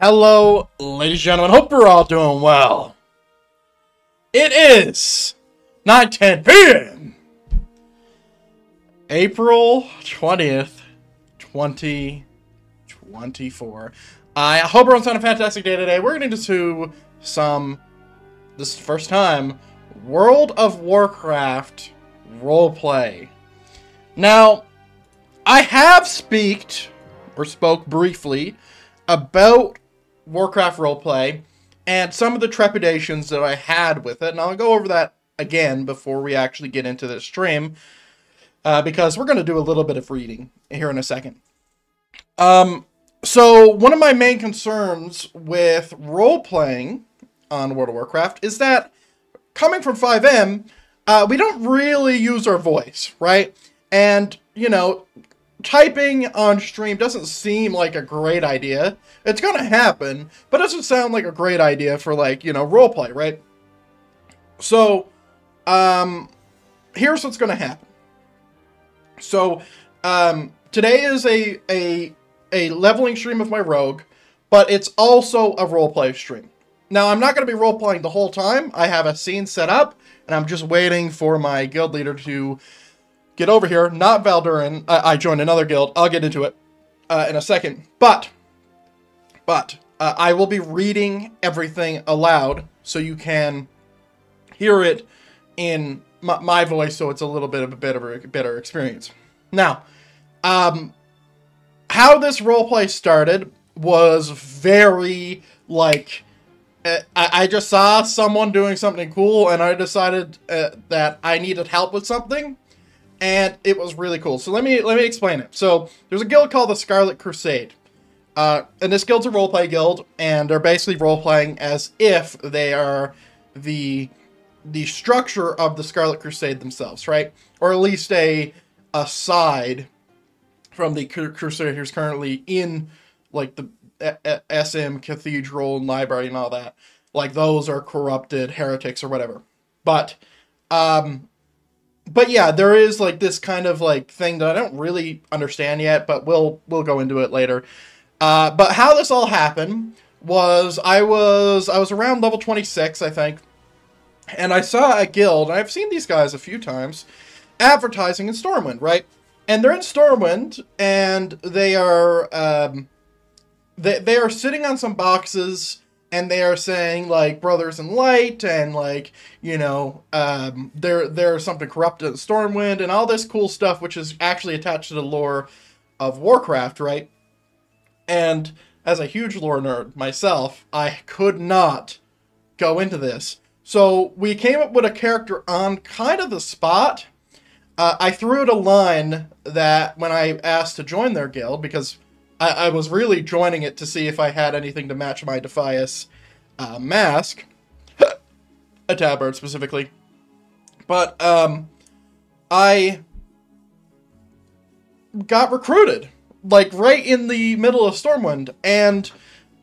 Hello, ladies and gentlemen. Hope you're all doing well. It is 9:10 p.m. April 20th, 2024. I hope everyone's having a fantastic day today. We're getting into some, this is the first time, World of Warcraft roleplay. Now, I have speaked, or spoke briefly, about Warcraft roleplay and some of the trepidations that I had with it. And I'll go over that again before we actually get into this stream, uh, because we're going to do a little bit of reading here in a second. Um, so one of my main concerns with role-playing on World of Warcraft is that coming from FiveM, uh, we don't really use our voice, right? And, you know, typing on stream doesn't seem like a great idea. It's gonna happen, but doesn't sound like a great idea for like, you know, roleplay, right? So, um, here's what's gonna happen. So, um, today is a, a, a leveling stream of my rogue, but it's also a roleplay stream. Now, I'm not going to be roleplaying the whole time. I have a scene set up, and I'm just waiting for my guild leader to get over here. Not Valdurin. I, I joined another guild. I'll get into it uh, in a second. But, but, uh, I will be reading everything aloud so you can hear it in my, my voice so it's a little bit of a better, better experience. Now, um, how this roleplay started was very, like, uh, I, I just saw someone doing something cool and I decided uh, that I needed help with something and it was really cool. So let me let me explain it. So there's a guild called the Scarlet Crusade. Uh, and this guild's a roleplay guild, and they're basically role-playing as if they are the the structure of the Scarlet Crusade themselves, right? Or at least a aside from the Crusaders currently in like the SM Cathedral and Library and all that. Like those are corrupted heretics or whatever. But um but yeah, there is like this kind of like thing that I don't really understand yet, but we'll we'll go into it later. Uh, but how this all happened was I was I was around level 26, I think, and I saw a guild, I've seen these guys a few times, advertising in Stormwind, right? And they're in Stormwind, and they are um, they they are sitting on some boxes and they are saying like brothers in light and like you know um, there there's something corrupt in stormwind and all this cool stuff which is actually attached to the lore of warcraft right? And as a huge lore nerd myself i could not go into this. So we came up with a character on kind of the spot. Uh, i threw it a line that when i asked to join their guild because I, I, was really joining it to see if I had anything to match my Defias uh, mask, a tabard specifically. But um, I got recruited, like right in the middle of Stormwind, and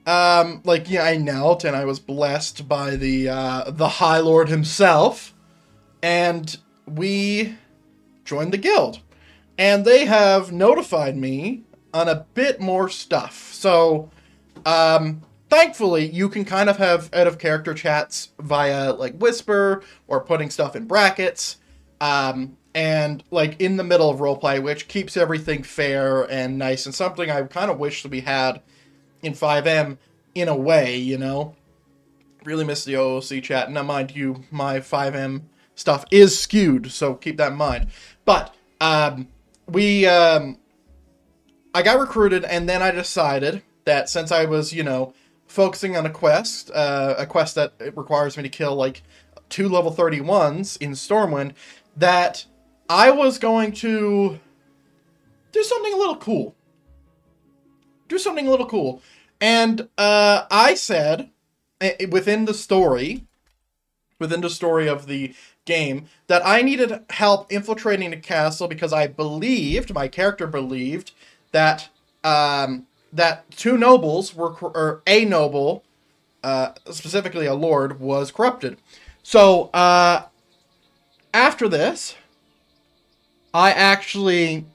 um, like yeah, I knelt and I was blessed by the uh, the High Lord himself, and we joined the guild, and they have notified me on a bit more stuff. So, um, thankfully, you can kind of have out of character chats via like Whisper or putting stuff in brackets. Um, and like in the middle of roleplay, which keeps everything fair and nice, and something I kind of wish that we had in FiveM in a way, you know. Really miss the OOC chat. Now, mind you, my FiveM stuff is skewed, so keep that in mind. But um, we um, I got recruited, and then I decided that since I was, you know, focusing on a quest, uh, a quest that requires me to kill like two level 31s in Stormwind, that I was going to do something a little cool. Do something a little cool. And uh, I said, within the story, within the story of the game, that I needed help infiltrating the castle because I believed, my character believed, that um, that two nobles were, or a noble, uh, specifically a lord, was corrupted. So uh, after this, I actually,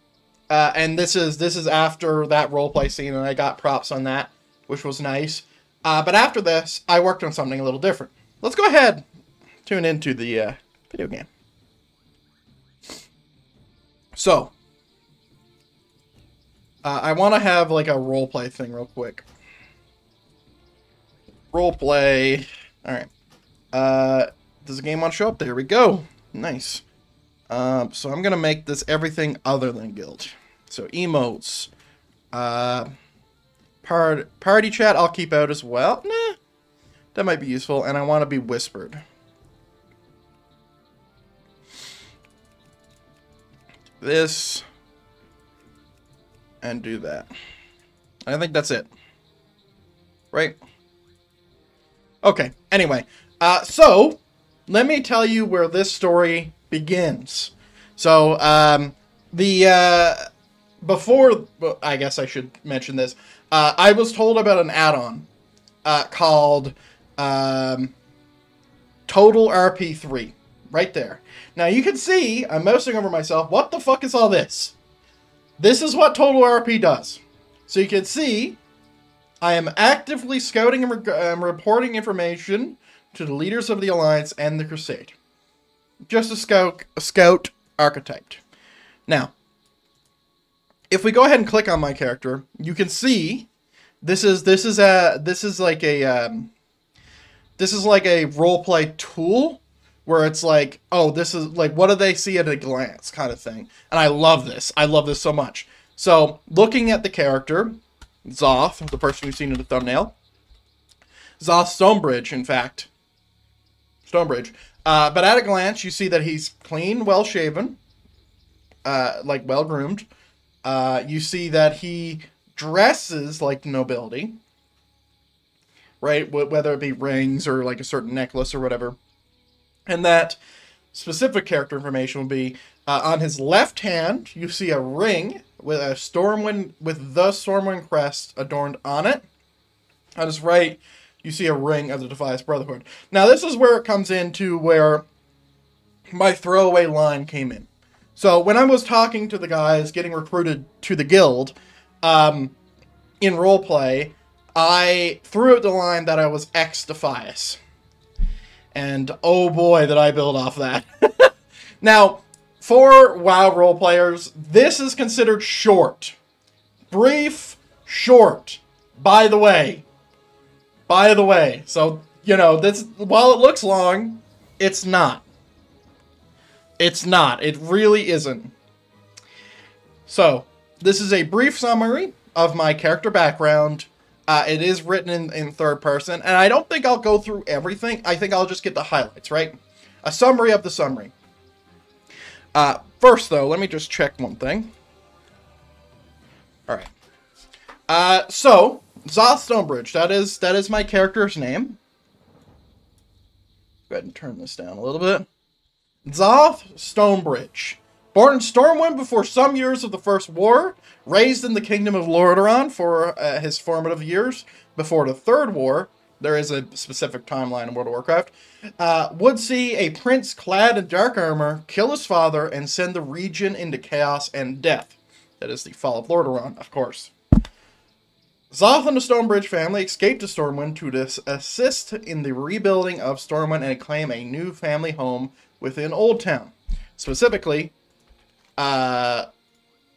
uh, and this is this is after that roleplay scene, and I got props on that, which was nice. Uh, but after this, I worked on something a little different. Let's go ahead, tune into the uh, video game. So, uh, I want to have like a role play thing real quick. Role play. All right. Uh, does the game want to show up? There we go. Nice. Um, so I'm gonna make this everything other than guild. So emotes, uh, part party chat I'll keep out as well. Nah, that might be useful, and I want to be whispered. This and do that. I think that's it. Right? Okay, anyway. Uh, so, let me tell you where this story begins. So, um, the, uh, before, I guess I should mention this, uh, I was told about an add-on, uh, called, um, Total RP3. Right there. Now, you can see, I'm mousing over myself, what the fuck is all this? This is what Total RP does. So you can see, I am actively scouting and um, reporting information to the leaders of the Alliance and the Crusade. Just a scout, a scout archetype. Now, if we go ahead and click on my character, you can see this is this is a this is like a um, this is like a role play tool where it's like, oh, this is like what do they see at a glance kind of thing. And I love this. I love this so much. So looking at the character, Zoth, the person we've seen in the thumbnail, Zoth Stonebridge, in fact, Stonebridge. Uh, but at a glance, you see that he's clean, well shaven, uh, like well groomed. Uh, you see that he dresses like nobility, right? Whether it be rings or like a certain necklace or whatever. And that specific character information will be uh, on his left hand, you see a ring with a Stormwind with the Stormwind crest adorned on it. On his right, you see a ring of the Defias Brotherhood. Now, this is where it comes into where my throwaway line came in. So, when I was talking to the guys getting recruited to the guild um, in roleplay, I threw out the line that I was ex Defias. And oh boy, did I build off that. now, for WoW role players, this is considered short. Brief, short. By the way, by the way, so, you know, this while it looks long, it's not. It's not. It really isn't. So, this is a brief summary of my character background. Uh, it is written in, in third person, and I don't think I'll go through everything. I think I'll just get the highlights, right? A summary of the summary. Uh, first, though, let me just check one thing. All right. Uh, so, Zoth Stonebridge. That is that is my character's name. Go ahead and turn this down a little bit. Zoth Stonebridge. Born in Stormwind before some years of the First War, raised in the Kingdom of Lordaeron for uh, his formative years before the Third War, there is a specific timeline in World of Warcraft, uh, would see a prince clad in dark armor kill his father and send the region into chaos and death. That is the fall of Lordaeron, of course. Zoth and the Stonebridge family escaped to Stormwind to assist in the rebuilding of Stormwind and claim a new family home within Old Town. Specifically, uh,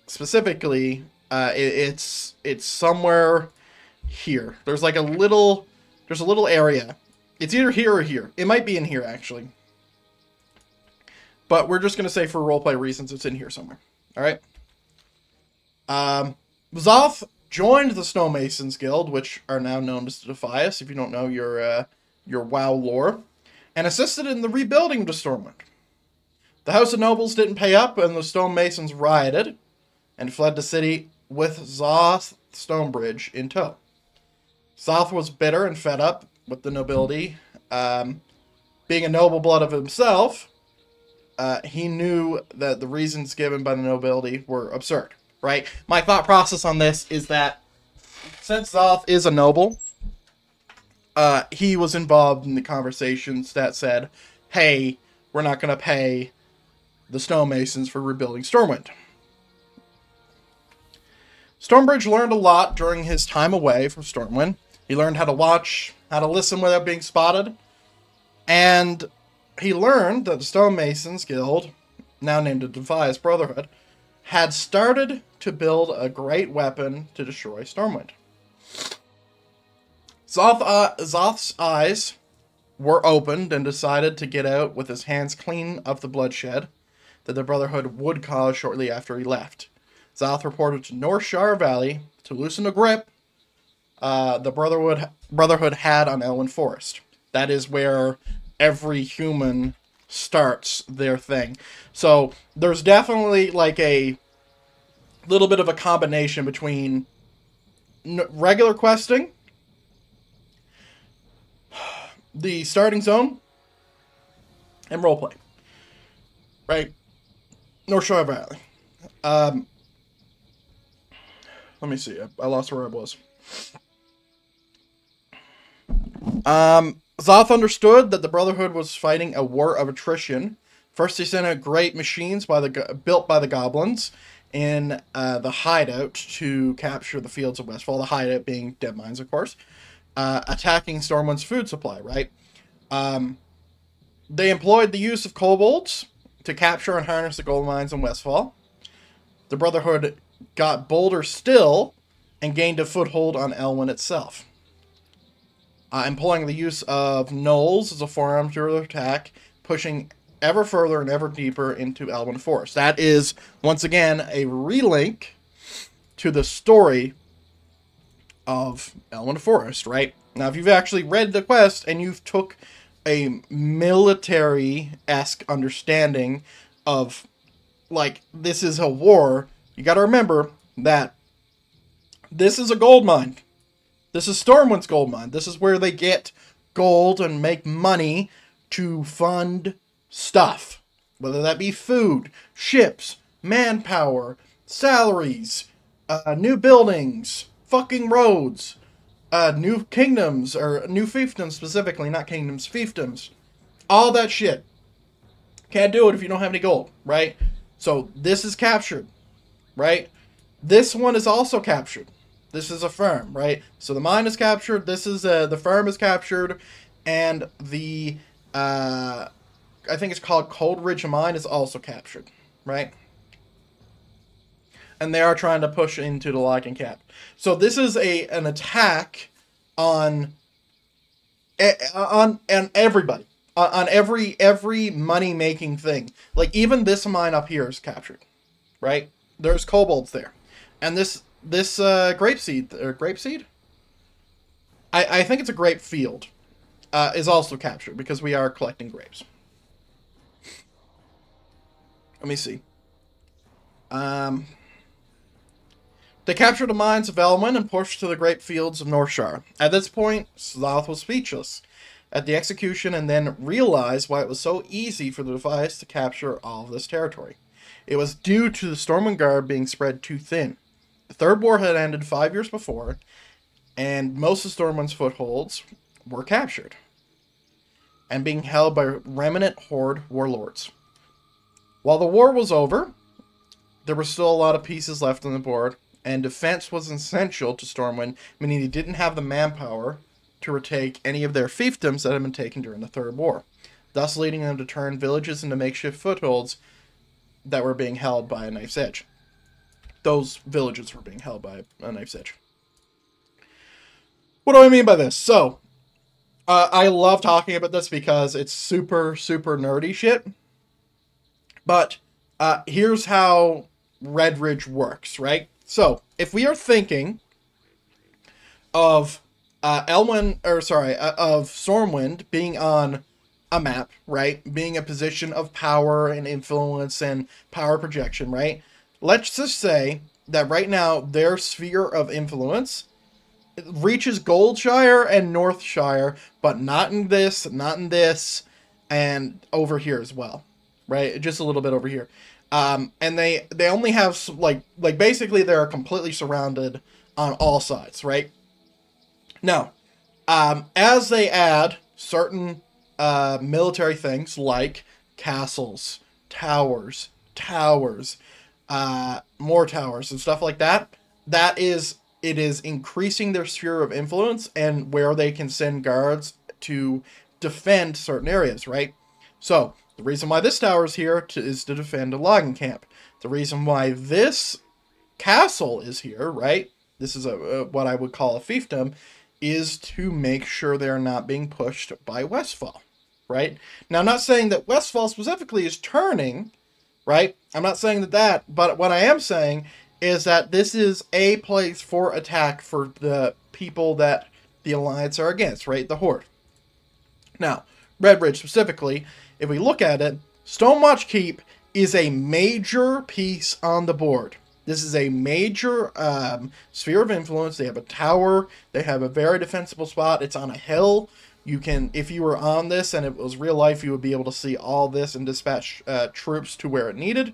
specifically, uh, it, it's it's somewhere here. There's like a little, there's a little area. It's either here or here. It might be in here actually. But we're just gonna say for roleplay reasons, it's in here somewhere. All right. Um, Zoth joined the Stonemasons Guild, which are now known as the Defias, if you don't know your uh, your WoW lore, and assisted in the rebuilding of the Stormwind. The House of Nobles didn't pay up, and the Stonemasons rioted and fled the city with Zoth Stonebridge in tow. Zoth was bitter and fed up with the nobility. Um, being a noble blood of himself, uh, he knew that the reasons given by the nobility were absurd right? My thought process on this is that since Zoth is a noble, uh, he was involved in the conversations that said, hey, we're not going to pay the stonemasons for rebuilding Stormwind. Stormbridge learned a lot during his time away from Stormwind. He learned how to watch, how to listen without being spotted, and he learned that the Stonemasons Guild, now named the Defias Brotherhood, had started to build a great weapon to destroy Stormwind. Zoth, uh, Zoth's eyes were opened and decided to get out with his hands clean of the bloodshed that the Brotherhood would cause shortly after he left. Zoth reported to North Northshire Valley to loosen the grip uh, the Brotherhood Brotherhood had on Elwynn Forest. That is where every human starts their thing. So there's definitely like a little bit of a combination between regular questing the starting zone and roleplay. Right? Northshire Valley. Um, let me see. I, I lost where I was. Um, Zoth understood that the Brotherhood was fighting a war of attrition. First, he sent out great machines by the built by the goblins in uh, the hideout to capture the fields of Westfall. The hideout being Deadmines, of course uh, attacking Stormwind's food supply, right? Um, they employed the use of kobolds to capture and harness the gold mines in Westfall. The Brotherhood got bolder still and gained a foothold on Elwynn itself. Uh, employing the use of gnolls as a forearm to attack, pushing ever further and ever deeper into Elwynn Forest. That is, once again, a relink to the story of Elwynn Forest, right? Now, if you've actually read the quest and you've took a military-esque understanding of, like, this is a war, you got to remember that this is a gold mine. This is Stormwind's gold mine. This is where they get gold and make money to fund stuff. Whether that be food, ships, manpower, salaries, uh, new buildings, fucking roads, uh, new kingdoms, or new fiefdoms specifically, not kingdoms, fiefdoms. All that shit. Can't do it if you don't have any gold, right? So this is captured, right? This one is also captured. This is a firm, right? So the mine is captured. This is uh, the firm is captured, and the uh, I think it's called Cold Ridge Mine is also captured, right? And they are trying to push into the Lycan cap. So this is a an attack on on on everybody on every every money making thing. Like even this mine up here is captured, right? There's kobolds there, and this this uh, grape seed or grape seed. I I think it's a grape field, uh, is also captured because we are collecting grapes. Let me see. Um. They captured the mines of Elwynn and pushed to the great fields of Northshire. At this point, Zoth was speechless at the execution and then realized why it was so easy for the Defias to capture all of this territory. It was due to the Stormwind Guard being spread too thin. The Third War had ended five years before, and most of Stormwind's footholds were captured and being held by remnant Horde warlords. While the war was over, there were still a lot of pieces left on the board, and defense was essential to Stormwind, meaning they didn't have the manpower to retake any of their fiefdoms that had been taken during the Third War, thus leading them to turn villages into makeshift footholds that were being held by a knife's edge. Those villages were being held by a knife's edge. What do I mean by this? So, uh, I love talking about this because it's super, super nerdy shit. But uh, here's how Redridge works, right? So, if we are thinking of uh, Elwynn, or sorry, uh, of Stormwind being on a map, right? Being a position of power and influence and power projection, right? Let's just say that right now their sphere of influence reaches Goldshire and Northshire, but not in this, not in this, and over here as well, right? Just a little bit over here. Um, and they they only have like like basically they're completely surrounded on all sides, right? Now, um, as they add certain uh, military things like castles, towers, towers, uh, more towers, and stuff like that, that is it is increasing their sphere of influence and where they can send guards to defend certain areas, right? So, the reason why this tower is here to, is to defend a logging camp. The reason why this castle is here, right? This is a, a what I would call a fiefdom, is to make sure they're not being pushed by Westfall, right? Now, I'm not saying that Westfall specifically is turning, right? I'm not saying that that, but what I am saying is that this is a place for attack for the people that the Alliance are against, right? The Horde. Now, Redridge specifically, if we look at it, Stonewatch Keep is a major piece on the board. This is a major um, sphere of influence. They have a tower. They have a very defensible spot. It's on a hill. You can, if you were on this and it was real life, you would be able to see all this and dispatch uh, troops to where it needed.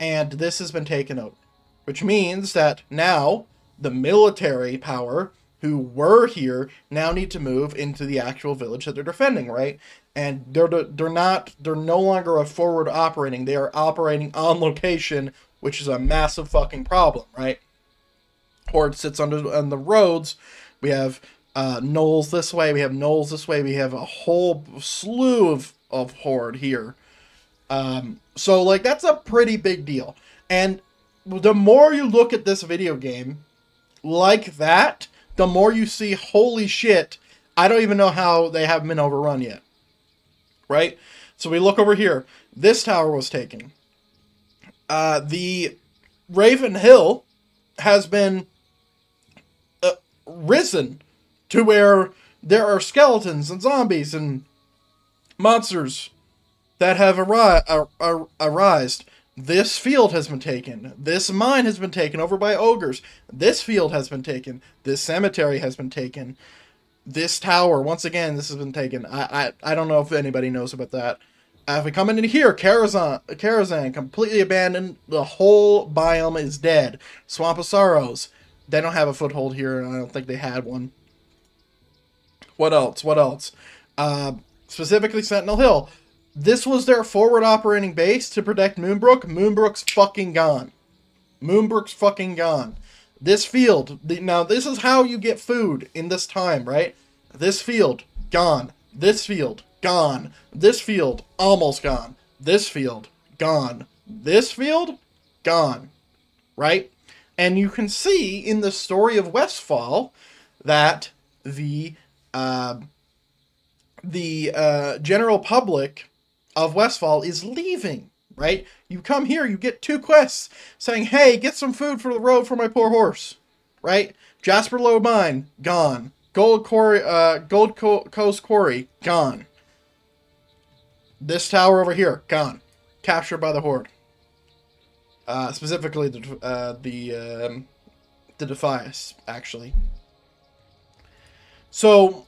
And this has been taken over, which means that now the military power who were here now need to move into the actual village that they're defending, right? And they're they're not they're no longer a forward operating. They are operating on location, which is a massive fucking problem, right? Horde sits under on the roads. We have uh, gnolls this way. We have gnolls this way. We have a whole slew of of Horde here. Um, so like that's a pretty big deal. And the more you look at this video game like that, the more you see, holy shit, I don't even know how they haven't been overrun yet. Right? So we look over here. This tower was taken. Uh, the Raven Hill has been uh, risen to where there are skeletons and zombies and monsters that have arri- ar- arisen this field has been taken. This mine has been taken over by ogres. This field has been taken. This cemetery has been taken. This tower, once again, this has been taken. I I, I don't know if anybody knows about that. Uh, if we come in here, Karazhan, Karazhan completely abandoned. The whole biome is dead. Swamp of Sorrows. They don't have a foothold here, and I don't think they had one. What else? What else? Uh, specifically, Sentinel Hill. This was their forward operating base to protect Moonbrook. Moonbrook's fucking gone. Moonbrook's fucking gone. This field, the, now this is how you get food in this time, right? This field, gone. This field, gone. This field, almost gone. This field, gone. This field, gone. Right? And you can see in the story of Westfall that the uh, the uh, general public of Westfall is leaving, right? You come here, you get two quests saying, hey, get some food for the road for my poor horse, right? Jasperlode Mine, gone. Gold, quarry, uh, Gold Co Coast Quarry, gone. This tower over here, gone. Captured by the Horde. Uh, specifically, the, uh, the, um, the Defias, actually. So,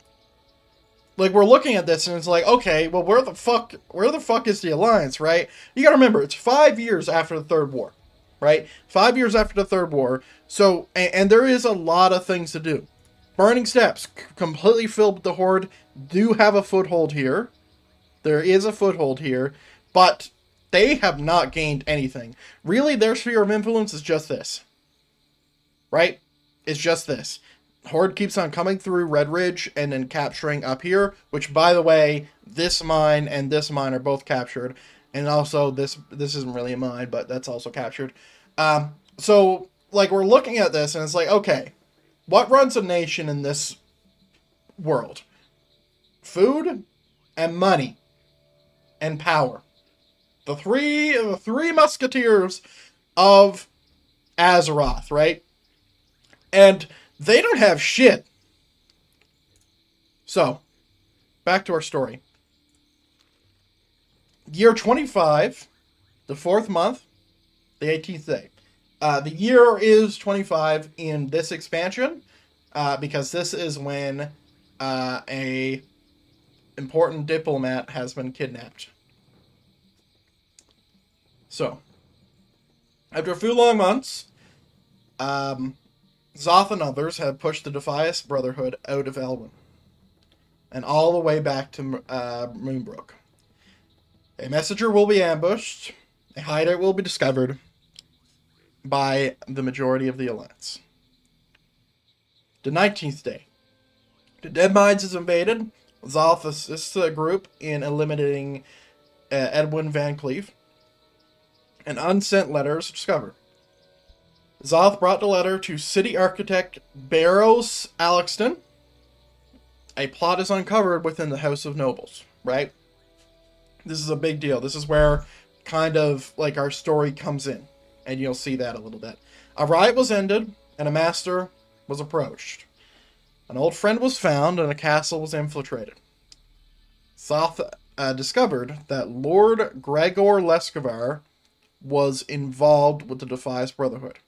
like we're looking at this and it's like, okay, well where the fuck where the fuck is the alliance, right? You got to remember it's 5 years after the third war, right? 5 years after the third war. So and, and there is a lot of things to do. Burning Steppes completely filled with the horde do have a foothold here. There is a foothold here, but they have not gained anything. Really their sphere of influence is just this. Right? It's just this. Horde keeps on coming through Redridge and then capturing up here, which by the way, this mine and this mine are both captured. And also this this isn't really a mine, but that's also captured. Um, so like we're looking at this and it's like, okay, what runs a nation in this world? Food and money and power. The three the three musketeers of Azeroth, right? And they don't have shit. So, back to our story. Year 25, the fourth month, the 18th day. Uh, the year is 25 in this expansion uh, because this is when uh, a important diplomat has been kidnapped. So, after a few long months, um, Zoth and others have pushed the Defias Brotherhood out of Elwynn and all the way back to uh, Moonbrook. A messenger will be ambushed, a hideout will be discovered by the majority of the Alliance. The 19th day. The Deadmines is invaded. Zoth assists the group in eliminating uh, Edwin VanCleef. An unsent letter is discovered. Zoth brought the letter to city architect Baros Alexston. A plot is uncovered within the House of Nobles, right? This is a big deal. This is where kind of like our story comes in, and you'll see that a little bit. A riot was ended, and a master was approached. An old friend was found, and a castle was infiltrated. Zoth uh, discovered that Lord Gregor Lescovar was involved with the Defias Brotherhood.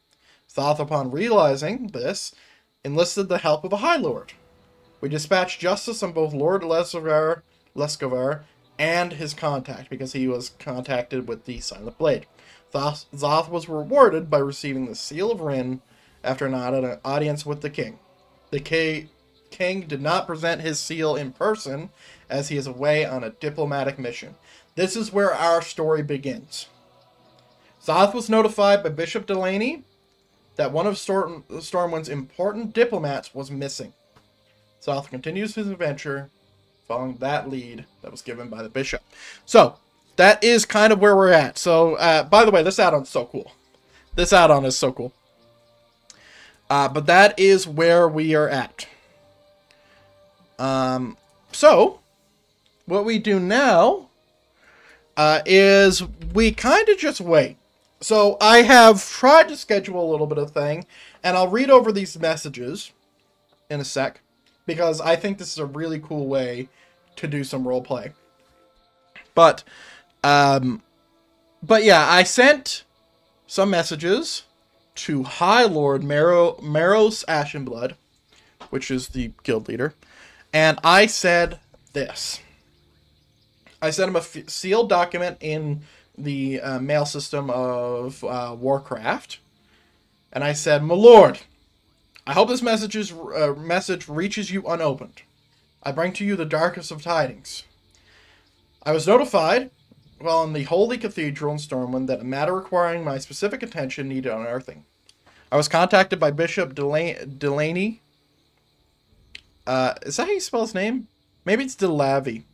Thoth, upon realizing this, enlisted the help of a High Lord. We dispatched justice on both Lord Lescovar, Lescovar and his contact, because he was contacted with the Silent Blade. Thoth, Zoth was rewarded by receiving the Seal of Wrynn after an audience with the king. The K- king did not present his seal in person, as he is away on a diplomatic mission. This is where our story begins. Zoth was notified by Bishop Delaney that one of Storm, Stormwind's important diplomats was missing. Zoth continues his adventure following that lead that was given by the bishop. So, that is kind of where we're at. So, uh, by the way, this add-on's so cool. This add-on is so cool. Uh, but that is where we are at. Um, so, what we do now uh, is we kind of just wait. So I have tried to schedule a little bit of thing, and I'll read over these messages in a sec, because I think this is a really cool way to do some role play. But, um, but yeah, I sent some messages to High Lord Maro, Maros Ashenblood, which is the guild leader, and I said this. I sent him a sealed document in the uh, mail system of uh, Warcraft, and I said, "My lord, I hope this message is, uh, message reaches you unopened. I bring to you the darkest of tidings. I was notified while in the Holy Cathedral in Stormwind that a matter requiring my specific attention needed unearthing. I was contacted by Bishop Delaney. Uh, is that how you spell his name? Maybe it's Delavy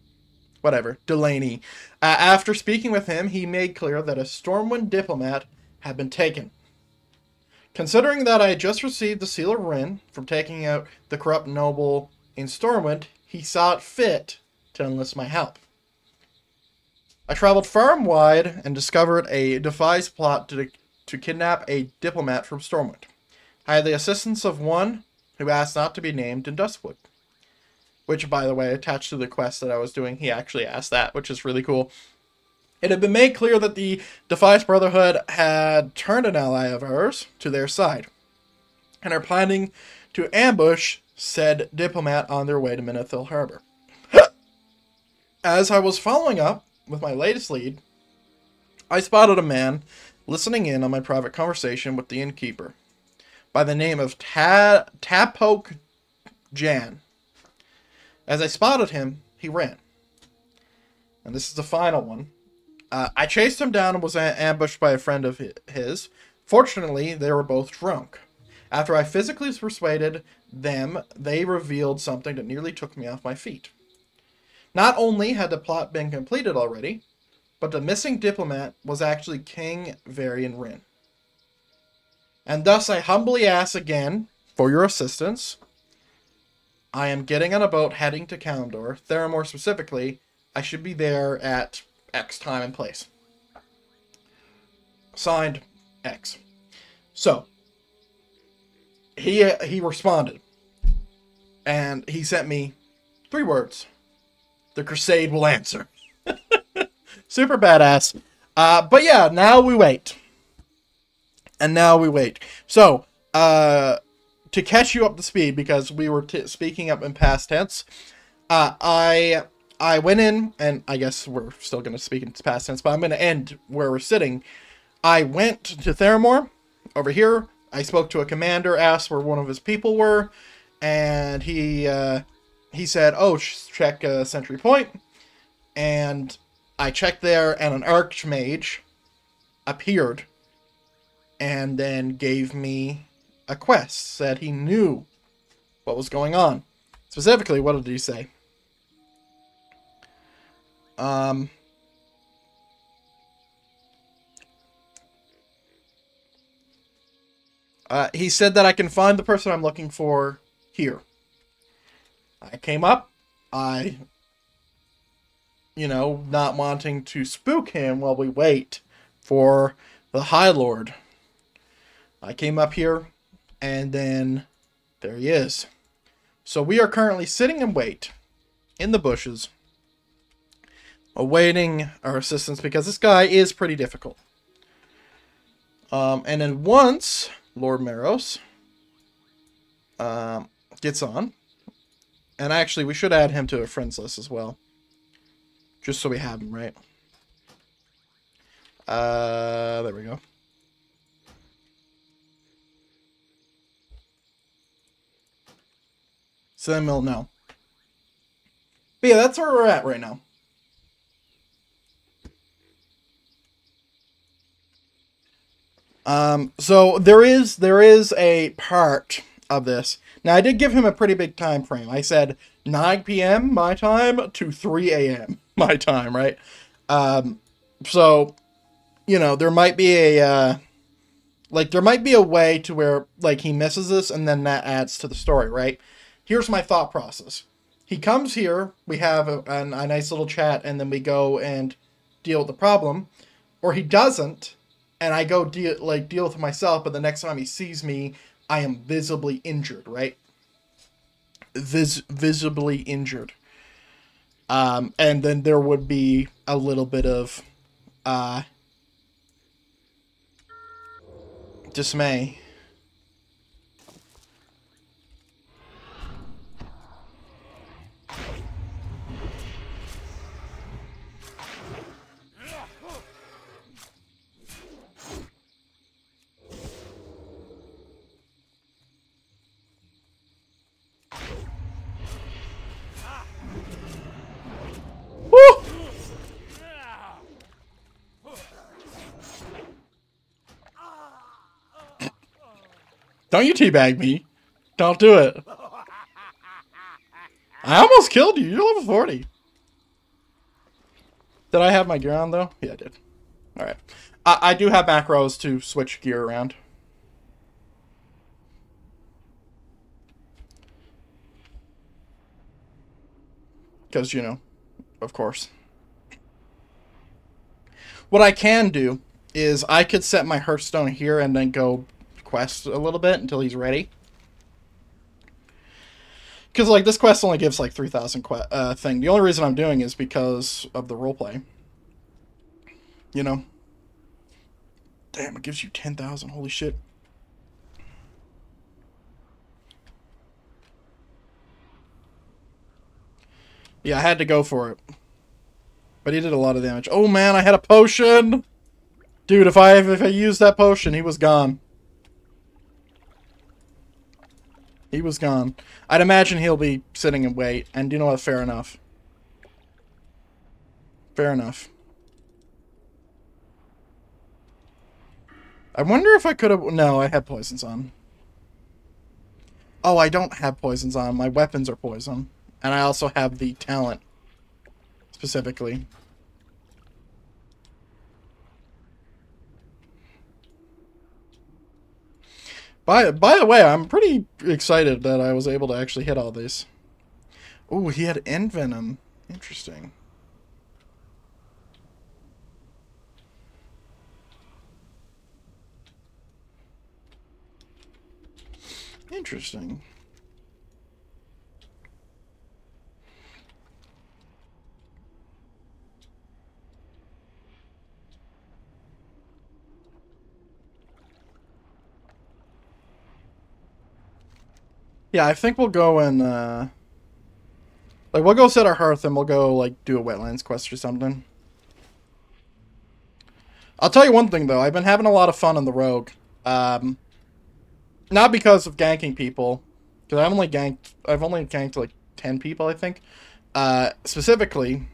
whatever, Delaney. Uh, after speaking with him, he made clear that a Stormwind diplomat had been taken. Considering that I had just received the Seal of Wrynn from taking out the corrupt noble in Stormwind, he saw it fit to enlist my help. I traveled far and wide and discovered a devised plot to, to kidnap a diplomat from Stormwind. I had the assistance of one who asked not to be named in Duskwood which, by the way, attached to the quest that I was doing, he actually asked that, which is really cool. It had been made clear that the Defias Brotherhood had turned an ally of ours to their side and are planning to ambush said diplomat on their way to Menethil Harbor. As I was following up with my latest lead, I spotted a man listening in on my private conversation with the innkeeper by the name of Ta- Tapoke Jahn. As I spotted him, he ran. And this is the final one. Uh, I chased him down and was ambushed by a friend of his. Fortunately, they were both drunk. After I physically persuaded them, they revealed something that nearly took me off my feet. Not only had the plot been completed already, but the missing diplomat was actually King Varian Wrynn. And thus I humbly ask again for your assistance I am getting on a boat heading to Kalimdor. Theramore specifically, I should be there at X time and place. Signed, X. So, he he responded, and he sent me three words: "The Crusade will answer." Super badass. Uh, but yeah, now we wait, and now we wait. So, uh, to catch you up to speed because we were speaking up in past tense. Uh, I I went in and I guess we're still going to speak in past tense, but I'm going to end where we're sitting. I went to Theramore over here. I spoke to a commander, asked where one of his people were, and he uh, he said, "Oh, check uh, Sentry Point." And I checked there, and an archmage appeared, and then gave me a quest, said he knew what was going on. Specifically, what did he say? Um, uh, he said that I can find the person I'm looking for here. I came up. I, you know, not wanting to spook him while we wait for the High Lord. I came up here, and then there he is. So we are currently sitting in wait in the bushes, awaiting our assistance because this guy is pretty difficult. Um, and then once Lord Maros um, gets on, and actually we should add him to a friends list as well, just so we have him, right? Uh, there we go. So then we'll know. But yeah, that's where we're at right now. Um, so there is there is a part of this. Now I did give him a pretty big time frame. I said 9 p.m. my time to 3 a.m. my time, right? Um, so you know there might be a uh, like there might be a way to where like he misses this and then that adds to the story, right? Here's my thought process. He comes here, we have a, a, a nice little chat, and then we go and deal with the problem, or he doesn't, and I go deal like deal with myself, but the next time he sees me, I am visibly injured, right? Vis- visibly injured. Um, and then there would be a little bit of uh, dismay. Woo! Don't you teabag me. Don't do it. I almost killed you. You're level 40. Did I have my gear on, though? Yeah, I did. Alright. I, I do have macros to switch gear around. Because, you know, of course. What I can do is I could set my Hearthstone here and then go quest a little bit until he's ready. Because, like, this quest only gives, like, 3,000 uh, thing. The only reason I'm doing is because of the roleplay. You know? Damn, it gives you 10,000. Holy shit. Yeah, I had to go for it. But he did a lot of damage. Oh man, I had a potion! Dude, if I if I used that potion, he was gone. He was gone. I'd imagine he'll be sitting and wait, and you know what, fair enough. Fair enough. I wonder if I could have... No, I had poisons on. Oh, I don't have poisons on. My weapons are poison. And I also have the talent. Specifically. By, by the way, I'm pretty excited that I was able to actually hit all these. Oh, he had Envenom. Interesting. Interesting. Yeah, I think we'll go and, uh... Like, we'll go set our hearth and we'll go, like, do a wetlands quest or something. I'll tell you one thing, though. I've been having a lot of fun on the rogue. Um, not because of ganking people. Because I've only ganked... I've only ganked, like, 10 people, I think. Uh, specifically,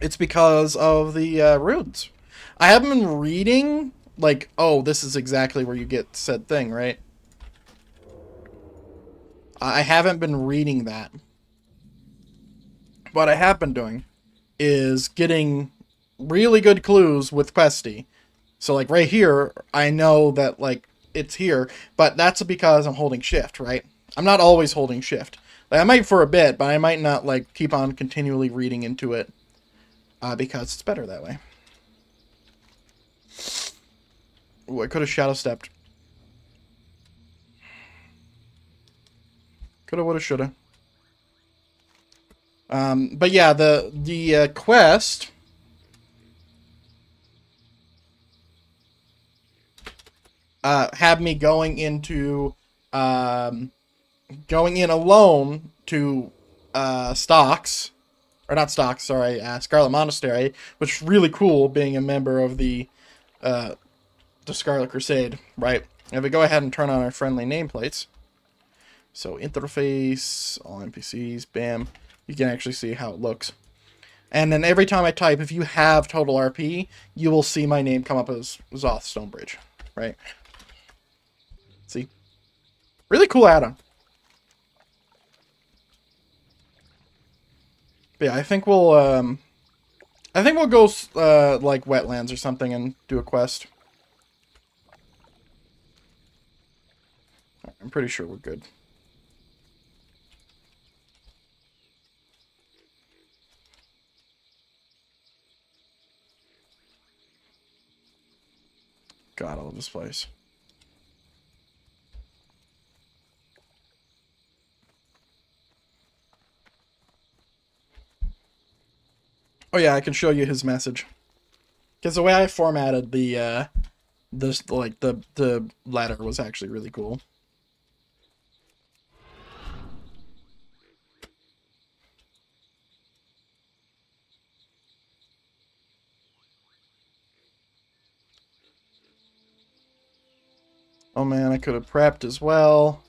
it's because of the uh, runes. I haven't been reading, like, oh, this is exactly where you get said thing, right? I haven't been reading that. What I have been doing is getting really good clues with Questie. So like right here, I know that like it's here, but that's because I'm holding shift, right? I'm not always holding shift. Like I might for a bit, but I might not like keep on continually reading into it uh, because it's better that way. Ooh, I could have shadow stepped. Coulda, woulda, shoulda. Um, but yeah, the the uh, quest. Uh, have me going into um, going in alone to uh, stocks or not stocks sorry uh, scarlet monastery which is really cool being a member of the uh, the scarlet crusade right if we go ahead and turn on our friendly nameplates so interface, all NPCs, bam. You can actually see how it looks. And then every time I type, if you have total RP, you will see my name come up as Zoth Stonebridge, right? See? Really cool add-on. yeah, I think we'll, um, I think we'll go, uh, like, wetlands or something and do a quest. I'm pretty sure we're good. God, I love this place. Oh yeah, I can show you his message. Because the way I formatted the, uh, this, like, the, the letter was actually really cool. Oh man, I could have prepped as well.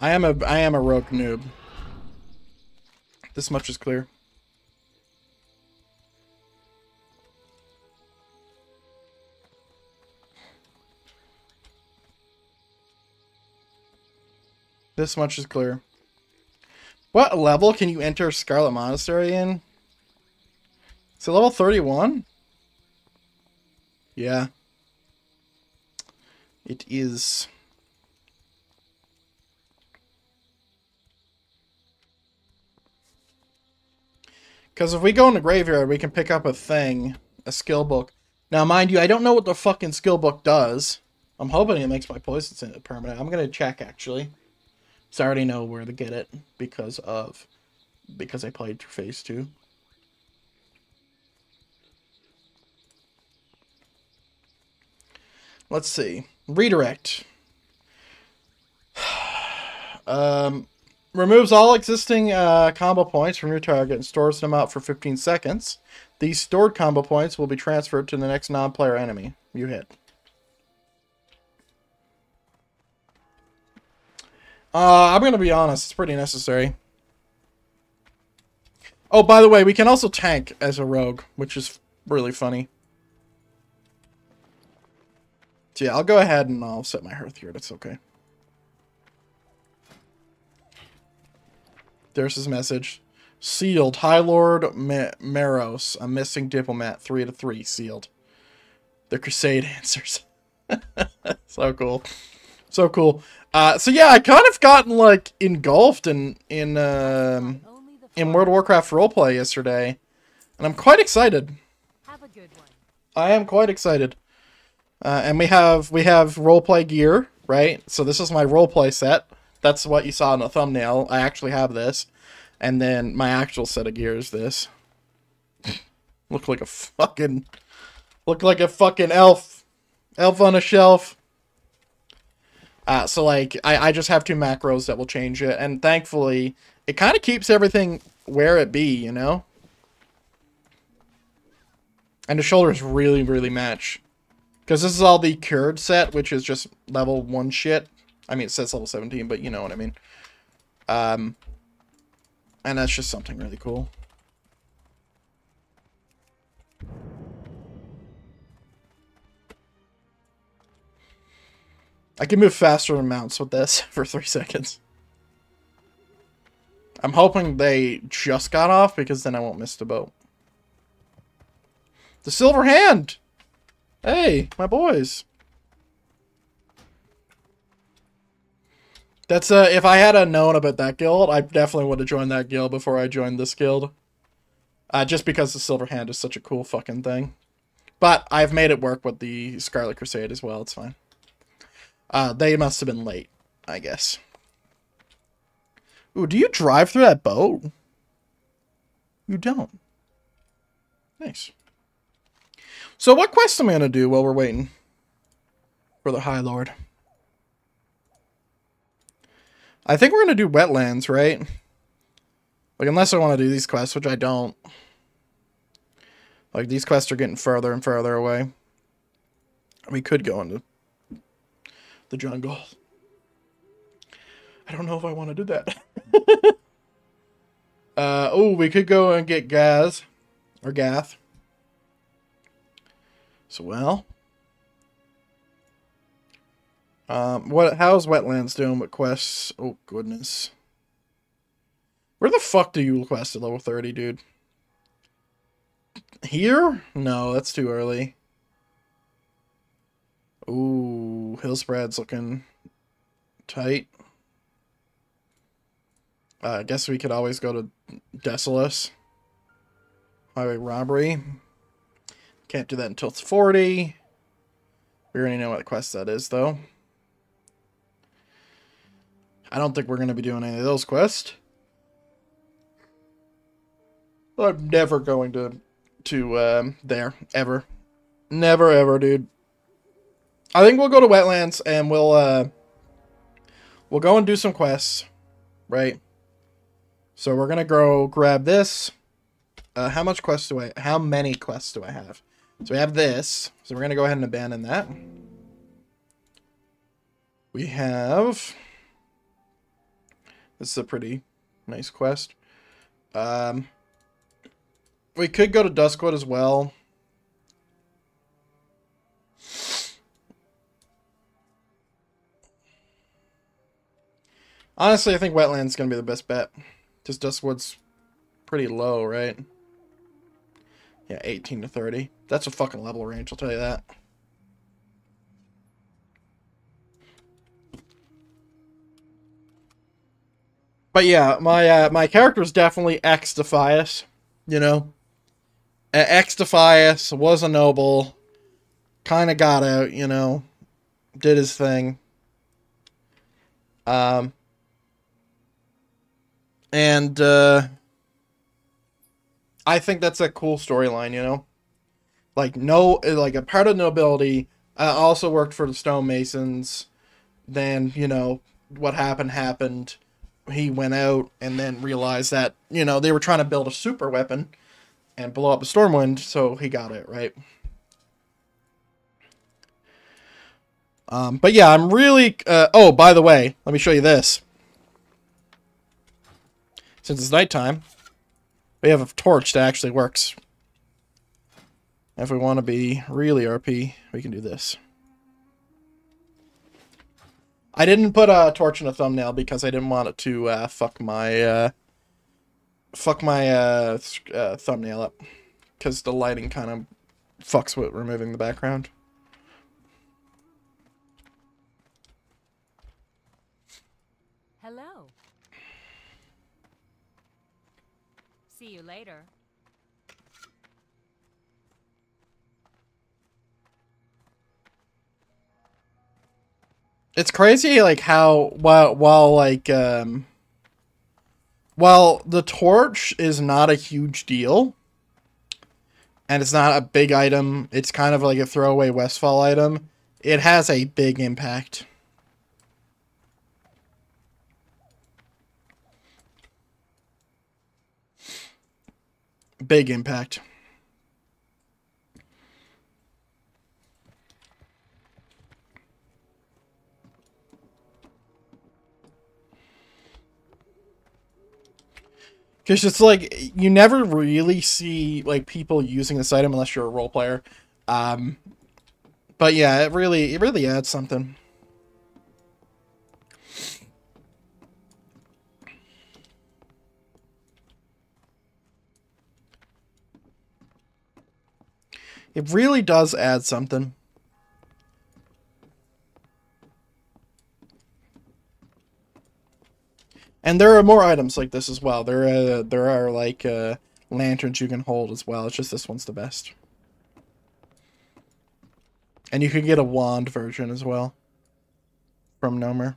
I am a I am a rogue noob. This much is clear. This much is clear. What level can you enter Scarlet Monastery in? Is it level 31? Yeah. It is... Because if we go in the graveyard, we can pick up a thing, a skill book. Now, mind you, I don't know what the fucking skill book does. I'm hoping it makes my poison permanent. I'm going to check, actually. So I already know where to get it because of... Because I played Phase 2. Let's see. Redirect. um, removes all existing uh, combo points from your target and stores them out for 15 seconds. These stored combo points will be transferred to the next non-player enemy you hit. Uh, I'm going to be honest, it's pretty necessary. Oh, by the way, we can also tank as a rogue, which is really funny. So yeah, I'll go ahead and I'll set my hearth here. That's okay. There's his message. Sealed. High Lord Ma Maros, a missing diplomat. Three to three. Sealed. The Crusade answers. so cool. So cool. Uh, so yeah, I kind of gotten like engulfed in in um, in World of Warcraft roleplay yesterday, and I'm quite excited. I am quite excited. Uh, and we have we have roleplay gear, right? So this is my roleplay set. That's what you saw in the thumbnail. I actually have this. And then my actual set of gear is this. look like a fucking look like a fucking elf. Elf on a shelf. Uh, so like I, I just have two macros that will change it, and thankfully it kind of keeps everything where it be, you know? And the shoulders really, really match. Because this is all the cured set, which is just level 1 shit. I mean, it says level 17, but you know what I mean. Um, and that's just something really cool. I can move faster than mounts with this for three seconds. I'm hoping they just got off because then I won't miss the boat. The Silver Hand! Hey, my boys. That's uh if I had known about that guild, I definitely would have joined that guild before I joined this guild. Uh, just because the Silver Hand is such a cool fucking thing. But I've made it work with the Scarlet Crusade as well, it's fine. Uh, they must have been late, I guess. Ooh, do you drive through that boat? You don't. Nice. So what quest am I going to do while we're waiting for the High Lord? I think we're going to do wetlands, right? Like, unless I want to do these quests, which I don't. Like, these quests are getting further and further away. We could go into the jungle. I don't know if I want to do that. uh, oh, we could go and get Gaz. Or Gath. Well. Um, what? How's Wetlands doing with quests? Oh, goodness. Where the fuck do you quest at level 30, dude? Here? No, that's too early. Ooh, Hillsbrad's looking tight. Uh, I guess we could always go to Desolace. Highway robbery. Can't do that until it's 40. We already know what quest that is, though. I don't think we're going to be doing any of those quests. I'm never going to to um, there ever, never ever, dude. I think we'll go to wetlands and we'll uh, we'll go and do some quests, right? So we're gonna go grab this. Uh, how much quests do I? How many quests do I have? So we have this. So we're gonna go ahead and abandon that. We have. This is a pretty nice quest. Um, we could go to Duskwood as well. Honestly, I think Wetland's going to be the best bet. Just Duskwood's pretty low, right? Yeah, 18 to 30. That's a fucking level range, I'll tell you that. But yeah, my uh, my character is definitely X Defias, you know? X Defias was a noble, kind of got out, you know, did his thing. Um, and uh, I think that's a cool storyline, you know, like no, like a part of nobility. I also worked for the stonemasons. Then you know what happened happened. He went out and then realized that you know they were trying to build a super weapon and blow up a Stormwind, so he got it, right? Um, but yeah, I'm really... Uh, oh, by the way, let me show you this. Since it's nighttime, we have a torch that actually works. If we want to be really RP, we can do this. I didn't put a torch in a thumbnail because I didn't want it to uh, fuck my... Uh, fuck my uh, uh, thumbnail up because the lighting kind of fucks with removing the background. Hello. See you later. It's crazy like how while while like um well, the torch is not a huge deal. And it's not a big item. It's kind of like a throwaway Westfall item. It has a big impact. Big impact. Because it's like, you never really see, like, people using this item unless you're a role player. Um, but yeah, it really, it really adds something. It really does add something. And there are more items like this as well. There are, there are like uh, lanterns you can hold as well. It's just this one's the best. And you can get a wand version as well from Gnomer.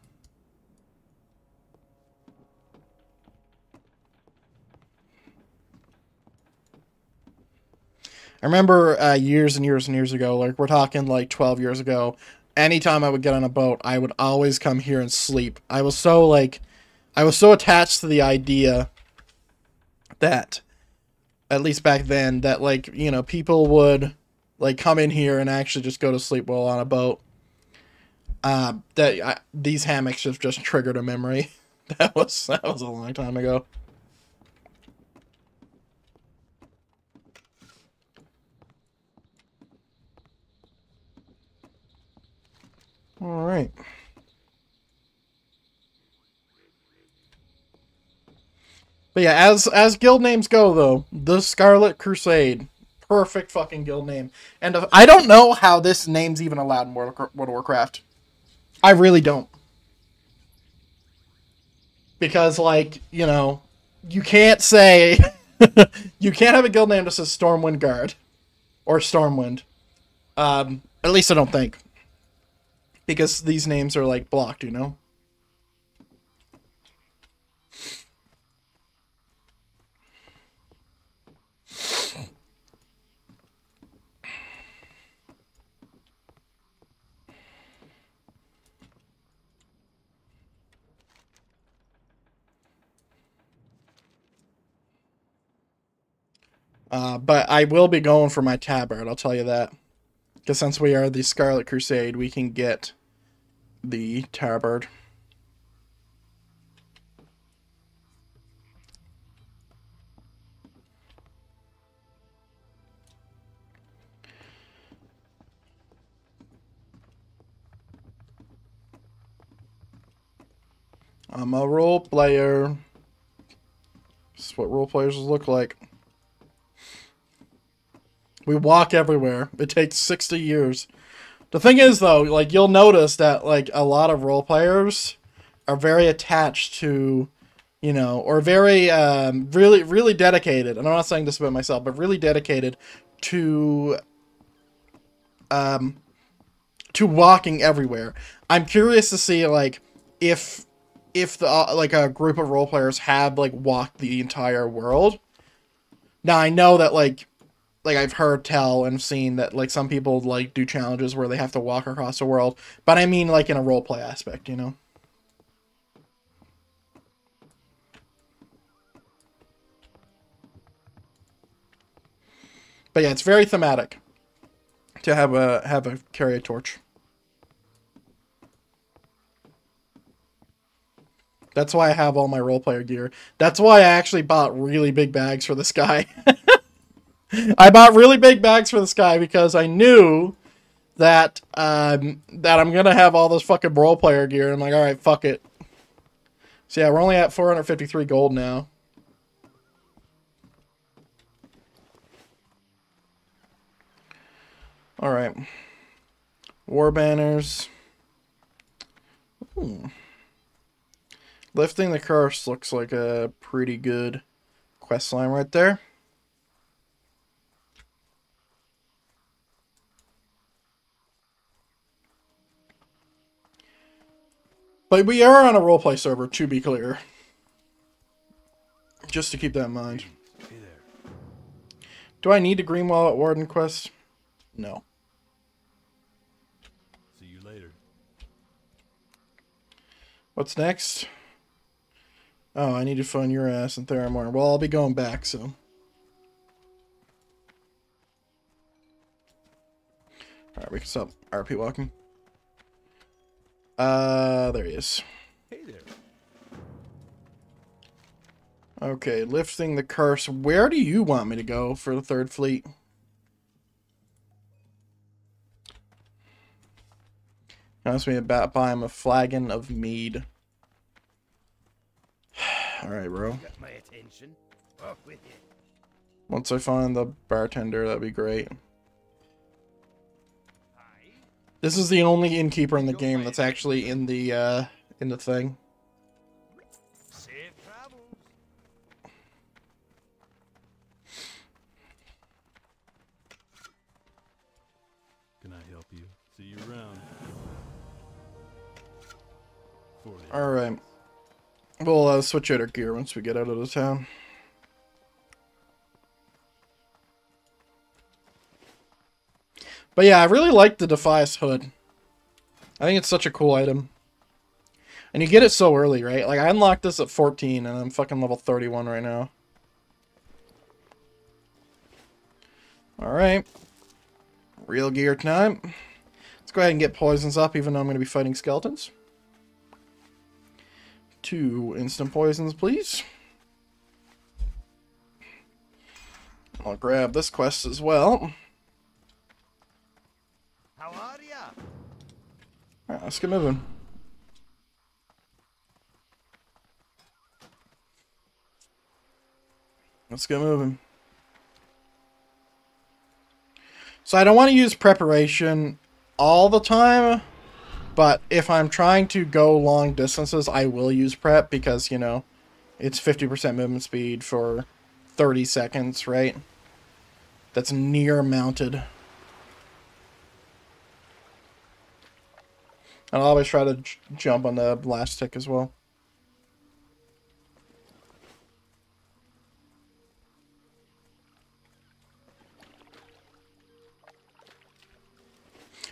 I remember uh, years and years and years ago, like we're talking like 12 years ago, anytime I would get on a boat, I would always come here and sleep. I was so like, I was so attached to the idea that, at least back then, that like, you know, people would like come in here and actually just go to sleep while on a boat. Uh, that I, these hammocks just just triggered a memory. that was that was a long time ago. All right. But yeah, as as guild names go though, the Scarlet Crusade, perfect fucking guild name. And I don't know how this name's even allowed in World World of Warcraft. I really don't. Because like, you know, you can't say you can't have a guild name that says Stormwind Guard or Stormwind. Um, at least I don't think because these names are like blocked, you know. Uh, but I will be going for my tabard, I'll tell you that. Because since we are the Scarlet Crusade, we can get the tabard. I'm a role player. This is what role players look like. We walk everywhere. It takes 60 years. The thing is, though, like, you'll notice that, like, a lot of role players are very attached to, you know, or very, um, really, really dedicated. And I'm not saying this about myself, but really dedicated to, um, to walking everywhere. I'm curious to see, like, if, if the, uh, like, a group of role players have, like, walked the entire world. Now, I know that, like, like I've heard tell and seen that like some people like do challenges where they have to walk across the world, but I mean like in a role play aspect, you know. But yeah, it's very thematic to have a have a carry a torch. That's why I have all my role player gear. That's why I actually bought really big bags for this guy. I bought really big bags for this guy because I knew that um, that I'm gonna have all this fucking role player gear. I'm like, all right, fuck it. So yeah, we're only at 453 gold now. All right, war banners. Ooh. Lifting the curse looks like a pretty good quest line right there. But we are on a roleplay server, to be clear. Just to keep that in mind. Hey. Do I need a green wallet warden quest? No. See you later. What's next? Oh, I need to find your ass in Theramore. Well, I'll be going back, so. Alright, we can stop RP walking. Uh, there he is. Hey there. Okay, lifting the curse. Where do you want me to go for the third fleet? Ask me about buy him a flagon of mead. All right, bro. Got my attention. Off with you. Once I find the bartender, that'd be great. This is the only innkeeper in the game that's actually in the uh, in the thing. Can I help you? See you around. All right. We'll uh, switch out our gear once we get out of the town. But yeah, I really like the Defias hood. I think it's such a cool item. And you get it so early, right? Like, I unlocked this at 14, and I'm fucking level 31 right now. Alright. Real gear time. Let's go ahead and get poisons up, even though I'm going to be fighting skeletons. Two instant poisons, please. I'll grab this quest as well. How are ya? Alright, let's get moving. Let's get moving. So I don't want to use preparation all the time, but if I'm trying to go long distances, I will use prep because, you know, it's 50% movement speed for 30 seconds, right? That's near mounted. And I'll always try to jump on the last tick as well.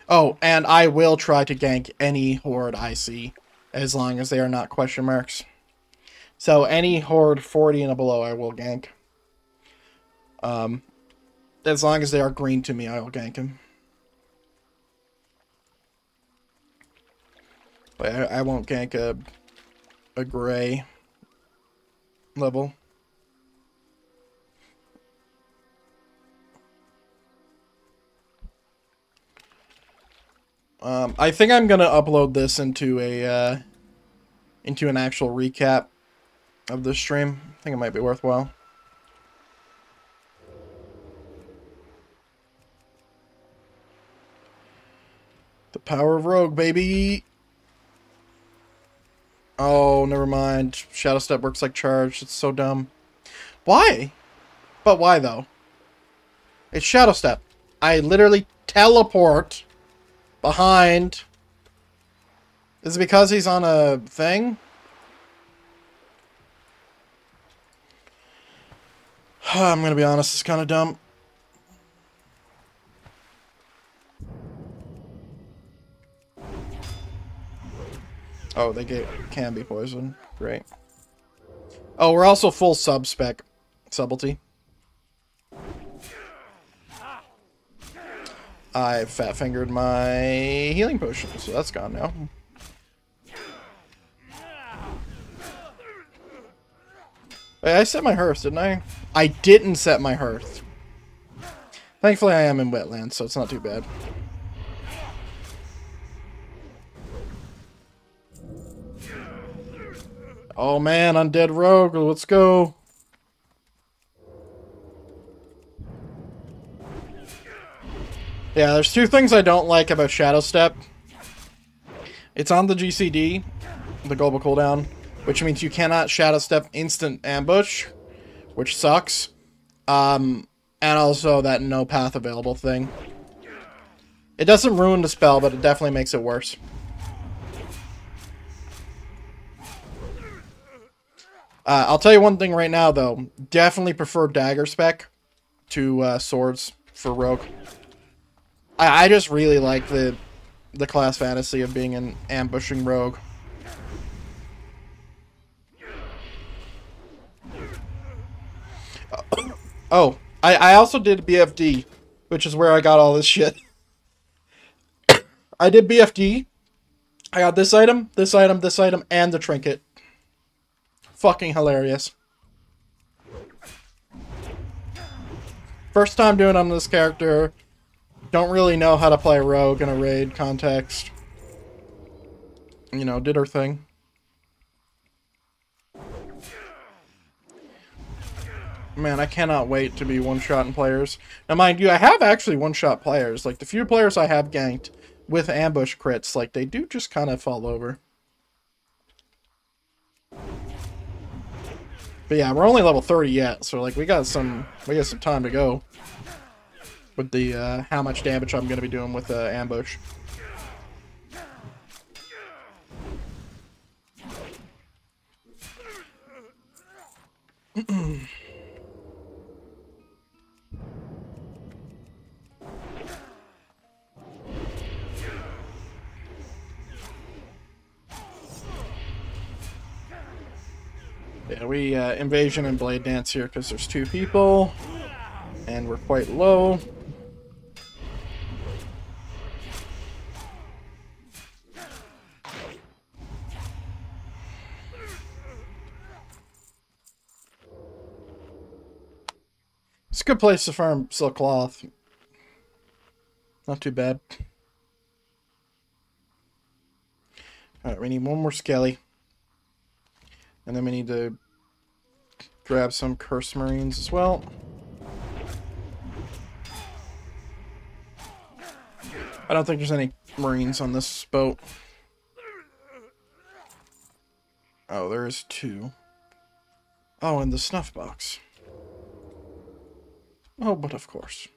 Oh, and I will try to gank any horde I see, as long as they are not question marks. So any horde 40 and below, I will gank. Um, as long as they are green to me, I will gank him. But I, I won't gank a a gray level. Um, I think I'm gonna upload this into a uh, into an actual recap of the stream. I think it might be worthwhile. The power of Rogue, baby. Oh, never mind. Shadow Step works like charge. It's so dumb. Why? But why though? It's Shadow Step. I literally teleport behind. Is it because he's on a thing? I'm gonna be honest, it's kind of dumb. Oh, they get can be poisoned. Great. Oh, we're also full sub spec subtlety. I fat fingered my healing potion, so that's gone now. Wait, I set my hearth, didn't I? I didn't set my hearth. Thankfully, I am in wetlands, so it's not too bad. Oh man, undead rogue, let's go. Yeah, there's two things I don't like about Shadow Step. It's on the GCD, the global cooldown, which means you cannot Shadow Step instant ambush, which sucks. Um, and also that no path available thing. It doesn't ruin the spell, but it definitely makes it worse. Uh, I'll tell you one thing right now, though. Definitely prefer dagger spec to uh, swords for rogue. I, I just really like the the class fantasy of being an ambushing rogue. Oh, I, I also did BFD, which is where I got all this shit. I did BFD. I got this item, this item, this item, and the trinket. Fucking hilarious. First time doing on this character. Don't really know how to play rogue in a raid context. You know, did her thing. Man, I cannot wait to be one-shot in players. Now, mind you, I have actually one-shot players. Like, the few players I have ganked, with ambush crits, like they do just kind of fall over. But yeah, we're only level 30 yet, so like we got some we got some time to go with the uh, how much damage I'm to be doing with uh, ambush. Yeah, we uh, invasion and blade dance here because there's two people, and we're quite low. It's a good place to farm silk cloth. Not too bad. Alright, we need one more skelly. And then we need to grab some Curse Marines as well. I don't think there's any Marines on this boat. Oh, there is two. Oh, and the snuff box. Oh, but of course.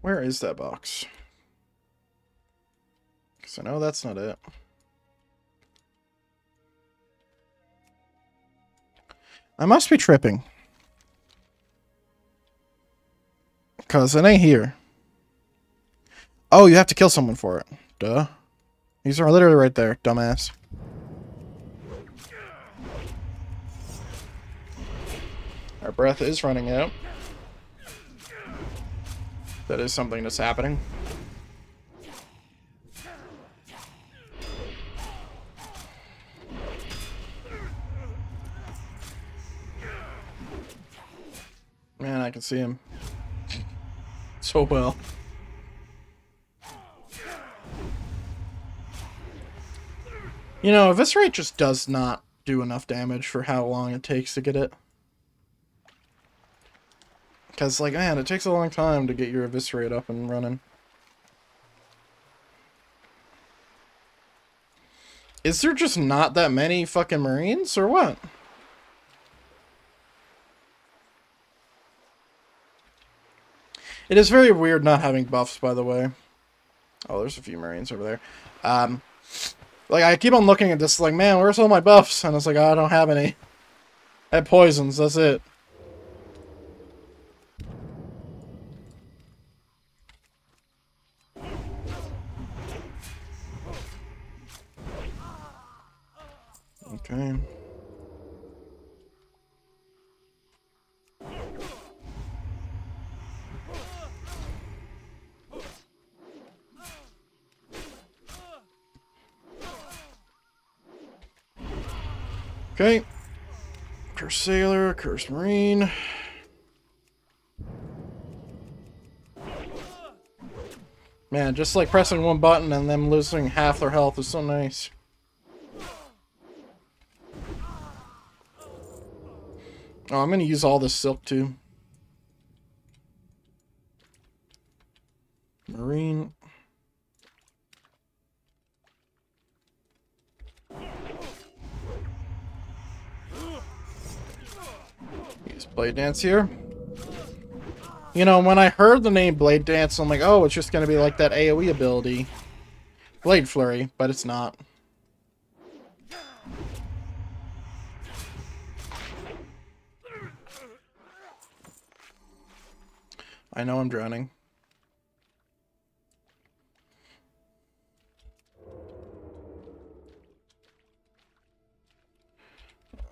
Where is that box? Because I know that's not it. I must be tripping. Because it ain't here. Oh, you have to kill someone for it. Duh. These are literally right there, dumbass. Our breath is running out. That is something that's happening. Man, I can see him so well. You know, Eviscerate just does not do enough damage for how long it takes to get it. Because, like, man, it takes a long time to get your Eviscerate up and running. Is there just not that many fucking Marines, or what? It is very weird not having buffs, by the way. Oh, there's a few Marines over there. Um, like, I keep on looking at this, like, man, where's all my buffs? And it's like, oh, I don't have any. I have poisons, that's it. Okay. Okay. Curse Sailor, Curse Marine. Man, just like pressing one button and them losing half their health is so nice. Oh, I'm gonna use all this silk too. Marine. Use Blade Dance here. You know, when I heard the name Blade Dance, I'm like, oh, it's just gonna be like that AoE ability. Blade Flurry, but it's not. I know I'm drowning.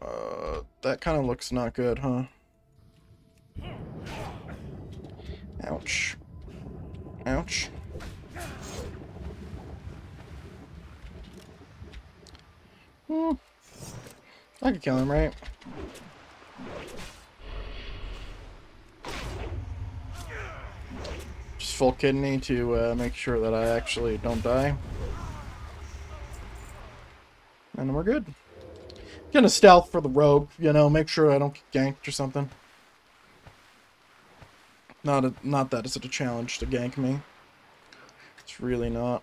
Uh, that kind of looks not good, huh? Ouch. Ouch. Hmm. I could kill him, right? Full kidney to uh, make sure that I actually don't die. And we're good. Gonna stealth for the rogue, you know, make sure I don't get ganked or something. Not a, not that it's a challenge to gank me. It's really not.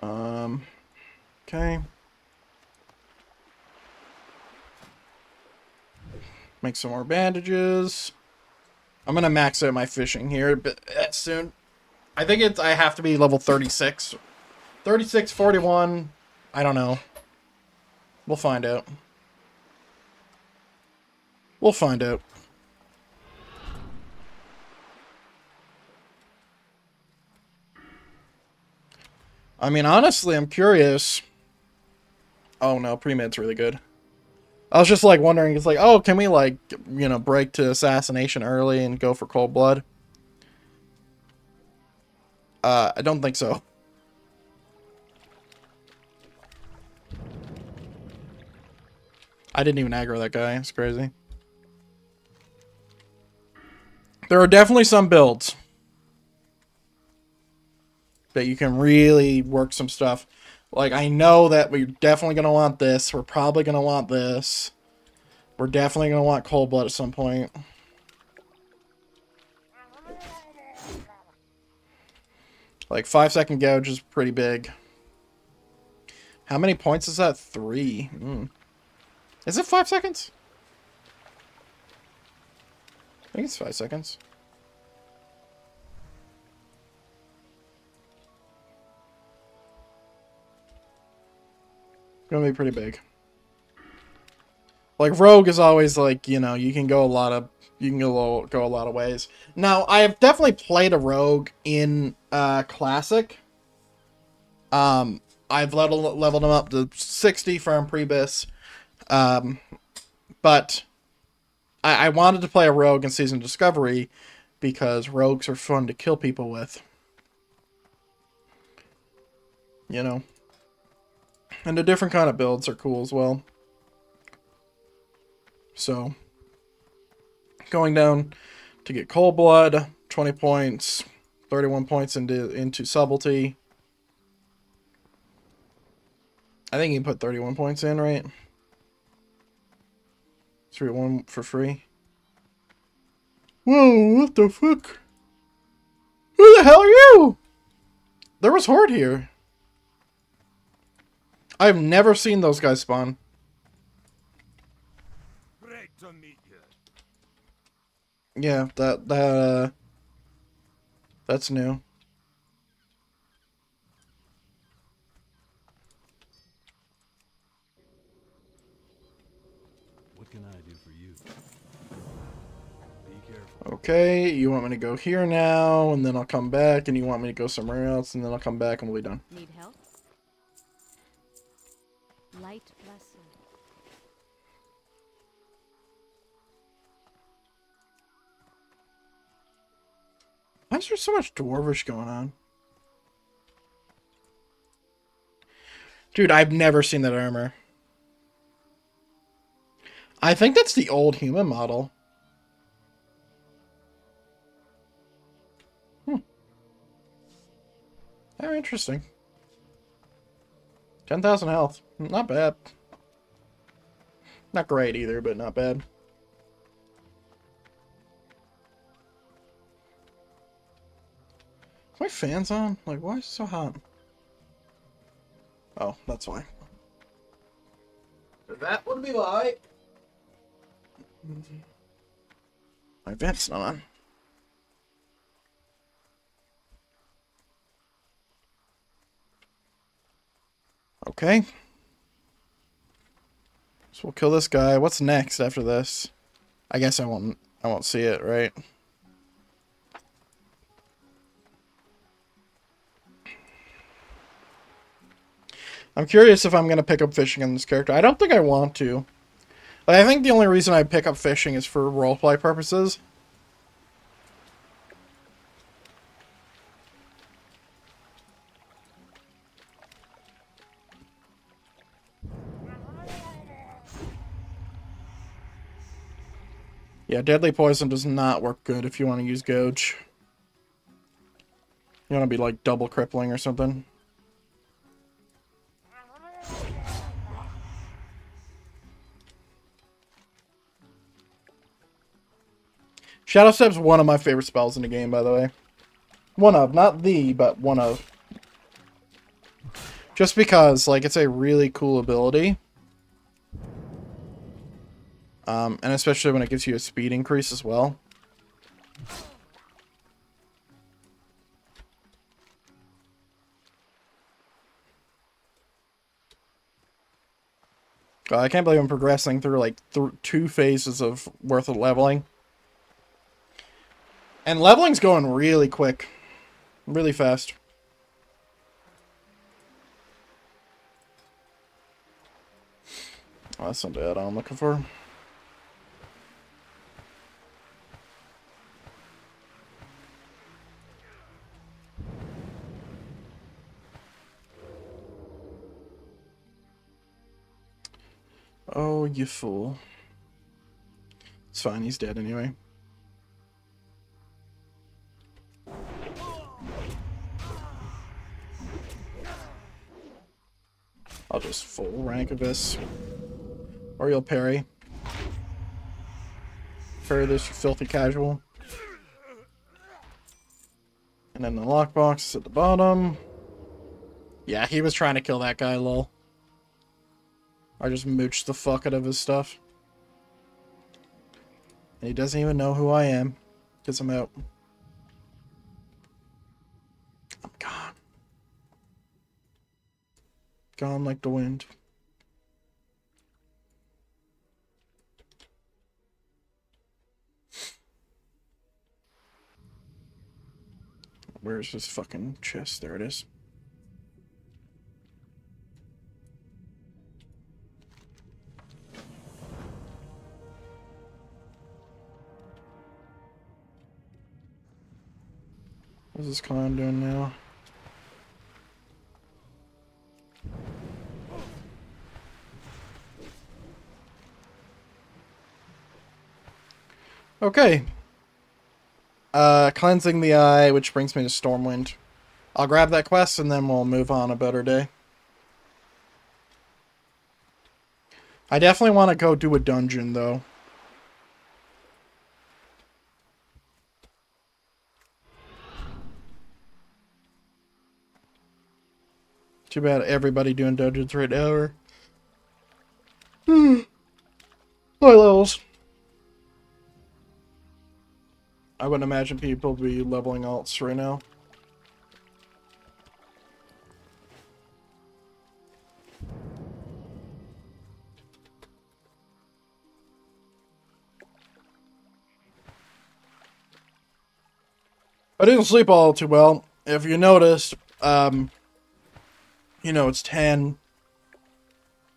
Um, okay. Make some more bandages. I'm gonna max out my fishing here, but uh, soon. I think it's I have to be level 36. 36, 41. I don't know. We'll find out. We'll find out. I mean, honestly, I'm curious. Oh no, pre-med's really good. I was just like wondering, it's like, oh, can we like, you know, break to assassination early and go for cold blood? Uh, I don't think so. I didn't even aggro that guy. It's crazy. There are definitely some builds that you can really work some stuff. Like, I know that we're definitely going to want this. We're probably going to want this. We're definitely going to want cold blood at some point. Like, five second gouge is pretty big. How many points is that? Three. Mm. Is it five seconds? I think it's five seconds. Gonna be pretty big. Like Rogue is always like you know you can go a lot of you can go go a lot of ways. Now I have definitely played a Rogue in uh, Classic. Um, I've leveled leveled him up to sixty from Prebis, um, but I, I wanted to play a Rogue in Season Discovery because Rogues are fun to kill people with. You know. And the different kind of builds are cool as well. So, going down to get Cold Blood, 20 points, 31 points into, into Subtlety. I think you put 31 points in, right? Three one for free. Whoa, what the fuck? Who the hell are you? There was Horde here. I've never seen those guys spawn. Great to meet you. Yeah, that that uh, that's new. What can I do for you? Be careful. Okay, you want me to go here now, and then I'll come back, and you want me to go somewhere else, and then I'll come back, and we'll be done. Need help? Light. Why is there so much dwarvish going on? Dude, I've never seen that armor. I think that's the old human model. Hmm. Very interesting. 10,000 health. Not bad. Not great either, but not bad. Is my fans on? Like, why is it so hot? Oh, that's why. That would be why. My vent's not on. Okay. So we'll kill this guy. What's next after this? I guess I won't I won't see it, right? I'm curious if I'm going to pick up fishing in this character. I don't think I want to. Like, I think the only reason I pick up fishing is for roleplay purposes. Yeah, Deadly Poison does not work good if you want to use Gouge. You want to be like double crippling or something. Shadow Step's one of my favorite spells in the game, by the way. One of, not the, but one of. Just because, like, it's a really cool ability. Um, and especially when it gives you a speed increase as well. God, I can't believe I'm progressing through like th two phases of worth of leveling. And leveling's going really quick. Really fast. Oh, that's not the I'm looking for. Oh, you fool. It's fine, he's dead anyway. I'll just full rank of this. Or you'll parry. Parry this, you filthy casual. And then the lockbox is at the bottom. Yeah, he was trying to kill that guy, lol. I just mooched the fuck out of his stuff. And he doesn't even know who I am. Because I'm out. I'm gone. Gone like the wind. Where's this fucking chest? There it is. What's this clown doing now? Okay. Uh, cleansing the eye, which brings me to Stormwind. I'll grab that quest and then we'll move on a better day. I definitely want to go do a dungeon, though. Too bad everybody doing dungeons right now are... Hmm. High levels. I wouldn't imagine people be leveling alts right now. I didn't sleep all too well. If you noticed, um, you know, it's 10.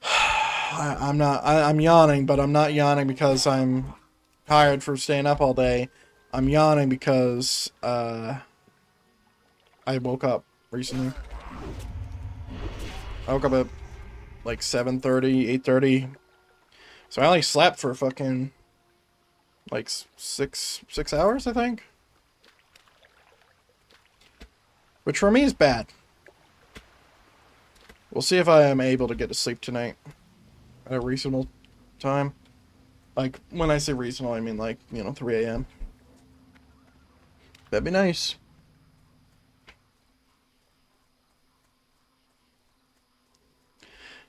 I, I'm not, I, I'm yawning, but I'm not yawning because I'm tired for staying up all day. I'm yawning because, uh, I woke up recently. I woke up at like 7.30, 8.30. So I only slept for fucking like six, six hours, I think. Which for me is bad. We'll see if I am able to get to sleep tonight at a reasonable time. Like, when I say reasonable, I mean like, you know, 3 a.m. That'd be nice.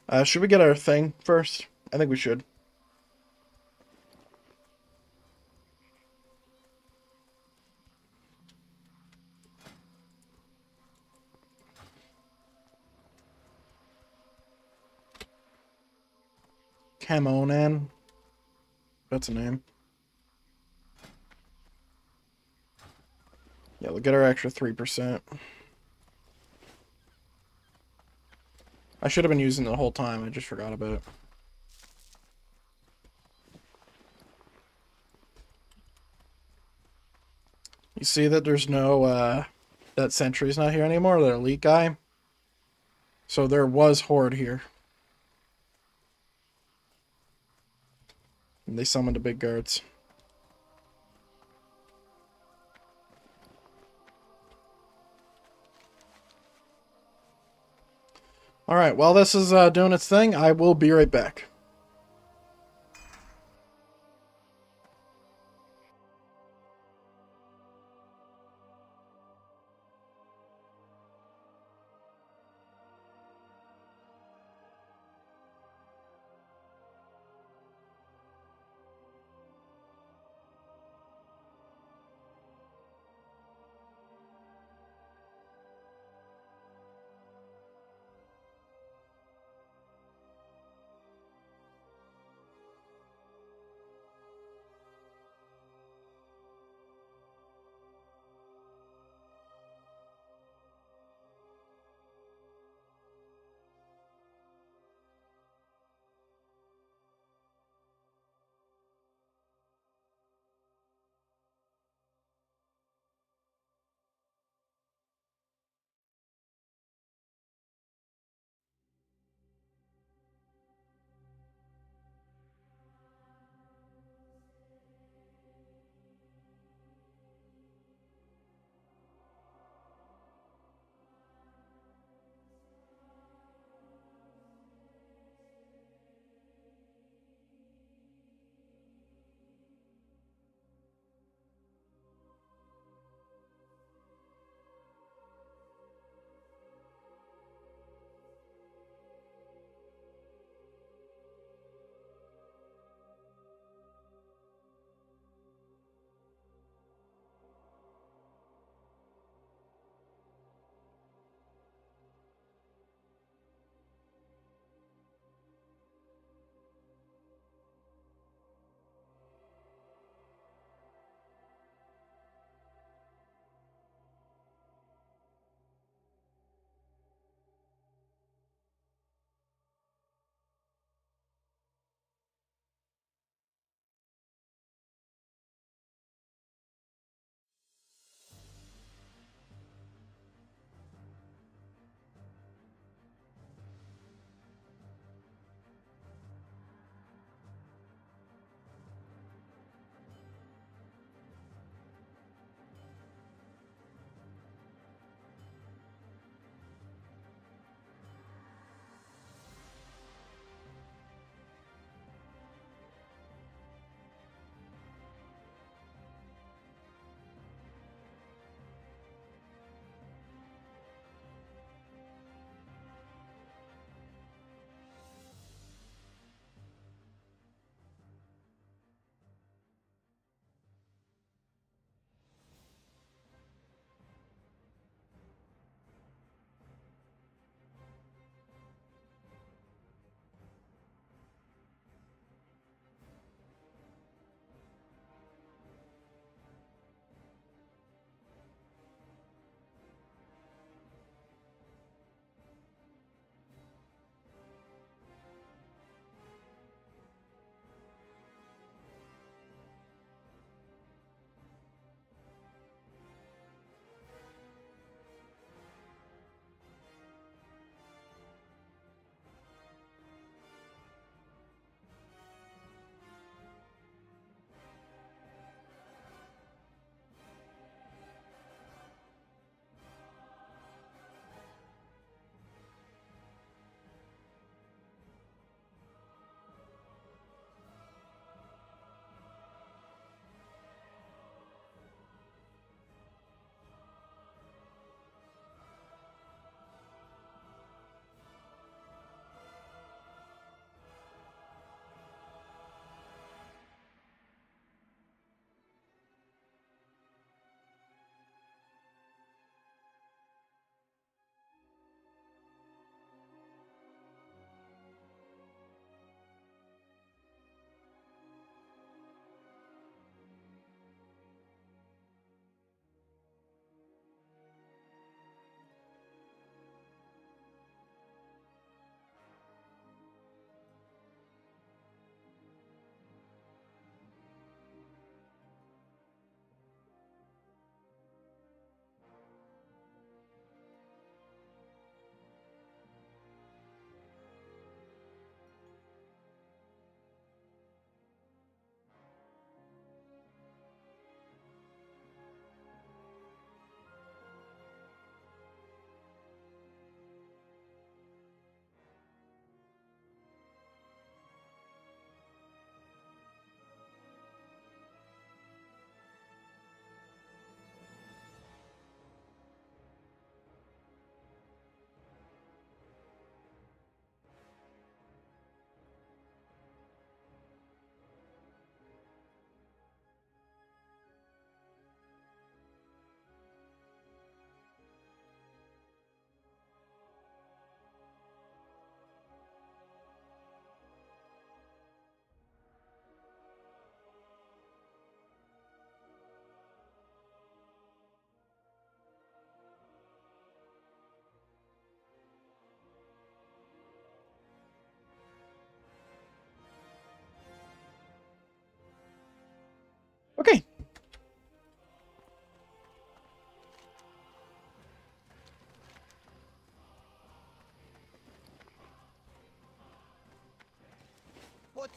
Uh, should we get our thing first? I think we should. Camonan. That's a name. Yeah, we'll get our extra 3%. I should have been using it the whole time, I just forgot about it. You see that there's no, uh, that sentry's not here anymore, that elite guy? So there was Horde here. And they summoned the big guards. Alright, while this is uh, doing its thing, I will be right back.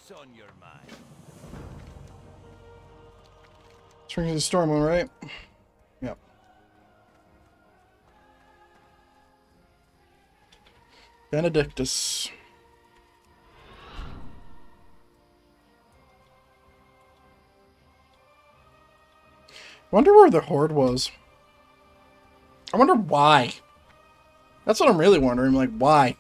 What's on your mind? Turning to the storm one, right? Yep. Benedictus. Wonder where the horde was. I wonder why. That's what I'm really wondering. Like, why?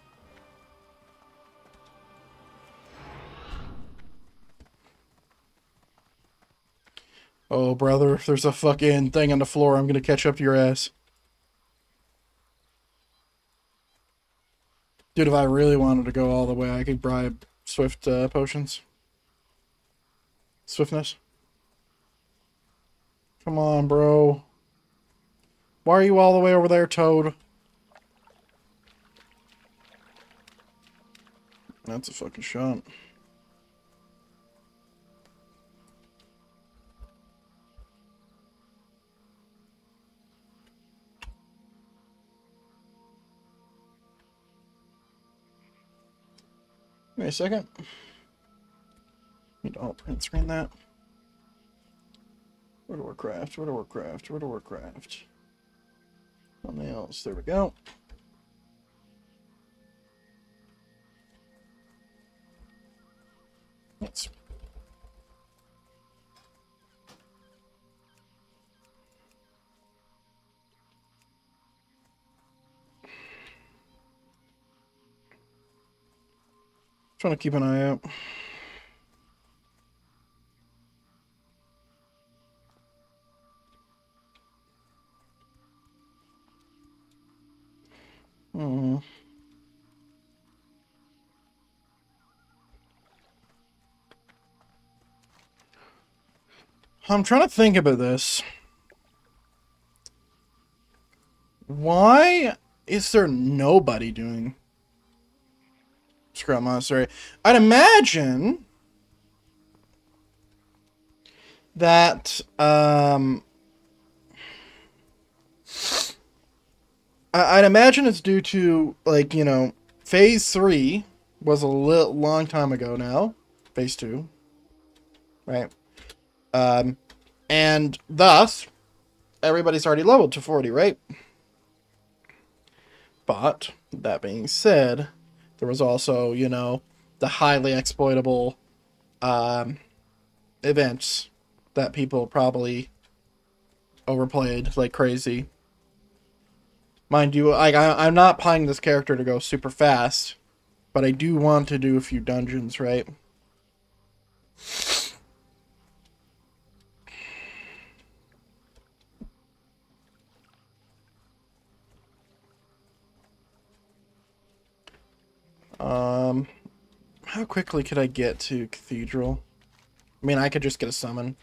Oh, brother, if there's a fucking thing on the floor, I'm gonna catch up to your ass. Dude, if I really wanted to go all the way, I could bribe Swift uh, potions. Swiftness. Come on, bro. Why are you all the way over there, Toad? That's a fucking shot. Me a second. Need to alt print screen that. World of Warcraft? World of Warcraft? World of Warcraft? Thumbnails. There we go. Yes. Trying to keep an eye out. Hmm. I'm trying to think about this. Why is there nobody doing Scarlet Monastery? I'd imagine that um I'd imagine it's due to like you know phase three was a little long time ago now phase two right um and thus everybody's already leveled to 40 right but that being said there was also you know the highly exploitable um events that people probably overplayed like crazy Mind you, like I, I'm not playing this character to go super fast, but I do want to do a few dungeons, right? Um, how quickly could I get to Cathedral? I mean, I could just get a summon.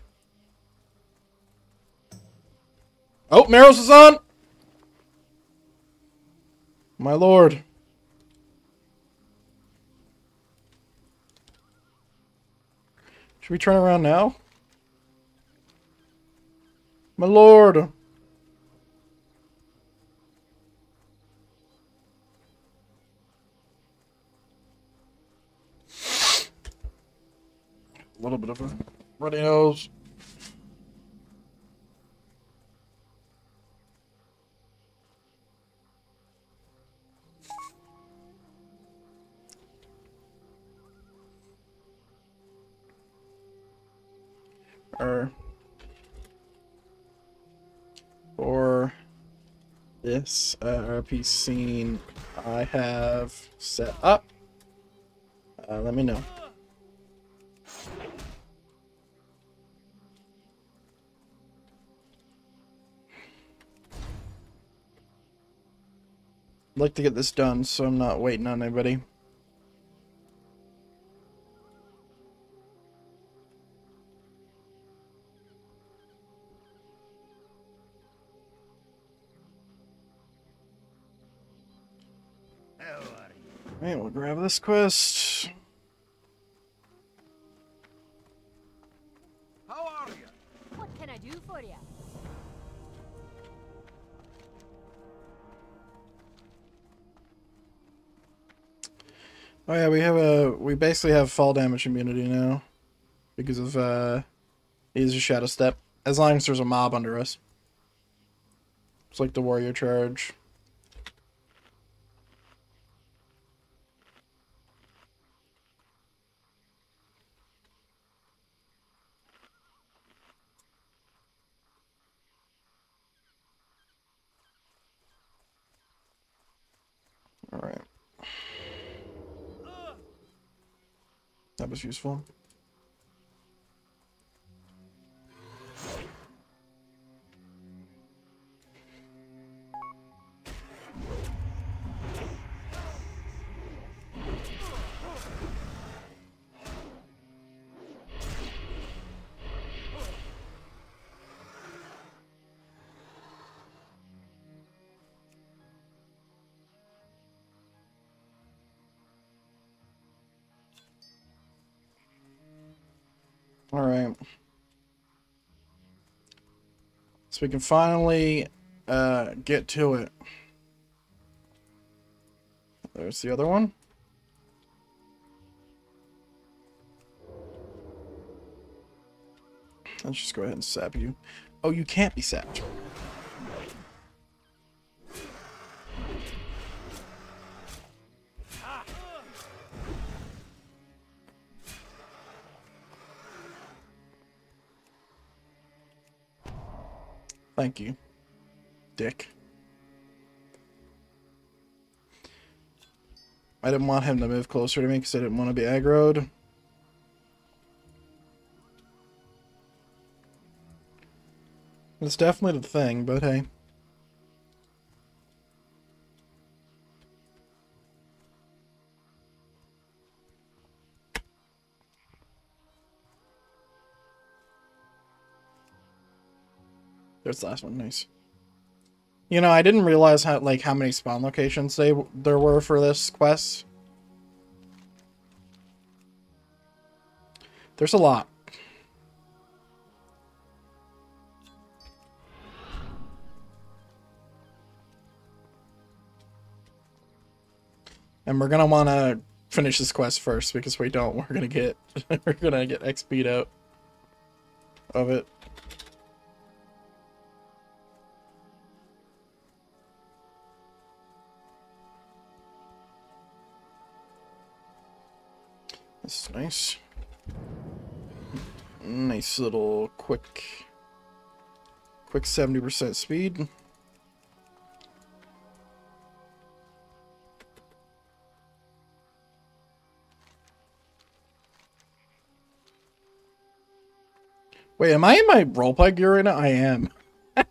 Oh, Maros is on! My lord. Should we turn around now? My lord. A little bit of a runny nose. or for this uh, RP scene I have set up. Uh, let me know. I'd like to get this done so I'm not waiting on anybody. Alright, we'll grab this quest. Oh yeah, we have a we basically have fall damage immunity now because of uh a shadow step. As long as there's a mob under us. It's like the warrior charge. All right. That was useful. We can finally uh, get to it. There's the other one. Let's just go ahead and sap you. Oh, you can't be sapped. Thank you, Dick. I didn't want him to move closer to me because I didn't want to be aggroed. It's definitely the thing, but hey. The last one. Nice. You know, I didn't realize how like how many spawn locations they there were for this quest. There's a lot. And we're gonna want to finish this quest first because we don't, we're gonna get we're gonna get XP'd out of it. Nice. Nice little quick, quick 70% speed. Wait, am I in my roleplay gear right now? I am.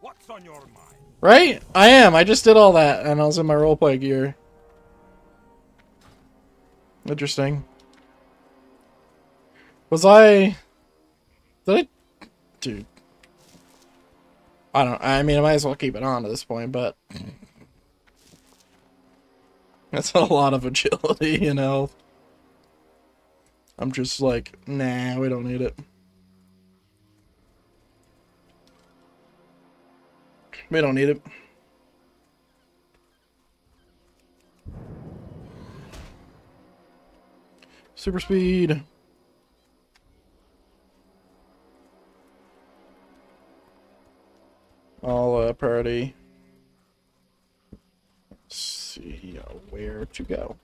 What's on your mind? Right? I am. I just did all that and I was in my roleplay gear. Interesting. Was I... Did I... Dude. I don't... I mean, I might as well keep it on at this point, but... That's a lot of agility, you know? I'm just like, nah, we don't need it. We don't need it. Super speed. All uh, priority. Let's see uh, where to go.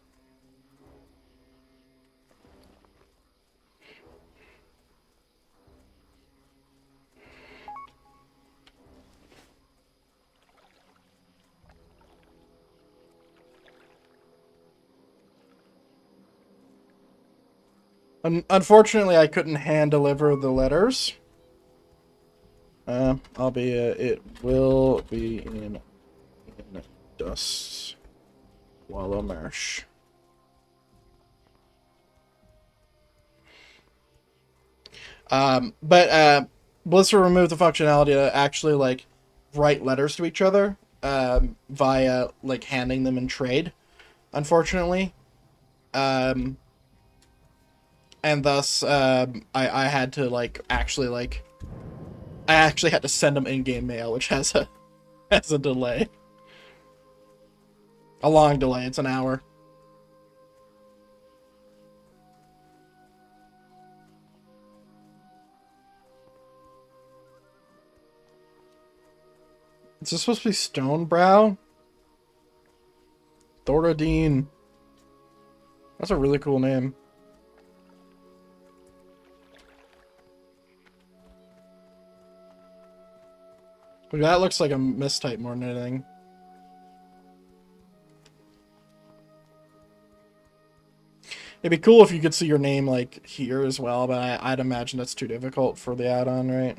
Un unfortunately, I couldn't hand deliver the letters. Uh, albeit it will be in, in Dust Wallow Marsh. Um, but uh, removed the functionality to actually like write letters to each other um, via like handing them in trade. Unfortunately, um, and thus um, I, I had to like actually like I actually had to send them in-game mail, which has a has a delay, a long delay. It's an hour. Is this supposed to be Stonebrow? Thoradine. That's a really cool name. That looks like a mistype more than anything. It'd be cool if you could see your name like here as well, but I, I'd imagine that's too difficult for the add-on, right?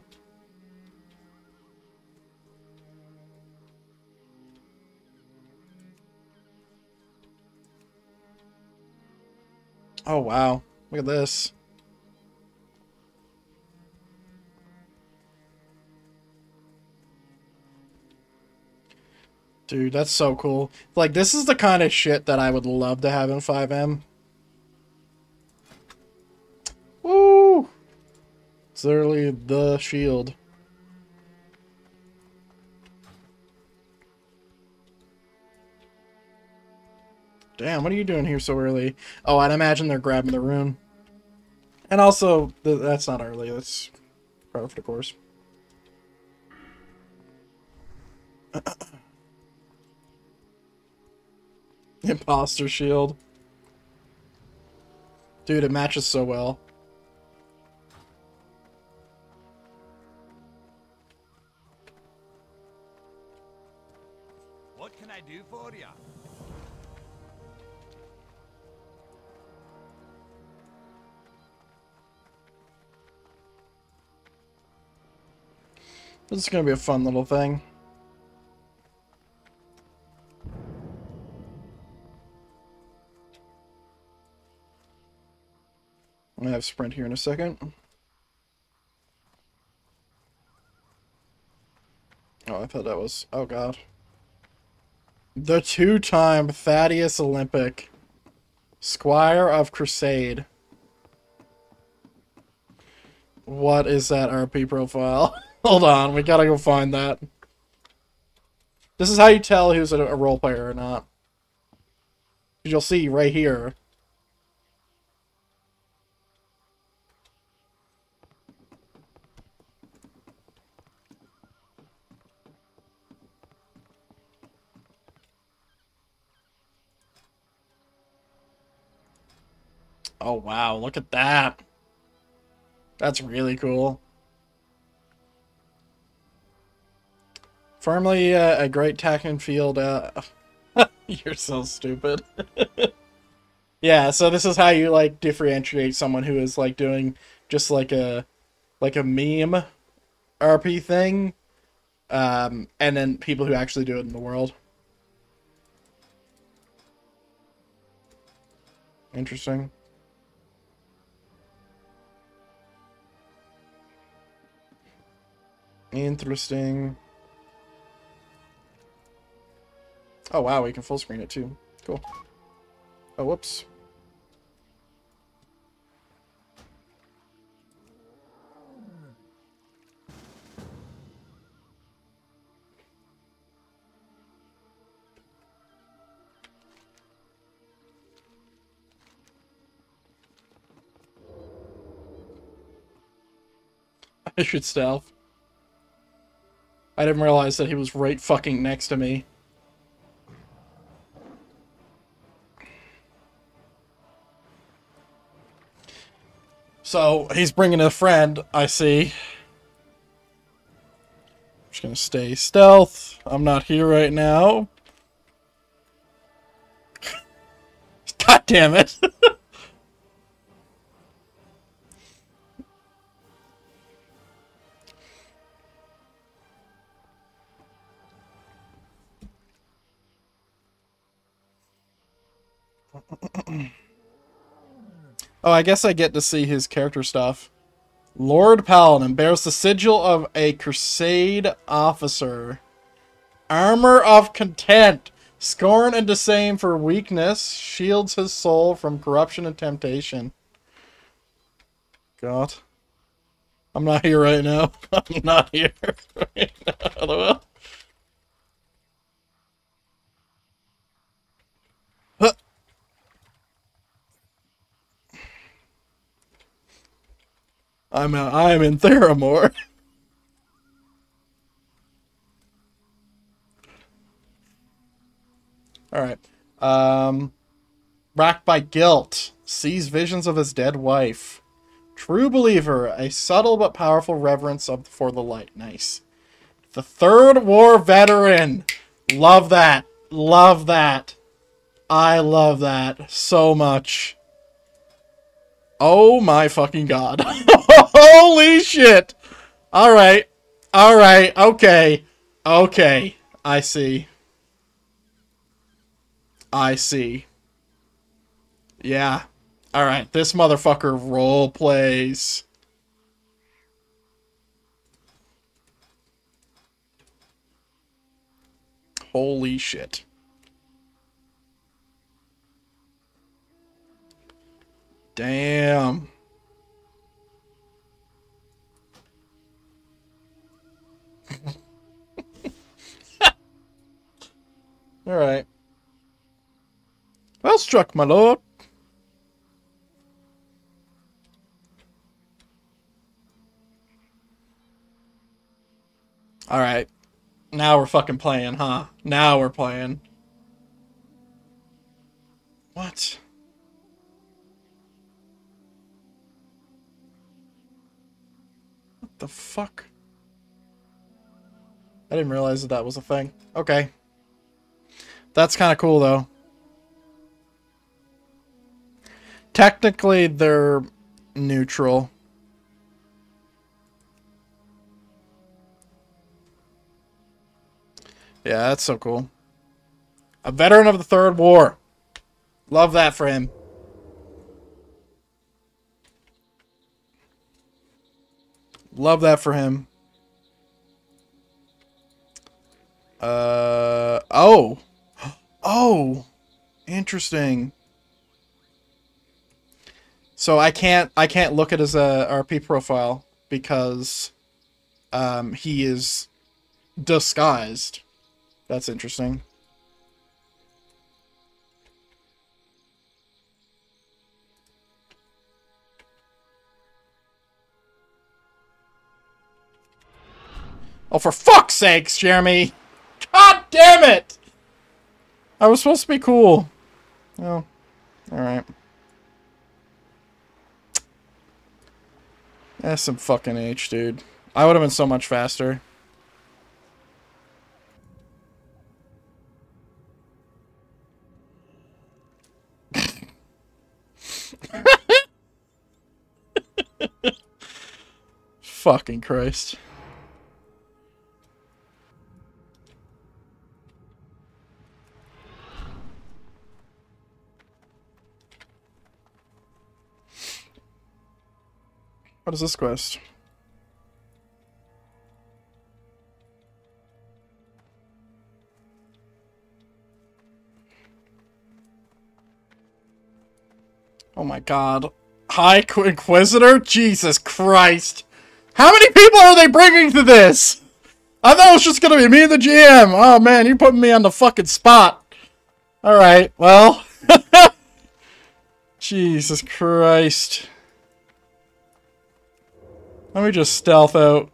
Oh wow, look at this. Dude, that's so cool. Like, this is the kind of shit that I would love to have in FiveM. Woo! It's literally the shield. Damn, what are you doing here so early? Oh, I'd imagine they're grabbing the rune. And also, th that's not early. That's perfect, of course. Imposter shield. Dude, it matches so well. What can I do for you? This is gonna be a fun little thing. I'm gonna have sprint here in a second. Oh, I thought that was. Oh god. The two-time Thaddeus Olympic Squire of Crusade. What is that RP profile? Hold on, we gotta go find that. This is how you tell who's a, a role player or not. You'll see right here. Oh wow, look at that. That's really cool. Firmly uh, a great tack and field. Uh... You're so stupid. yeah, so this is how you like differentiate someone who is like doing just like a like a meme RP thing, um, and then people who actually do it in the world. Interesting. Interesting. Oh wow, we can full screen it too. Cool. Oh, whoops. I should stealth. I didn't realize that he was right fucking next to me. So, he's bringing a friend, I see. I'm Just gonna stay stealth. I'm not here right now. God damn it. Oh, I guess I get to see his character stuff. Lord Paladin bears the sigil of a crusade officer. Armor of content. Scorn and disdain for weakness. Shields his soul from corruption and temptation. God. I'm not here right now. I'm not here right now. I'm a, I'm in Theramore. All right. Um, racked by guilt, sees visions of his dead wife. True believer, a subtle but powerful reverence of, for the light. Nice. The third war veteran. Love that. Love that. I love that so much. Oh my fucking god. Holy shit. All right. All right. Okay. Okay. I see. I see. Yeah. All right. This motherfucker role plays. Holy shit. Damn. All right. Well struck, my lord. All right. Now we're fucking playing, huh? Now we're playing. What? The fuck? I didn't realize that that was a thing. Okay. That's kind of cool, though. Technically, they're neutral. Yeah, that's so cool. A veteran of the Third War. Love that for him. Love that for him. Uh oh. Oh. Interesting. So I can't I can't look at his uh, RP profile because um he is disguised. That's interesting. Oh, for fuck's sakes, Jeremy! God damn it! I was supposed to be cool. Oh, alright. That's some fucking H, dude. I would have been so much faster. Fucking Christ. What is this quest? Oh my god. High Inquisitor? Jesus Christ. How many people are they bringing to this? I thought it was just gonna be me and the GM. Oh man, you're putting me on the fucking spot. Alright, well. Jesus Christ. Let me just stealth out.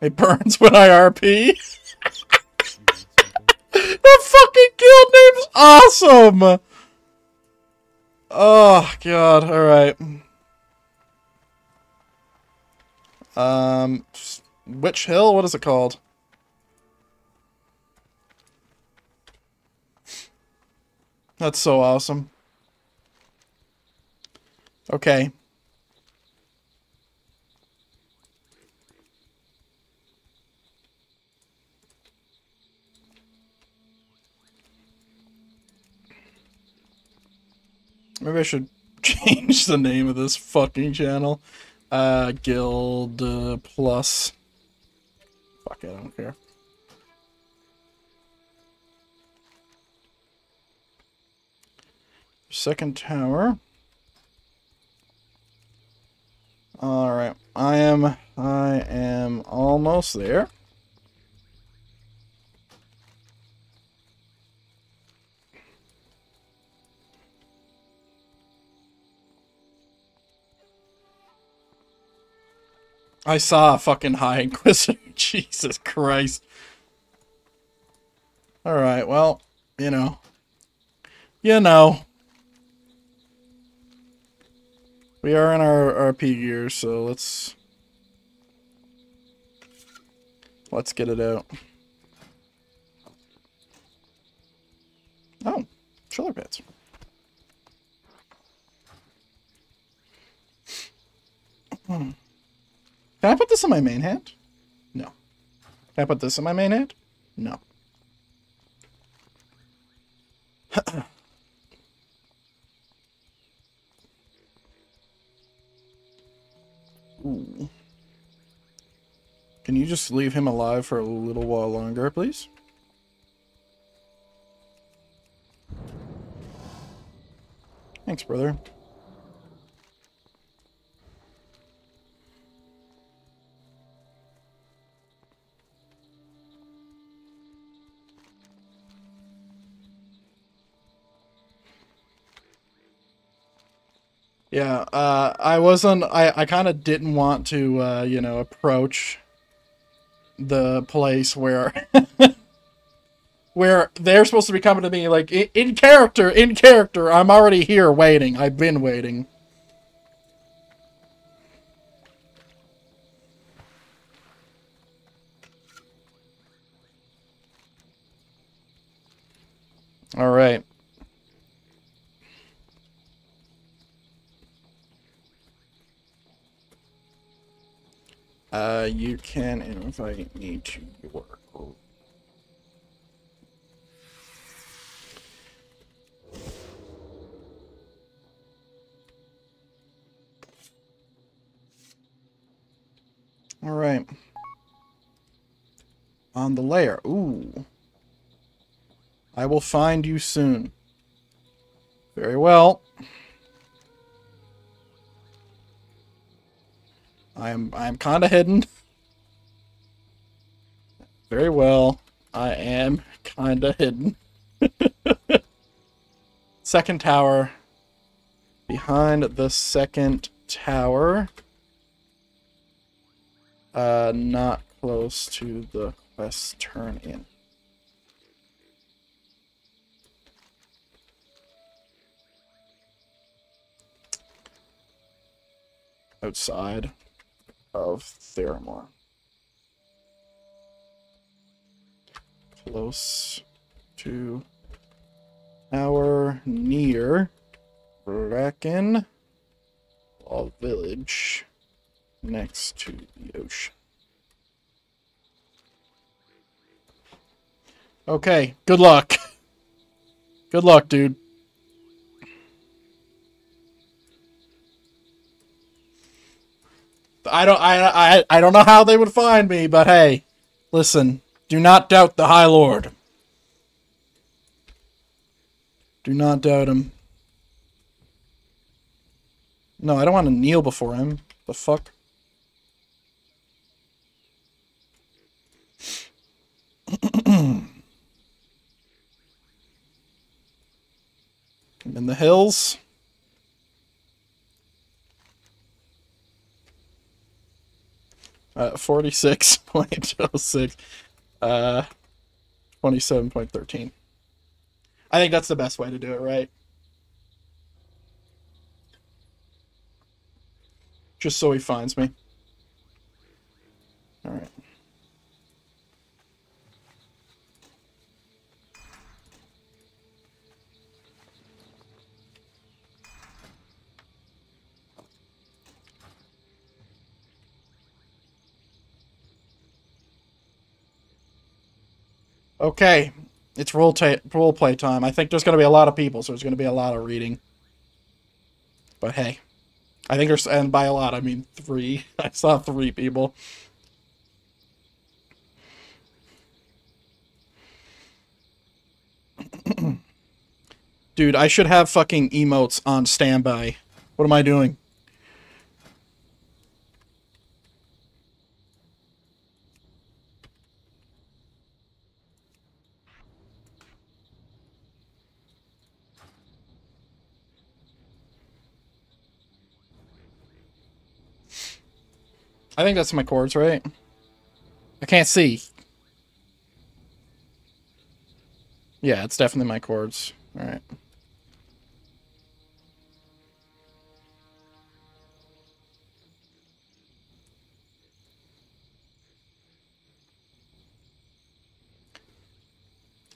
It burns when I RP. the fucking guild name's awesome! Oh, God. Alright. Um, Witch Hill? What is it called? That's so awesome. Okay. Maybe I should change the name of this fucking channel. Uh, Guild uh, Plus. Fuck it, I don't care. Second tower. Alright, I am, I am almost there. I saw a fucking High Inquisitor. Jesus Christ. All right. Well, you know. You know. We are in our RP gear, so let's let's get it out. Oh, shoulder pads. Hmm. Can I put this in my main hand? No. Can I put this in my main hand? No. Ooh. Can you just leave him alive for a little while longer, please? Thanks, brother. Yeah, uh, I wasn't. I, I kind of didn't want to, uh, you know, approach the place where where they're supposed to be coming to me like in, in character, in character. I'm already here waiting. I've been waiting. All right. Uh, you can invite me to your group. All right. On the layer. Ooh. I will find you soon. Very well. I am I am kind of hidden. Very well. I am kind of hidden. second tower. Behind the second tower. Uh, not close to the quest turn in. Outside of Theramore. Close to our near Bracken Village next to the ocean. Okay, good luck. Good luck, dude. I don't I, I I don't know how they would find me, but hey, listen, do not doubt the High Lord. Do not doubt him. No, I don't want to kneel before him. The fuck? in the hills. Uh, 46.06. Uh, 27.13. I think that's the best way to do it, right? Just so he finds me. Alright. Okay, it's role, role play time. I think there's going to be a lot of people, so there's going to be a lot of reading. But hey, I think there's, and by a lot, I mean three. I saw three people. Dude, I should have fucking emotes on standby. What am I doing? I think that's my chords, right? I can't see. Yeah, it's definitely my chords. All right.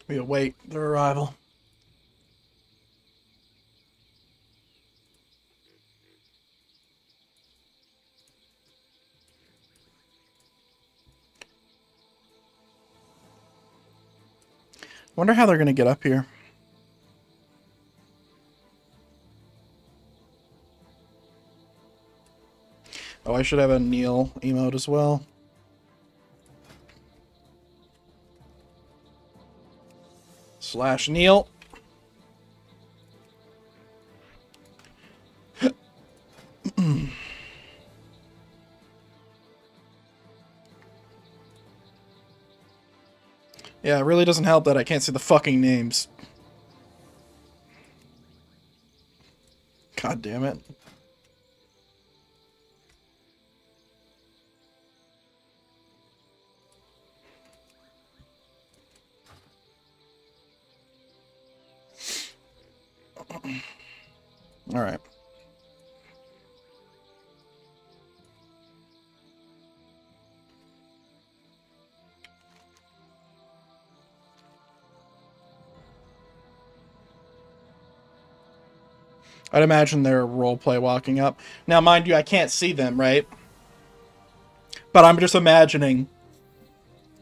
We await their arrival. Wonder how they're gonna get up here. Oh, I should have a kneel emote as well. Slash kneel. Yeah, it really doesn't help that I can't see the fucking names. God damn it. All right. I'd imagine they're roleplay walking up. Now, mind you, I can't see them, right? But I'm just imagining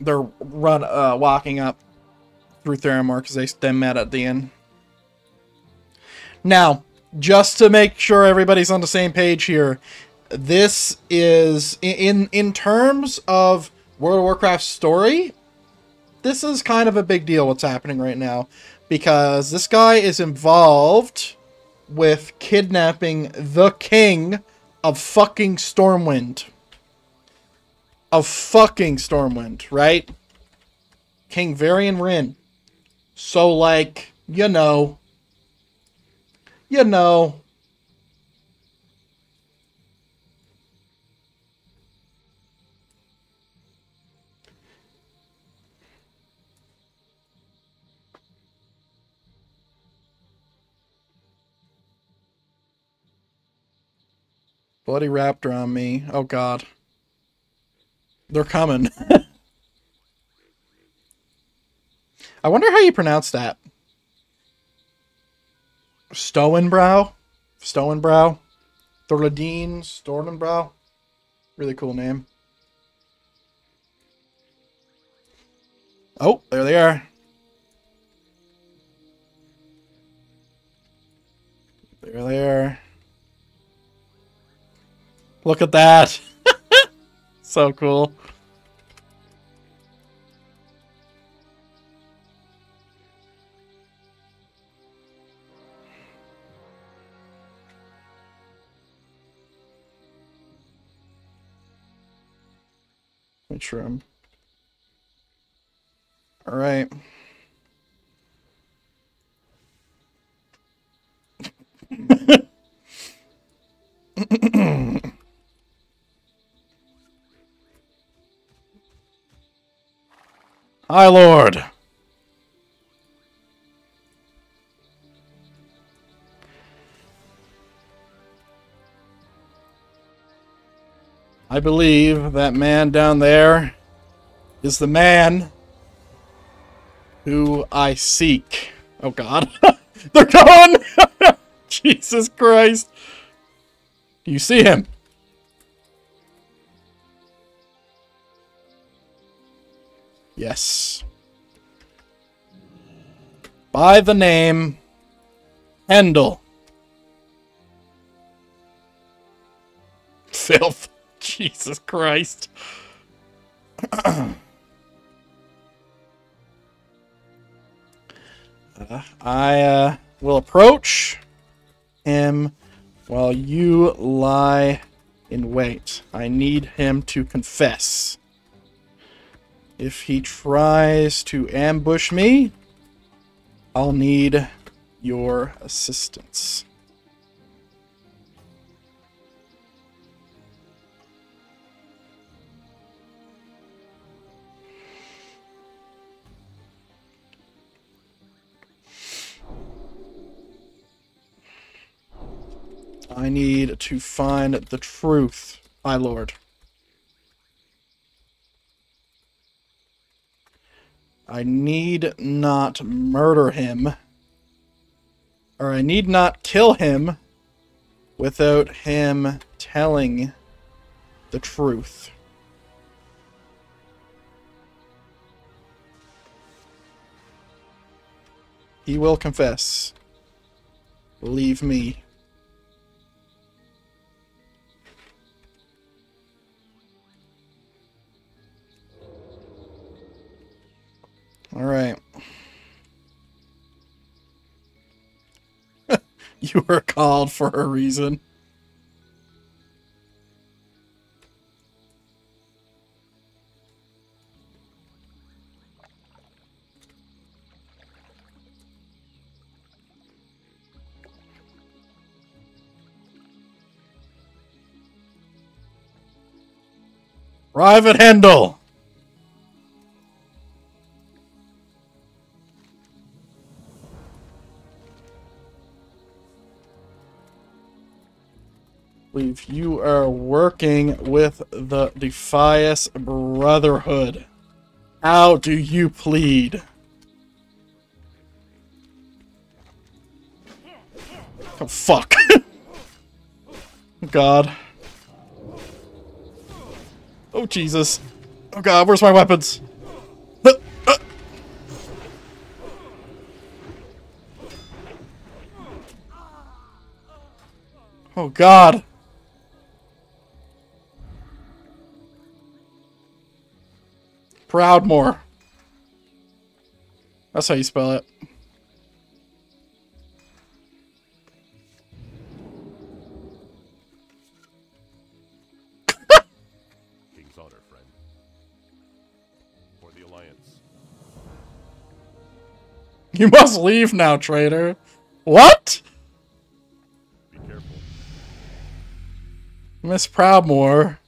they're run uh, walking up through Theramore because they they met at the end. Now, just to make sure everybody's on the same page here, this is in in terms of World of Warcraft story. This is kind of a big deal. What's happening right now, because this guy is involved with kidnapping the king of fucking Stormwind. Of fucking Stormwind, right? King Varian Wrynn. So, like, you know. You know. Bloody raptor on me. Oh god. They're coming. I wonder how you pronounce that. Stowenbrow? Stowenbrow? Thorladine Stormenbrow? Really cool name. Oh, there they are. There they are. Look at that. so cool. Trim. All right. Hi, Lord. I believe that man down there is the man who I seek. Oh god. They're gone! Jesus Christ. You see him? Yes. By the name Hendel. Filth. Jesus Christ. uh, I uh, will approach him while you lie in wait. I need him to confess. If he tries to ambush me, I'll need your assistance. I need to find the truth, my lord. I need not murder him. Or I need not kill him without him telling the truth. He will confess. Believe me. All right. you were called for a reason. Private Handel. Believe you are working with the Defias Brotherhood. How do you plead? Oh, fuck. God. Oh, Jesus. Oh, God, where's my weapons? Oh, God. Proudmoore. That's how you spell it. King's honor, friend. For the Alliance. You must leave now, traitor. What? Be careful. Miss Proudmoore.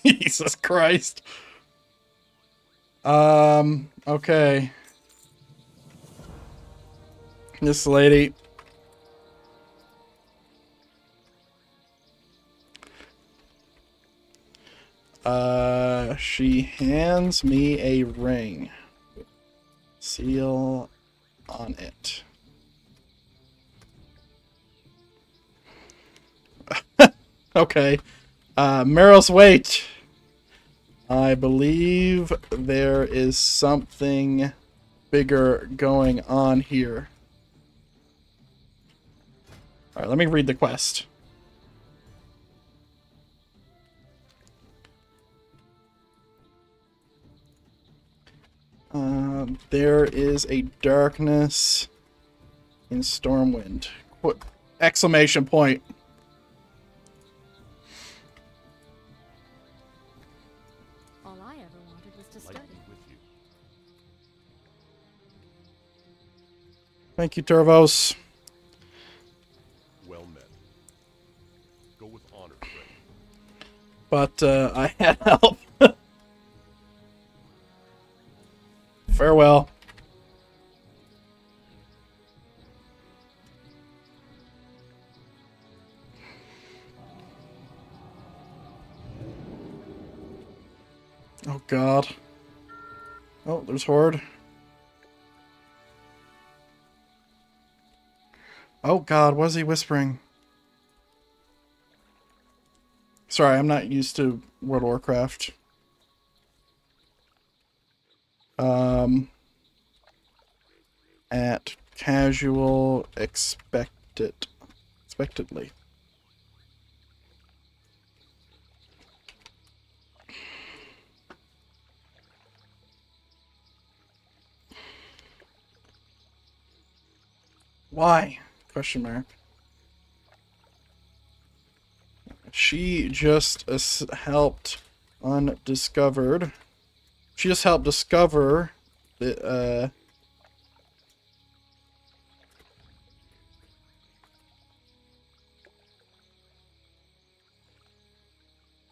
Jesus Christ. Um, okay. This lady. Uh, she hands me a ring. Seal on it. okay. Uh, Meryl's wait. I believe there is something bigger going on here. Alright, let me read the quest. Uh, there is a darkness in Stormwind. Exclamation point. Thank you, Turvos. Well met. Go with honor, friend. but uh, I had help. Farewell. Oh God. Oh, there's Horde. Oh God, what is he whispering? Sorry, I'm not used to World of Warcraft. Um, at casual expected, expectedly. Why? Question mark. She just helped undiscovered. She just helped discover the uh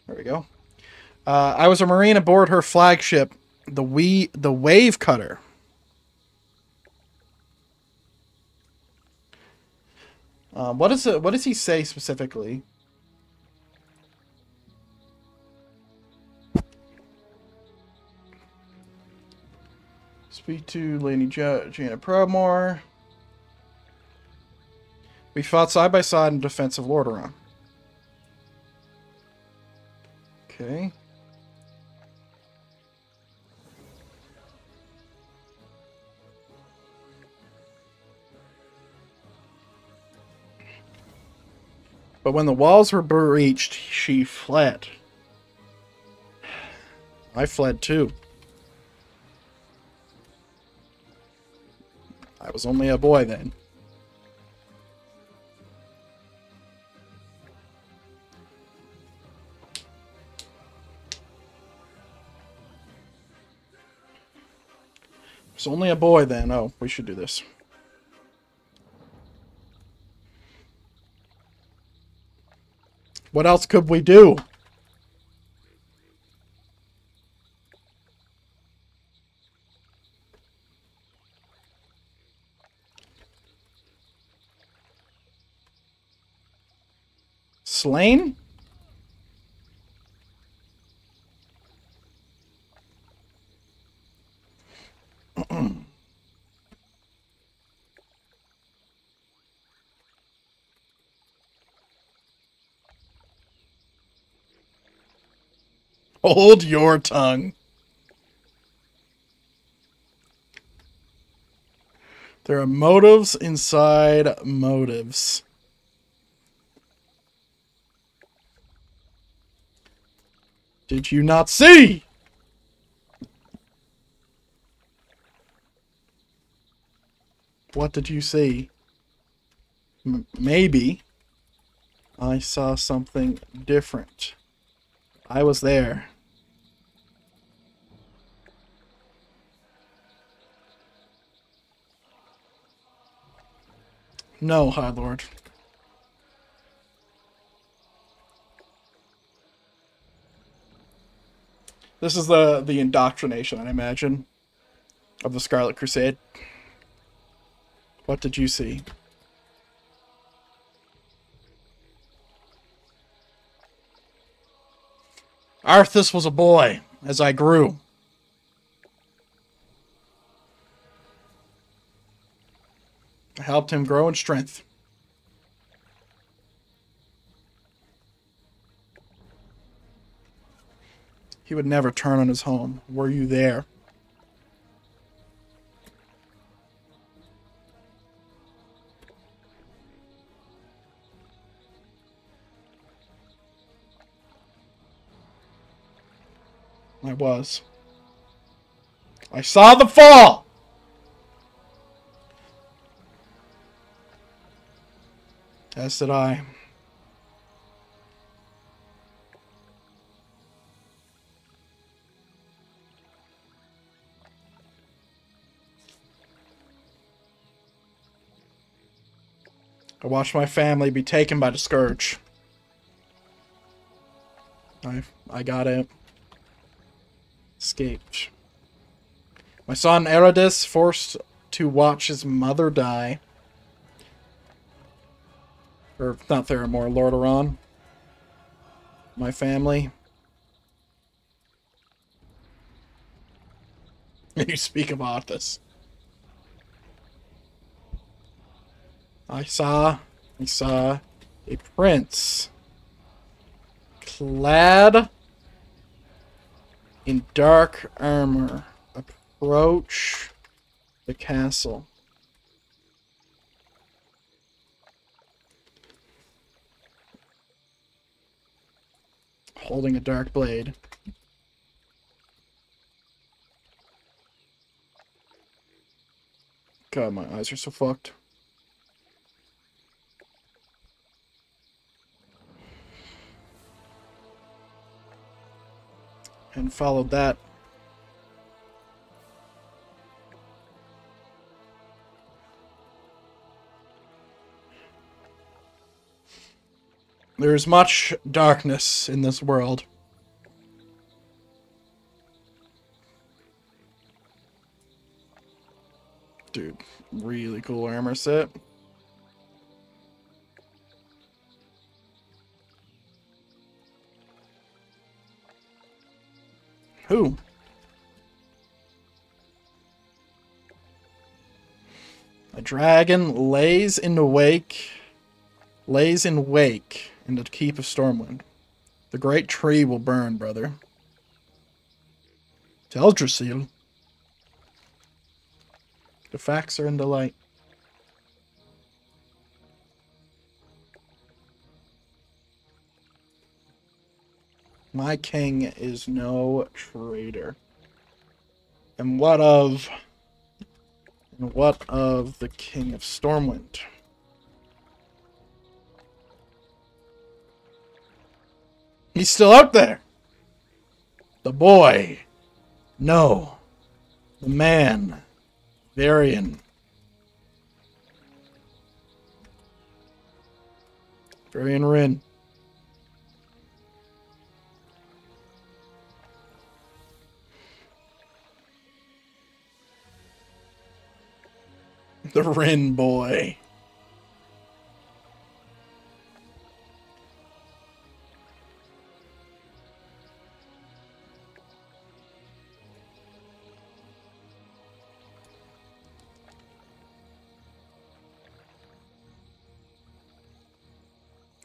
There we go. Uh, I was a marine aboard her flagship, the we the Wave Cutter. Um, what is it? What does he say specifically? Speak to Lady jo- Janet Proudmoore. We fought side by side in defense of Lordaeron. Okay. But when the walls were breached, she fled. I fled too. I was only a boy then. I was only a boy then. Oh, we should do this. What else could we do? Slain? Hold your tongue. There are motives inside motives. Did you not see? What did you see? M- maybe I saw something different. I was there. No, High Lord. This is the the indoctrination, I imagine, of the Scarlet Crusade. What did you see? Arthas was a boy as I grew. I helped him grow in strength. He would never turn on his home. Were you there? I was. I saw the fall! As did I. I watched my family be taken by the scourge. I I got it. Escaped. My son Eridus forced to watch his mother die. Or not Theramore, Lordaeron. My family. You speak about this. I saw, I saw a prince clad in dark armor approach the castle. Holding a dark blade. God, my eyes are so fucked. And followed that. There is much darkness in this world. Dude, really cool armor set. Who? A dragon lays in wake, lays in wake in the keep of Stormwind. The great tree will burn, brother. Teldrassil. The facts are in the light. My king is no traitor. And what of and what of the king of Stormwind? He's still out there. The boy. No. The man. Varian. Varian Wrynn. The Wrynn boy.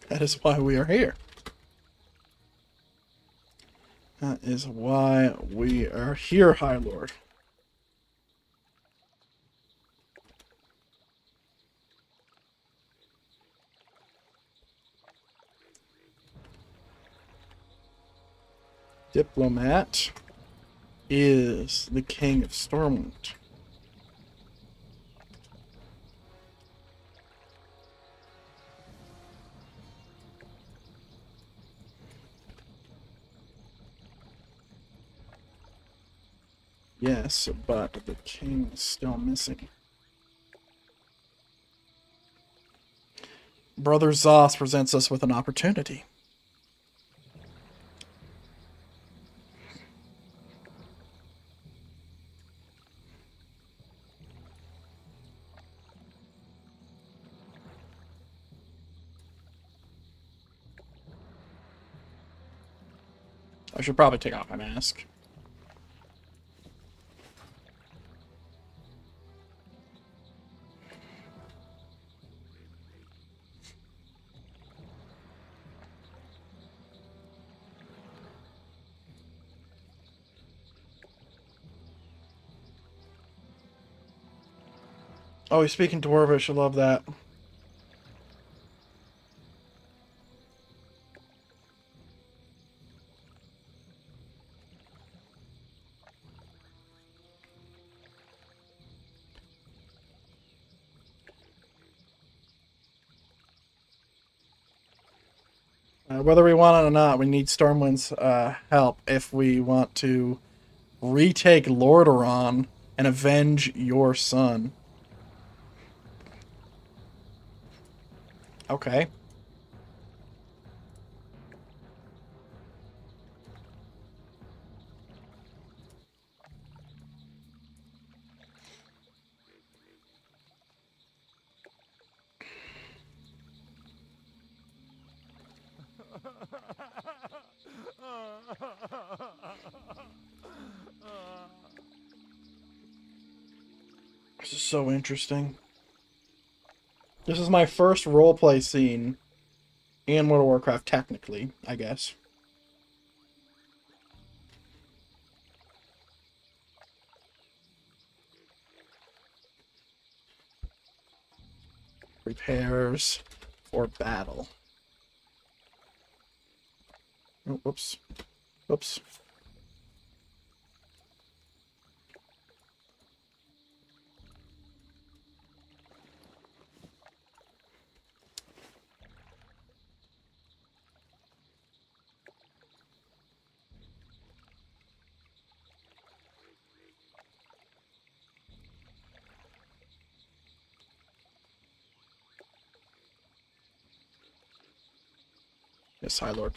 That is why we are here. That is why we are here, High Lord. Diplomat is the king of Stormwind. Yes, but the king is still missing. Brother Zoth presents us with an opportunity. Should probably take off my mask. Oh, he's speaking Dwarvish. I love that. Whether we want it or not, we need Stormwind's uh, help if we want to retake Lordaeron and avenge your son. Okay. So interesting. This is my first roleplay scene in World of Warcraft, technically, I guess. Repairs for battle. Oh, whoops. Whoops. Yes, High Lord.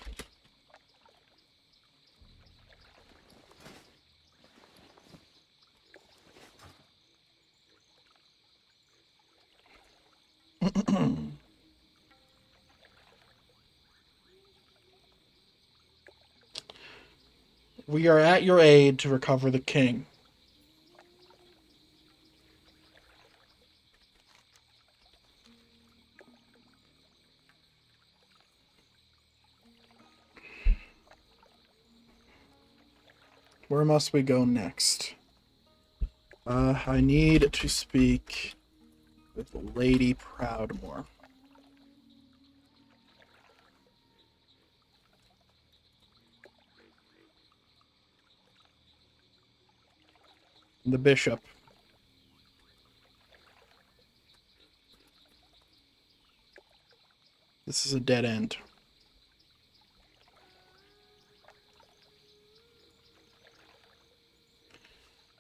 we are at your aid to recover the king. Where must we go next? Uh, I need to speak with Lady Proudmoore. The bishop. This is a dead end.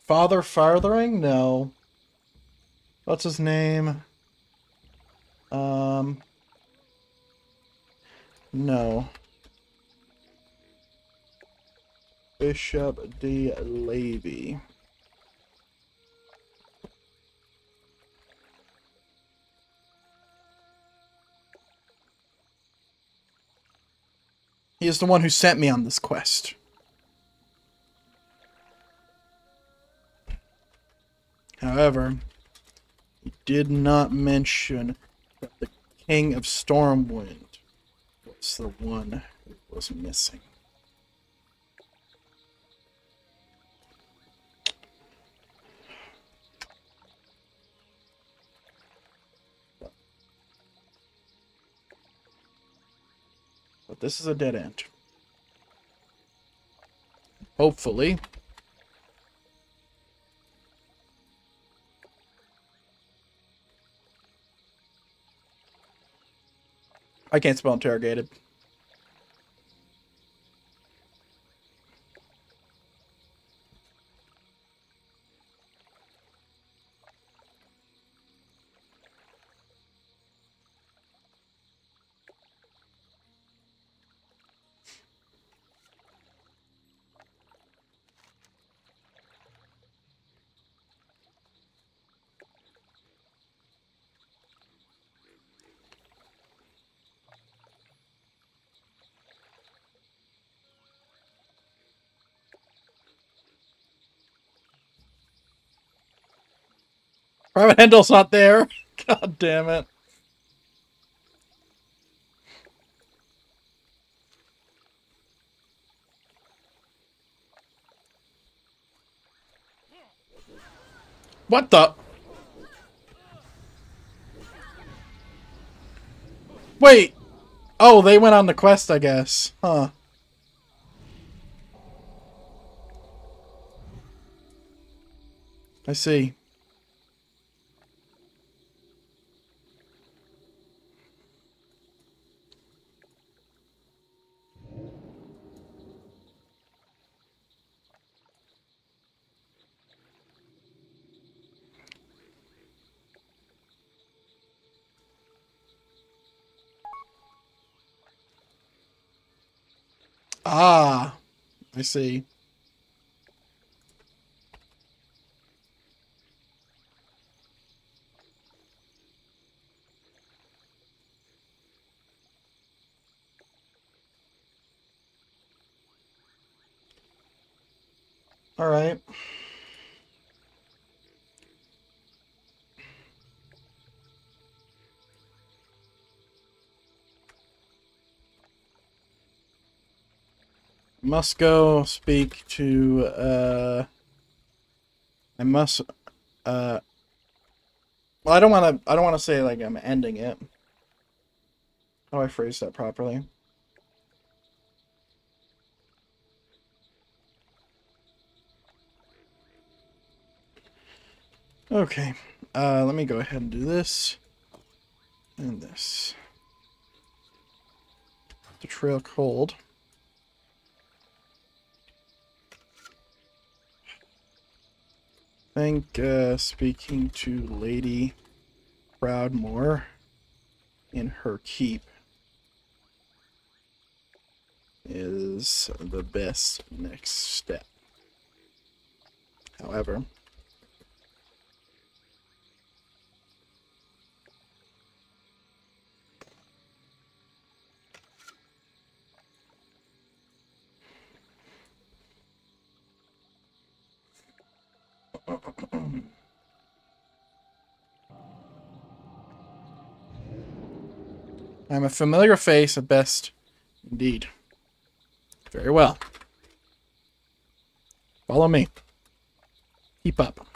Father Farthering? No. What's his name? Um. No. Bishop de Levy. He is the one who sent me on this quest. However, he did not mention that the King of Stormwind was the one who was missing. But this is a dead end. Hopefully. I can't spell interrogated. Private Hendel's not there. God damn it. What the? Wait. Oh, they went on the quest, I guess. Huh. I see. Ah, I see. All right. Must go speak to uh I must uh well I don't wanna I don't wanna say like I'm ending it. How do I phrase that properly? Okay. Uh let me go ahead and do this. And this. The trail cold. Think uh, speaking to Lady Proudmoore in her keep is the best next step. However, I'm a familiar face at best. Indeed. Very well. Follow me. Keep up.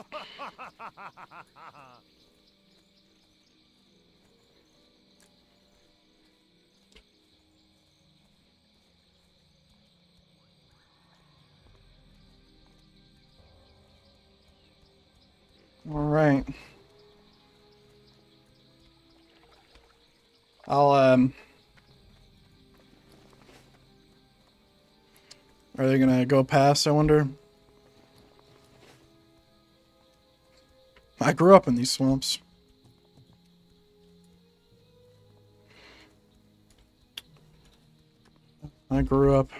All right. I'll um. Are they gonna go past? I wonder. I grew up in these swamps. I grew up.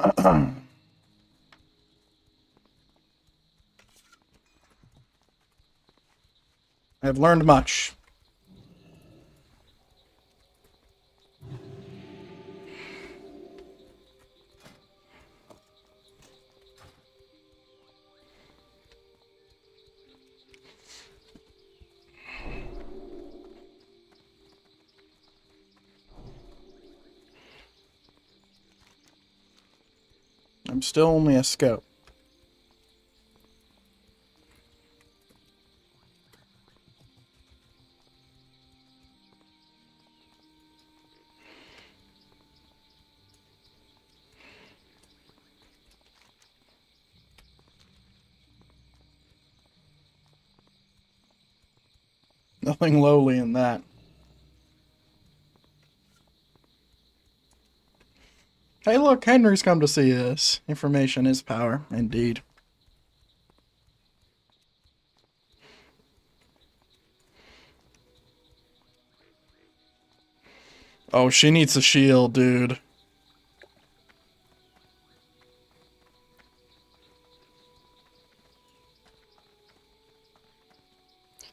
I've learned much. Still only a scout. Nothing lowly in that. Hey, look, Henry's come to see us. Information is power, indeed. Oh, she needs a shield, dude.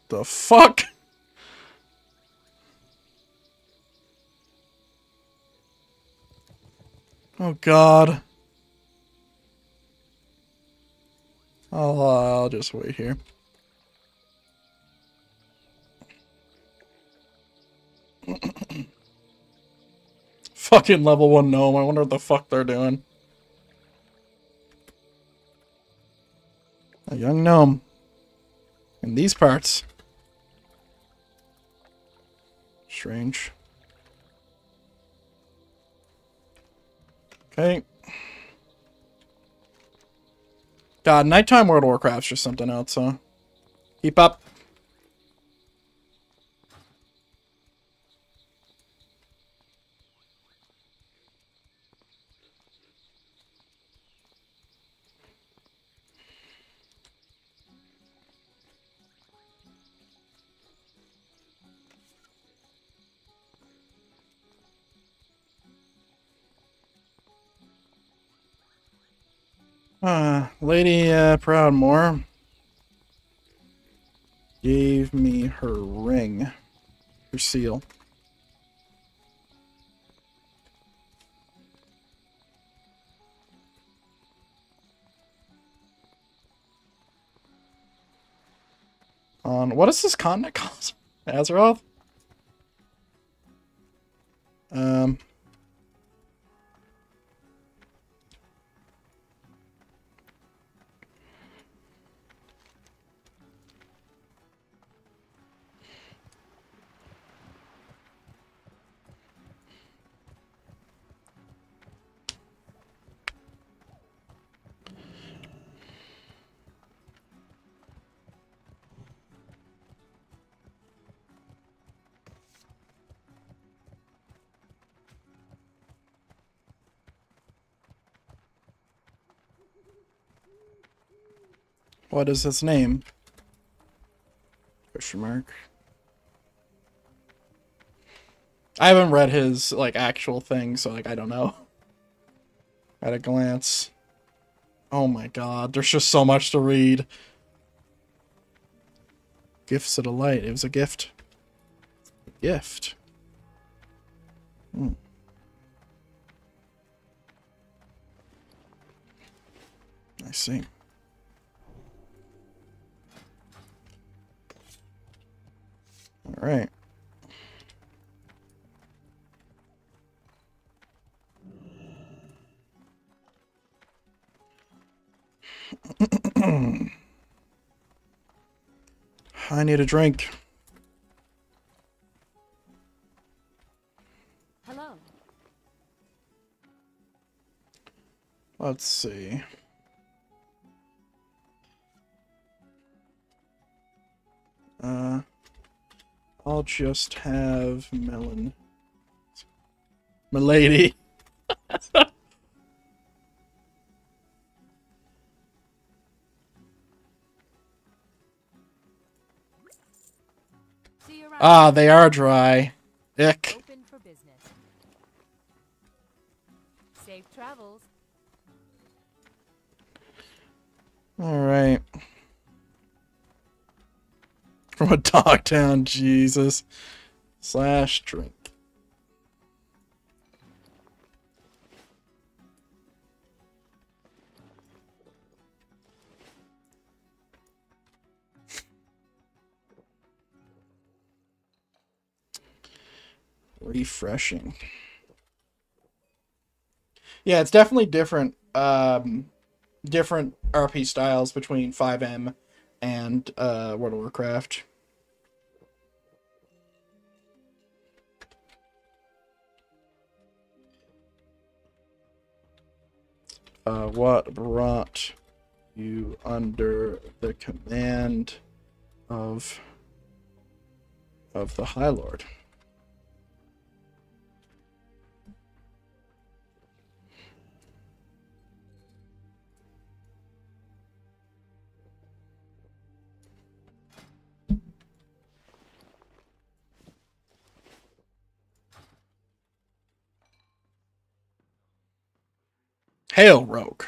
The fuck? Oh god. I'll, uh, I'll just wait here. Fucking level 1 gnome. I wonder what the fuck they're doing. A young gnome. In these parts. Strange. Okay. God, Nighttime World of Warcraft's just something else, huh? Keep up. Lady uh, Proudmoore gave me her ring, her seal. On what does this continent called? Azeroth? Um. What is his name? Question mark. I haven't read his like actual thing, so like I don't know. At a glance. Oh my god, there's just so much to read. Gifts of the light. It was a gift. Gift. Hmm. I see. All right. I need a drink. Hello. Let's see. Uh, I'll just have melon. Milady. See you around. Ah, they are dry. Ick. Open for From a dog town, Jesus. Slash drink. Refreshing. Yeah, it's definitely different. Um, different RP styles between FiveM and uh, World of Warcraft. Uh, what brought you under the command of of the High Lord? Hail, Rogue.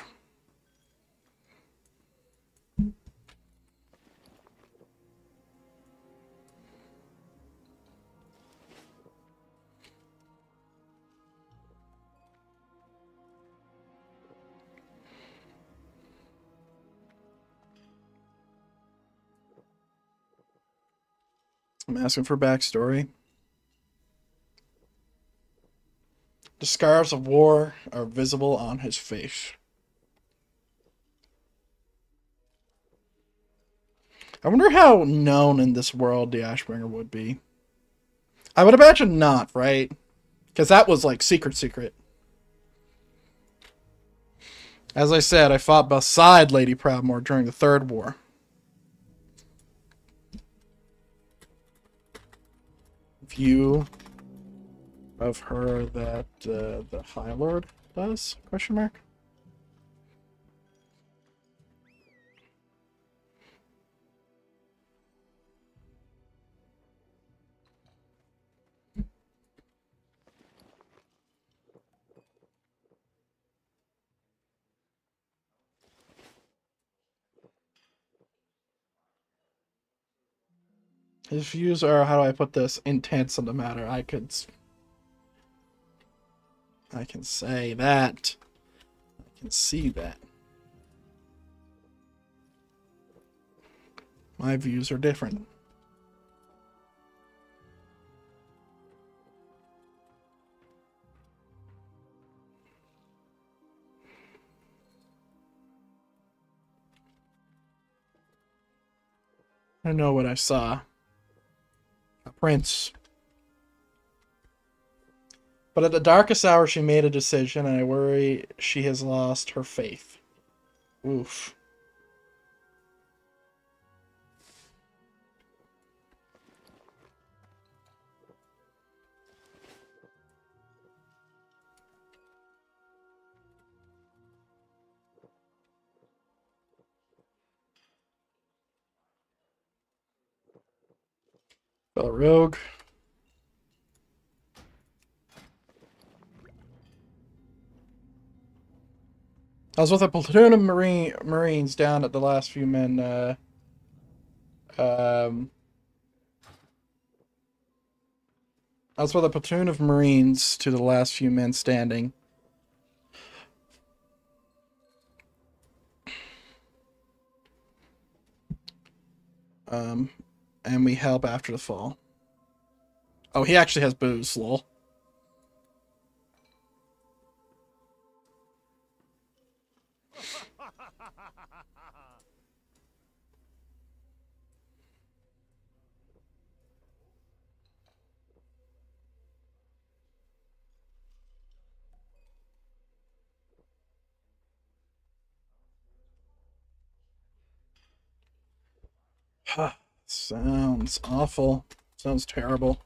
I'm asking for backstory. The scars of war are visible on his face. I wonder how known in this world the Ashbringer would be. I would imagine not, right? Because that was like secret, secret. As I said, I fought beside Lady Proudmoore during the Third War. View of her that uh, the High Lord does? Question mark. His views are, how do I put this, intense on the matter. I could I can say that. I can see that. My views are different. I know what I saw. A prince. But at the darkest hour, she made a decision, and I worry she has lost her faith. Oof. A rogue. I was with a platoon of marine marines down at the last few men. Uh, um, I was with a platoon of marines to the last few men standing. Um, and we help after the fall. Oh, he actually has booze, lol. Sounds awful. Sounds terrible.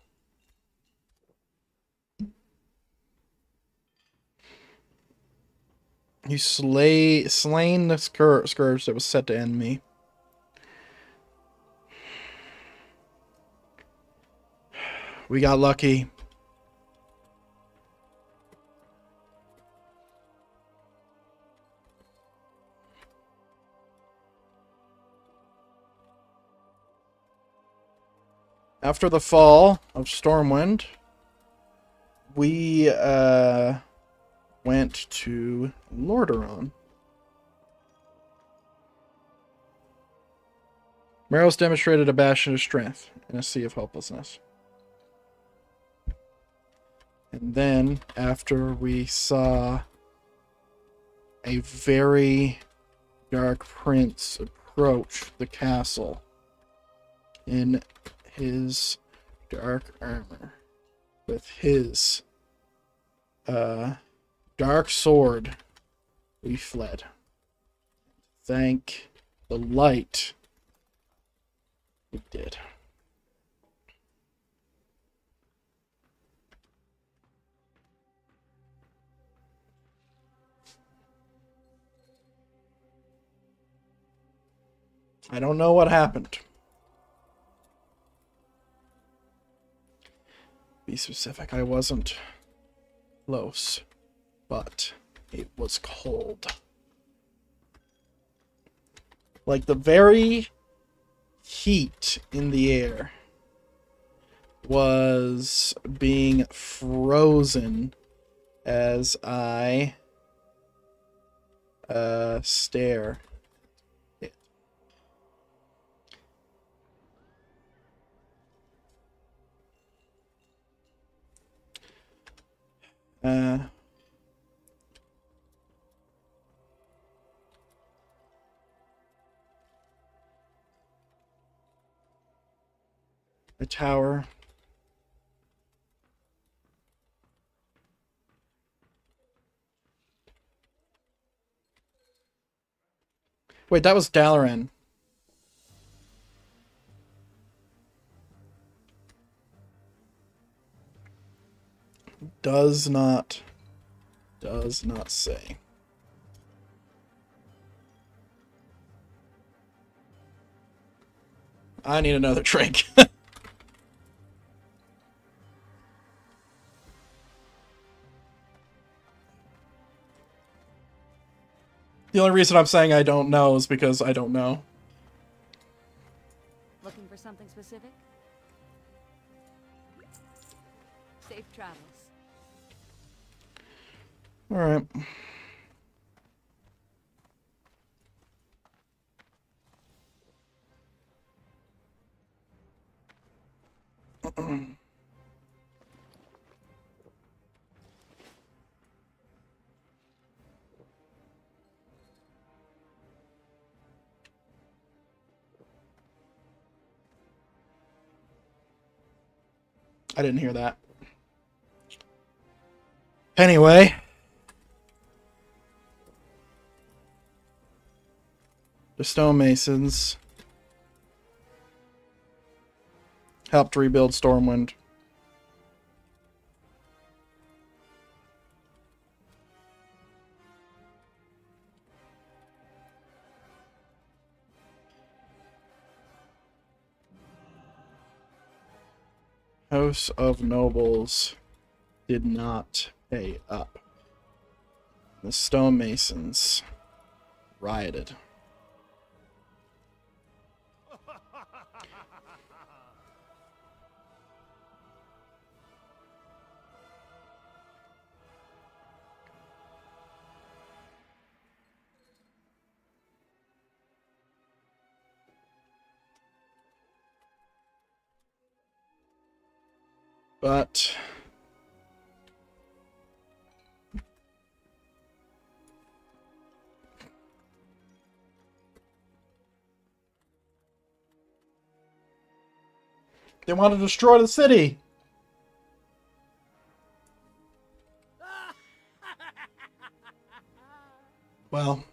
You slay slain the scour- scourge that was set to end me. We got lucky. After the fall of Stormwind, we uh, went to Lordaeron. Meros demonstrated a bastion of strength in a sea of hopelessness. And then, after we saw a very dark prince approach the castle in his dark armor with his uh dark sword we fled. Thank the light we did. I don't know what happened. Be specific, I wasn't close, but it was cold. Like the very heat in the air was being frozen as I uh stare Uh, tower. Wait, that was Dalaran. Does not. Does not say. I need another drink. The only reason I'm saying I don't know is because I don't know. Looking for something specific? Safe travels. All right. I didn't hear that. Anyway. The stonemasons helped rebuild Stormwind. House of Nobles did not pay up. The stonemasons rioted. But they want to destroy the city. Well,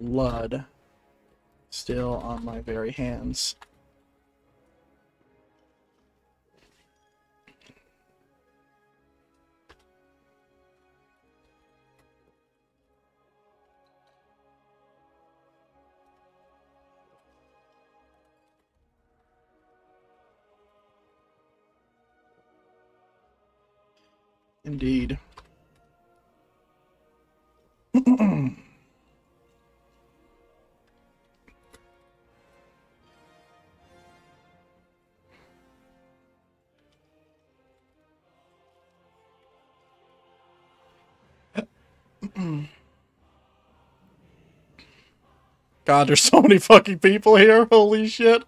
blood still on my very hands. Indeed. God, there's so many fucking people here. Holy shit.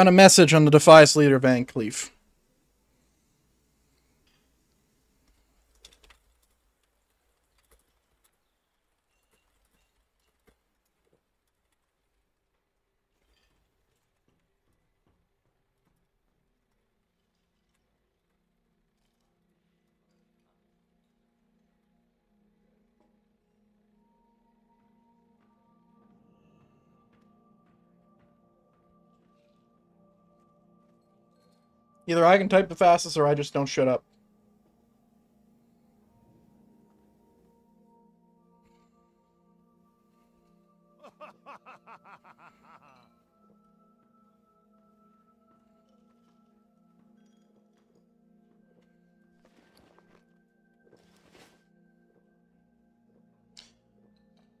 Found a message on the Defias leader, VanCleef. Either I can type the fastest or I just don't shut up.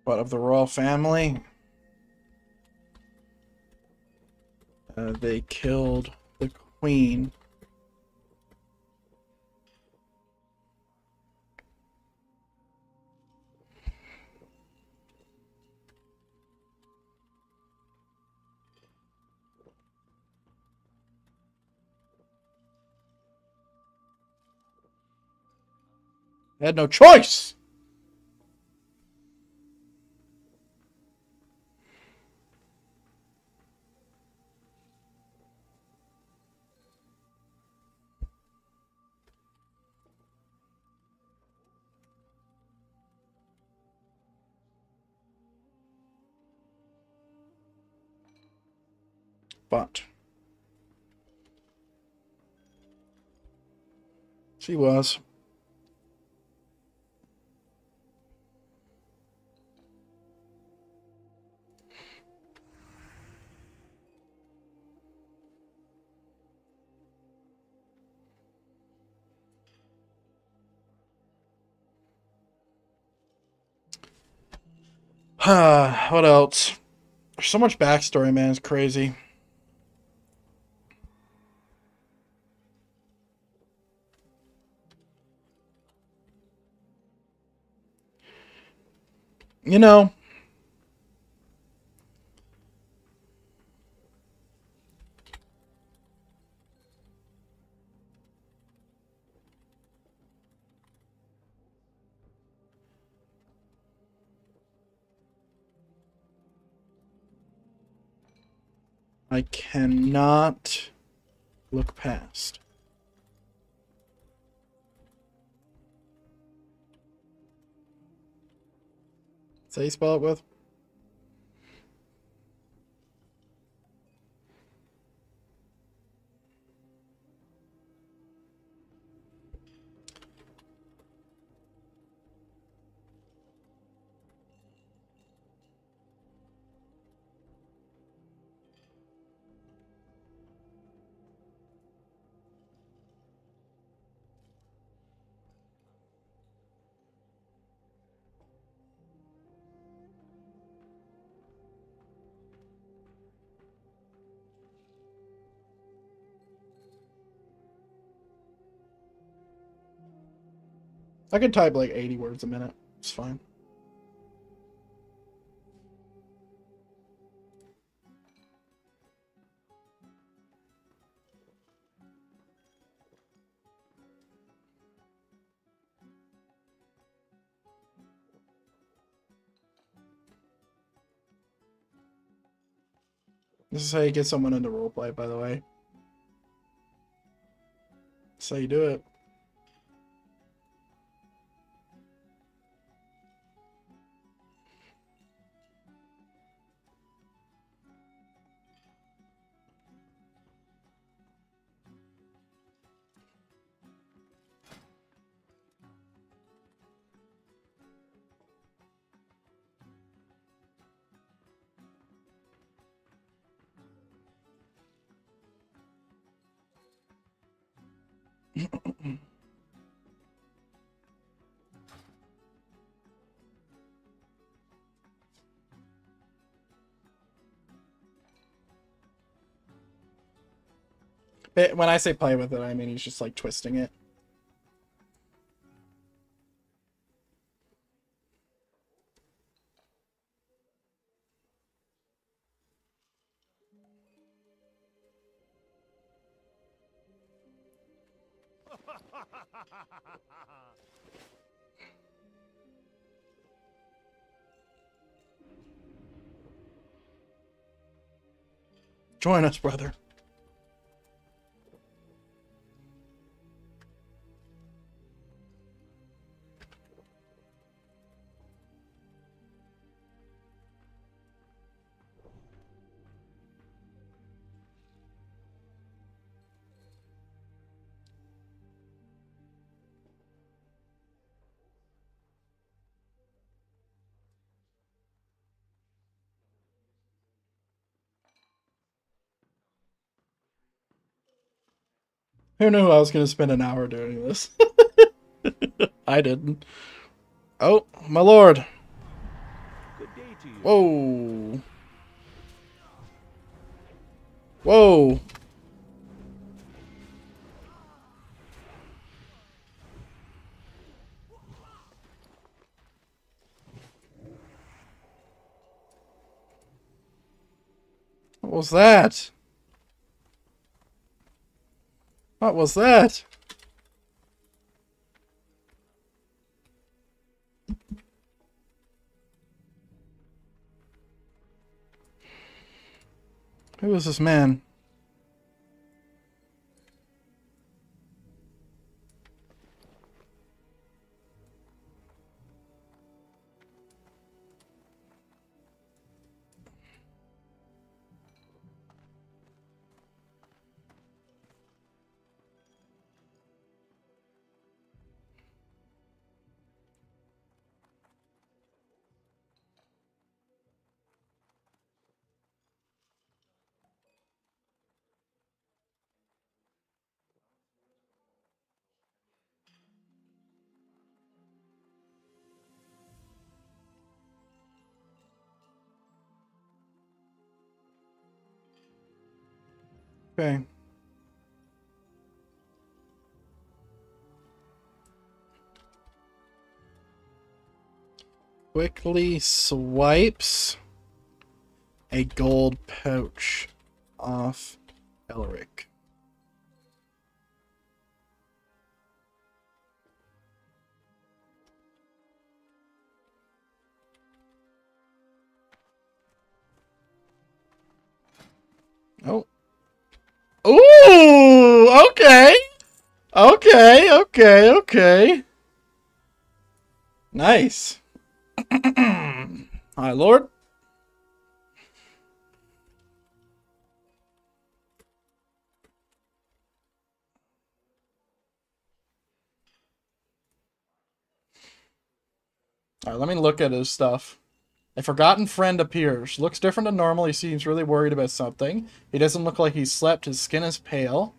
What of the royal family? Uh, they killed the queen. They had no choice. But she was. what else? There's so much backstory, man. It's crazy. You know, I cannot look past. Say you spell it with? I could type like 80 words a minute. It's fine. This is how you get someone into roleplay, by the way. That's how you do it. But when I say play with it, I mean he's just like twisting it. Join us, brother. Who knew I was going to spend an hour doing this? I didn't. Oh, my lord. Good day to you. Whoa. Whoa. What was that? What was that? Who is this man? Okay. Quickly swipes a gold pouch off Elric. Oh. Ooh, okay. Okay, okay, okay. Nice. Hi, Lord. Alright, let me look at his stuff. A forgotten friend appears. Looks different than normal. He seems really worried about something. He doesn't look like he's slept. His skin is pale.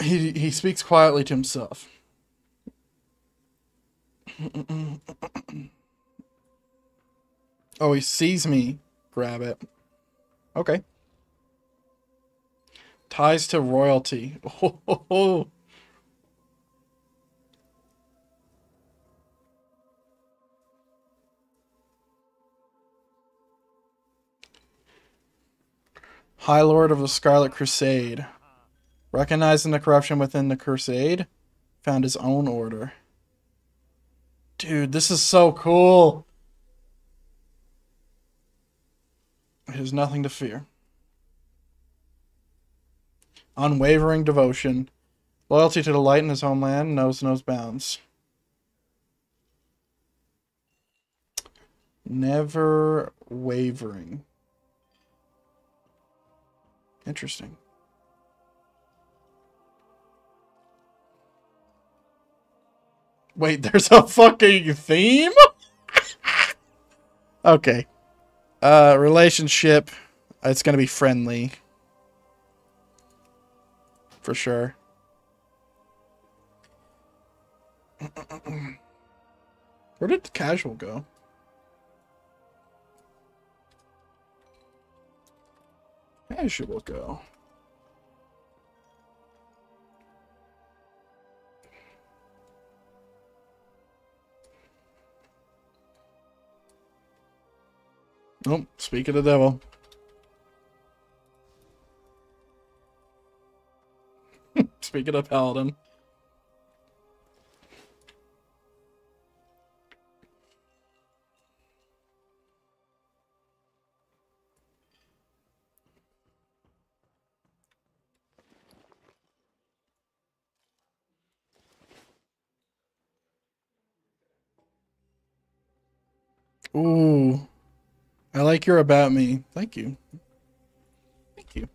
He, he speaks quietly to himself. Oh, he sees me. Grab it. Okay. Ties to royalty. Oh, High Lord of the Scarlet Crusade. Recognizing the corruption within the Crusade, found his own order. Dude, this is so cool. There's nothing to fear. Unwavering devotion. Loyalty to the light in his homeland knows no bounds. Never wavering. Interesting. Wait, there's a fucking theme? okay. Uh, relationship. It's gonna be friendly. For sure. Where did the casual go? Casual go. Oh, speak of the devil. Speaking of Paladin. Ooh. I like your about me. Thank you. Thank you.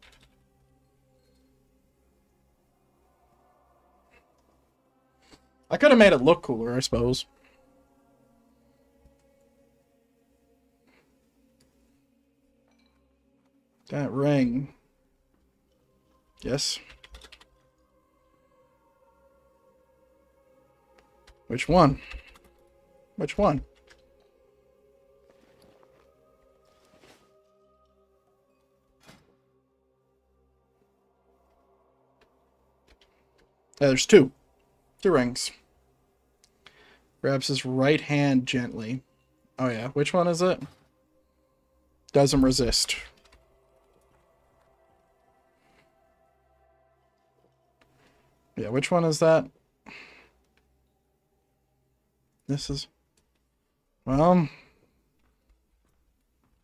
I could have made it look cooler, I suppose. That ring. Yes. Which one? Which one? Yeah, there's two. Two rings. Grabs his right hand gently. Oh yeah, which one is it? Doesn't resist. Yeah, which one is that? This is... Well...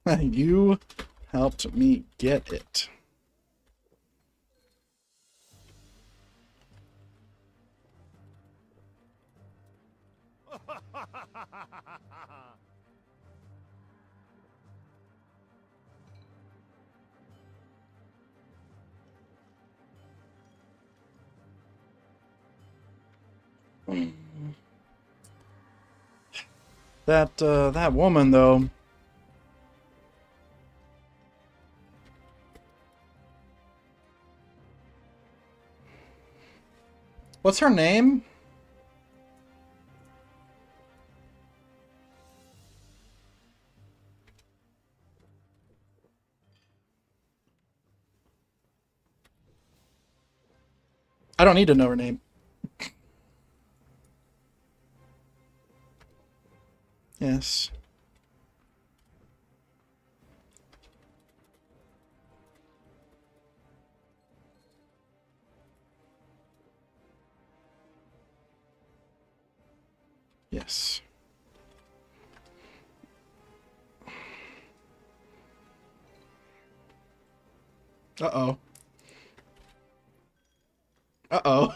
You helped me get it. That, uh, that woman, though. What's her name? I don't need to know her name. Yes. Yes. Uh-oh. Uh-oh.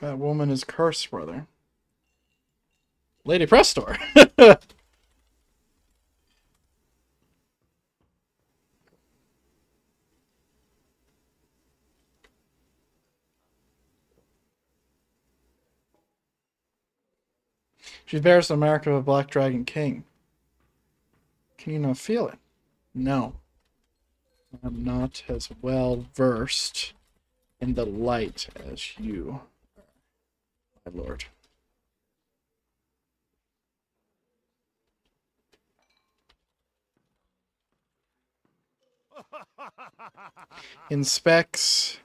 that woman is cursed, brother. Lady Prestor. She bears the mark of a black dragon king. Can you not feel it? No. I'm not as well versed in the light as you, my lord. Inspects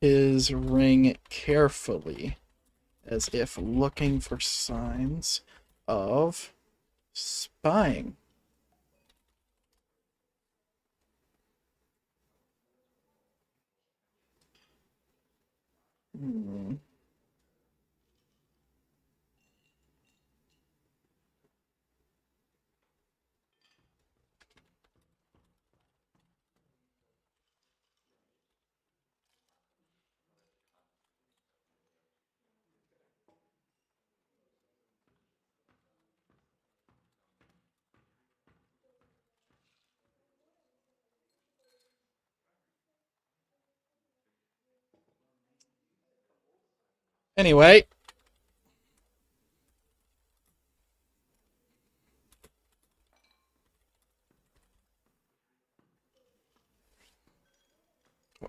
his ring carefully as if looking for signs of spying. Hmm. Anyway.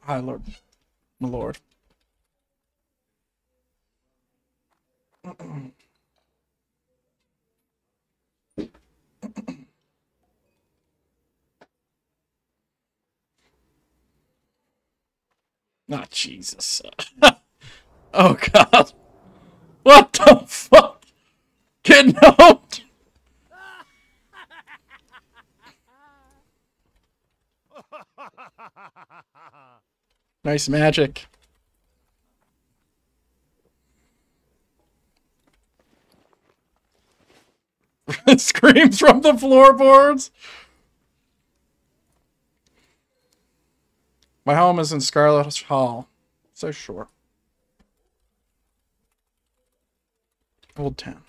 Hi, Lord. My Lord. Not ah, Jesus. oh, God. What the fuck? Kidnapped? Nice magic. Screams from the floorboards. My home is in Scarlet Hall. So sure. Old Town.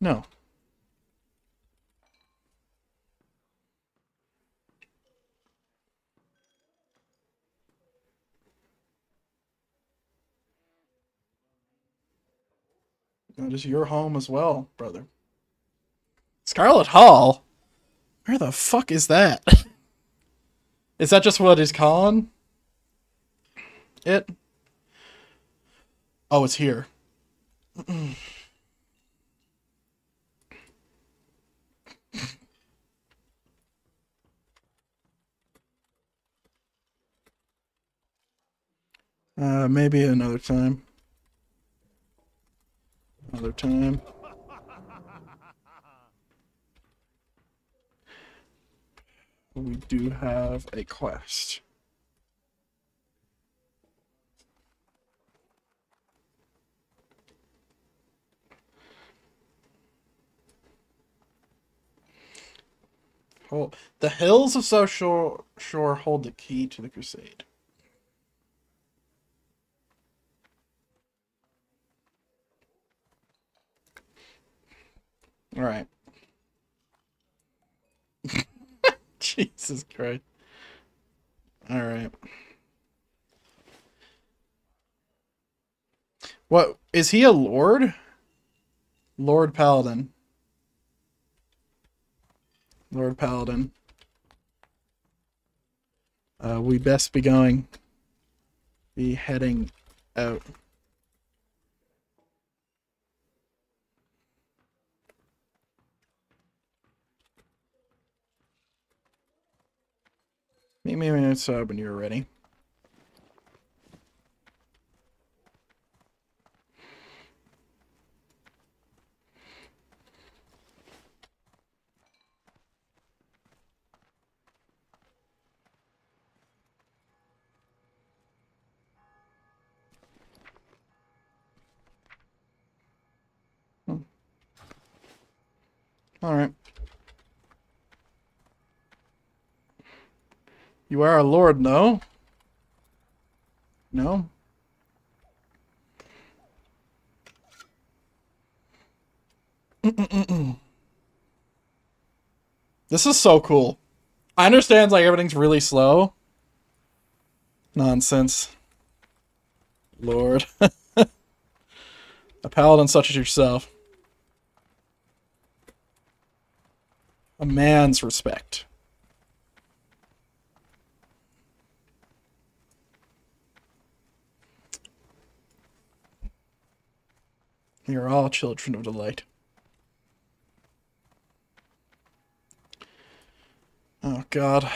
No. That is your home as well, brother. Scarlet Hall? Where the fuck is that? is that just what he's calling it? Oh, it's here. Uh, maybe another time. Another time. We do have a quest. The hills of Southshore, Shore hold the key to the crusade. All right. Jesus Christ. All right. What is he a lord? Lord Paladin. Lord Paladin. Uh, we best be going. Be heading out. Meet me outside when you're ready. All right. You are a lord, no? No? this is so cool. I understand like everything's really slow. Nonsense. Lord. a paladin such as yourself. A man's respect. You are all children of the light. Oh, God.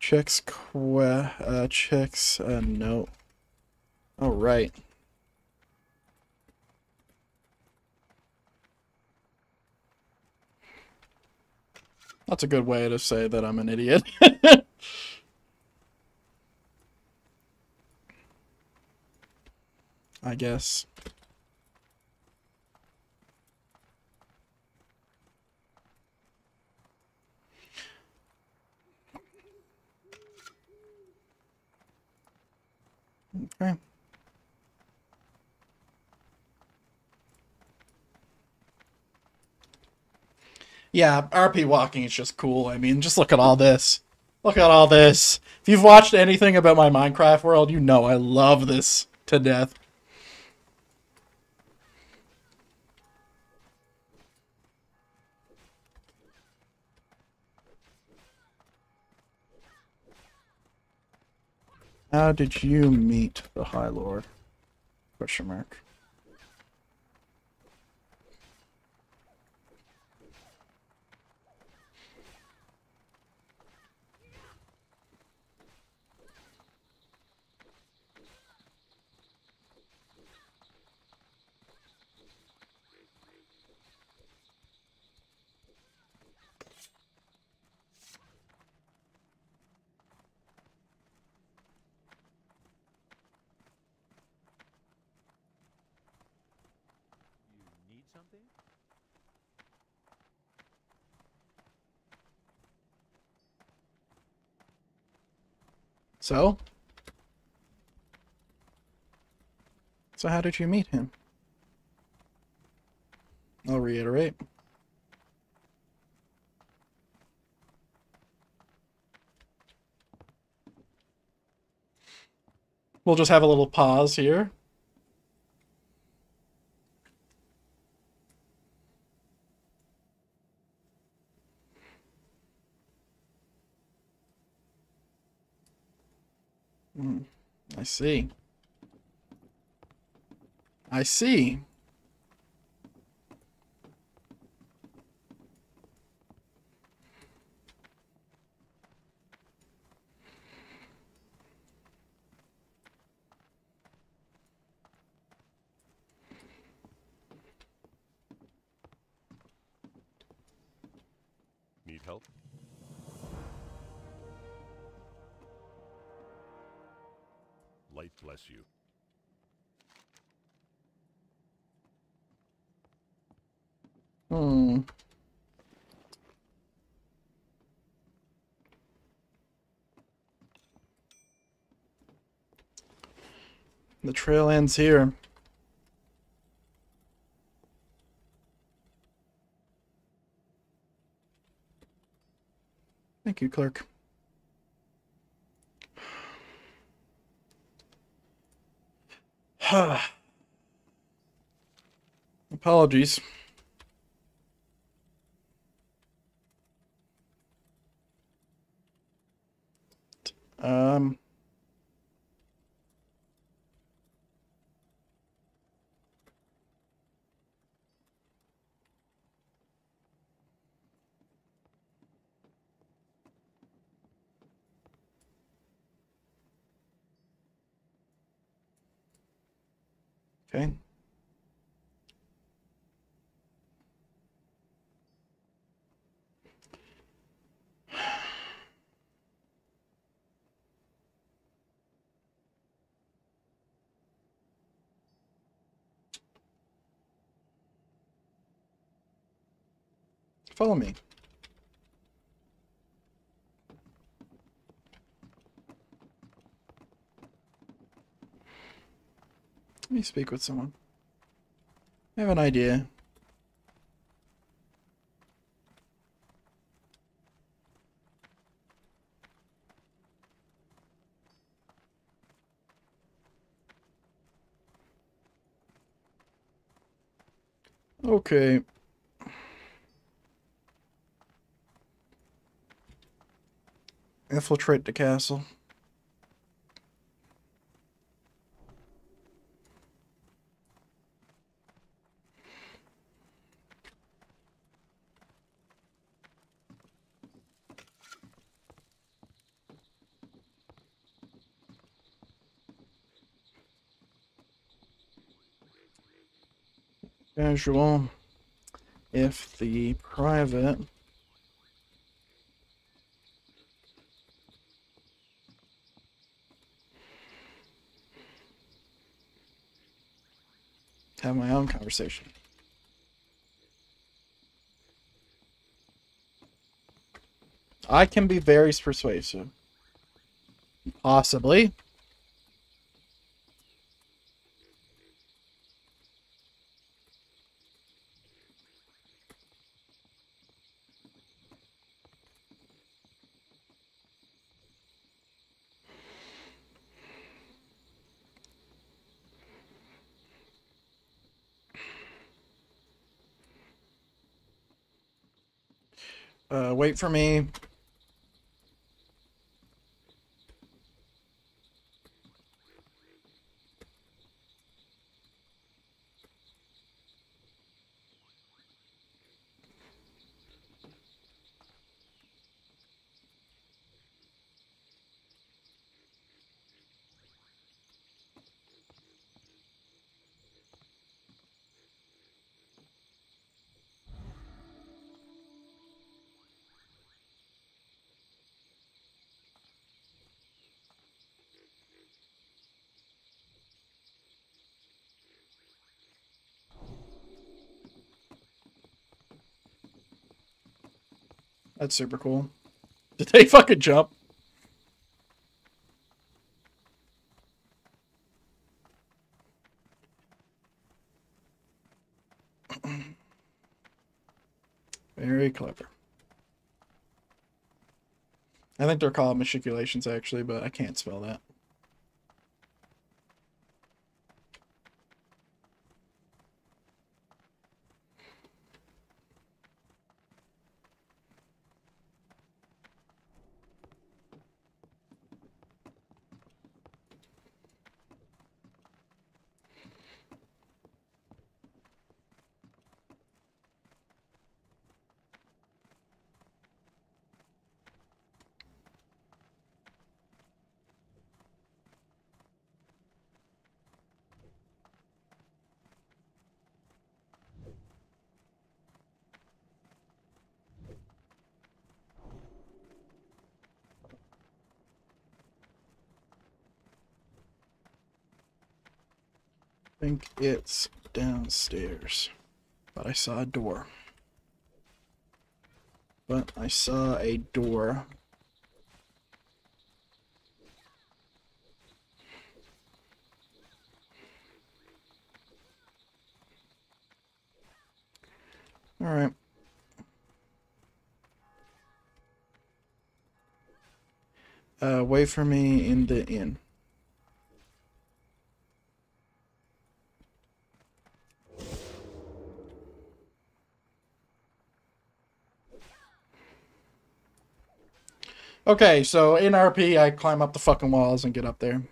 Checks, que uh, checks, uh, no. All right. That's a good way to say that I'm an idiot. I guess. Okay. Yeah, RP walking is just cool. I mean, just look at all this. Look at all this. If you've watched anything about my Minecraft world, you know I love this to death. How did you meet the High Lord? Question mark. You need something? So? So how did you meet him? I'll reiterate. We'll just have a little pause here. Hmm, I see. I see. Hmm. The trail ends here. Thank you, clerk. Apologies. Um. Okay. Follow me. Let me speak with someone. I have an idea. Okay. Infiltrate the castle. Casual. If the private have my own conversation. I can be very persuasive. Possibly. Uh, wait for me. That's super cool. Did they fucking jump? Very clever. I think they're called matriculations actually, but I can't spell that. Think it's downstairs. But I saw a door. But I saw a door. Alright. Uh, wait for me in the inn. Okay, so in RP, I climb up the fucking walls and get up there.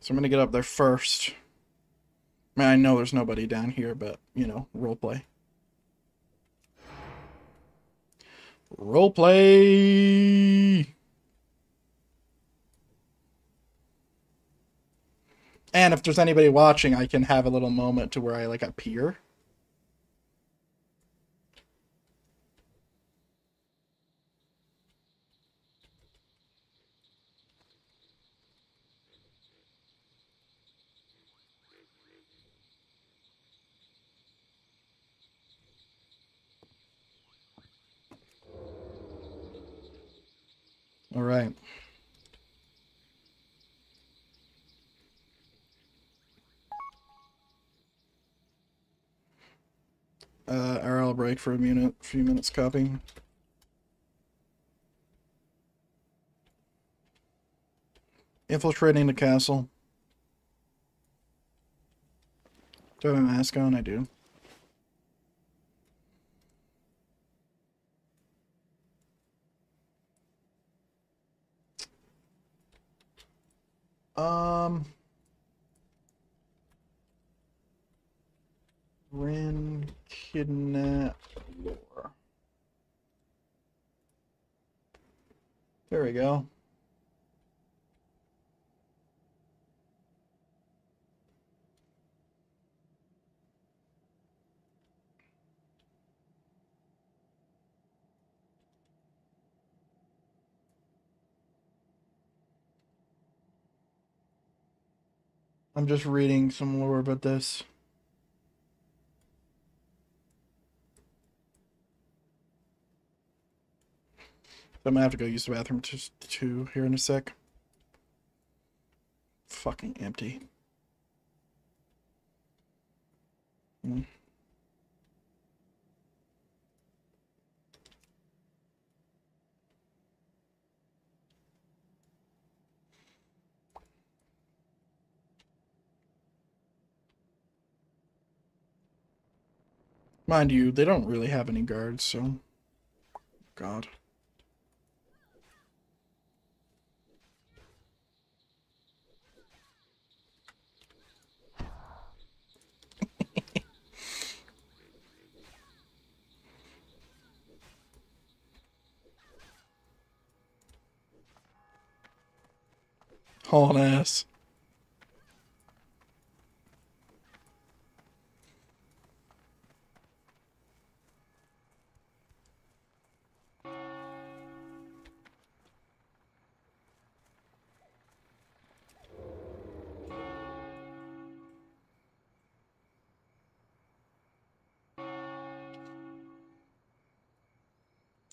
So I'm gonna get up there first. I mean, I know there's nobody down here, but, you know, roleplay. Roleplay! And if there's anybody watching, I can have a little moment to where I, like, appear. All right. Uh, RL for a minute, few minutes copying. Infiltrating the castle. Do I have a mask on? I do. Um. Wrynn kidnap uh, lore. There we go. I'm just reading some lore about this. I'm gonna have to go use the bathroom two here in a sec. Fucking empty. Hmm. Mind you, they don't really have any guards, so. God. Hauling ass.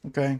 Okay.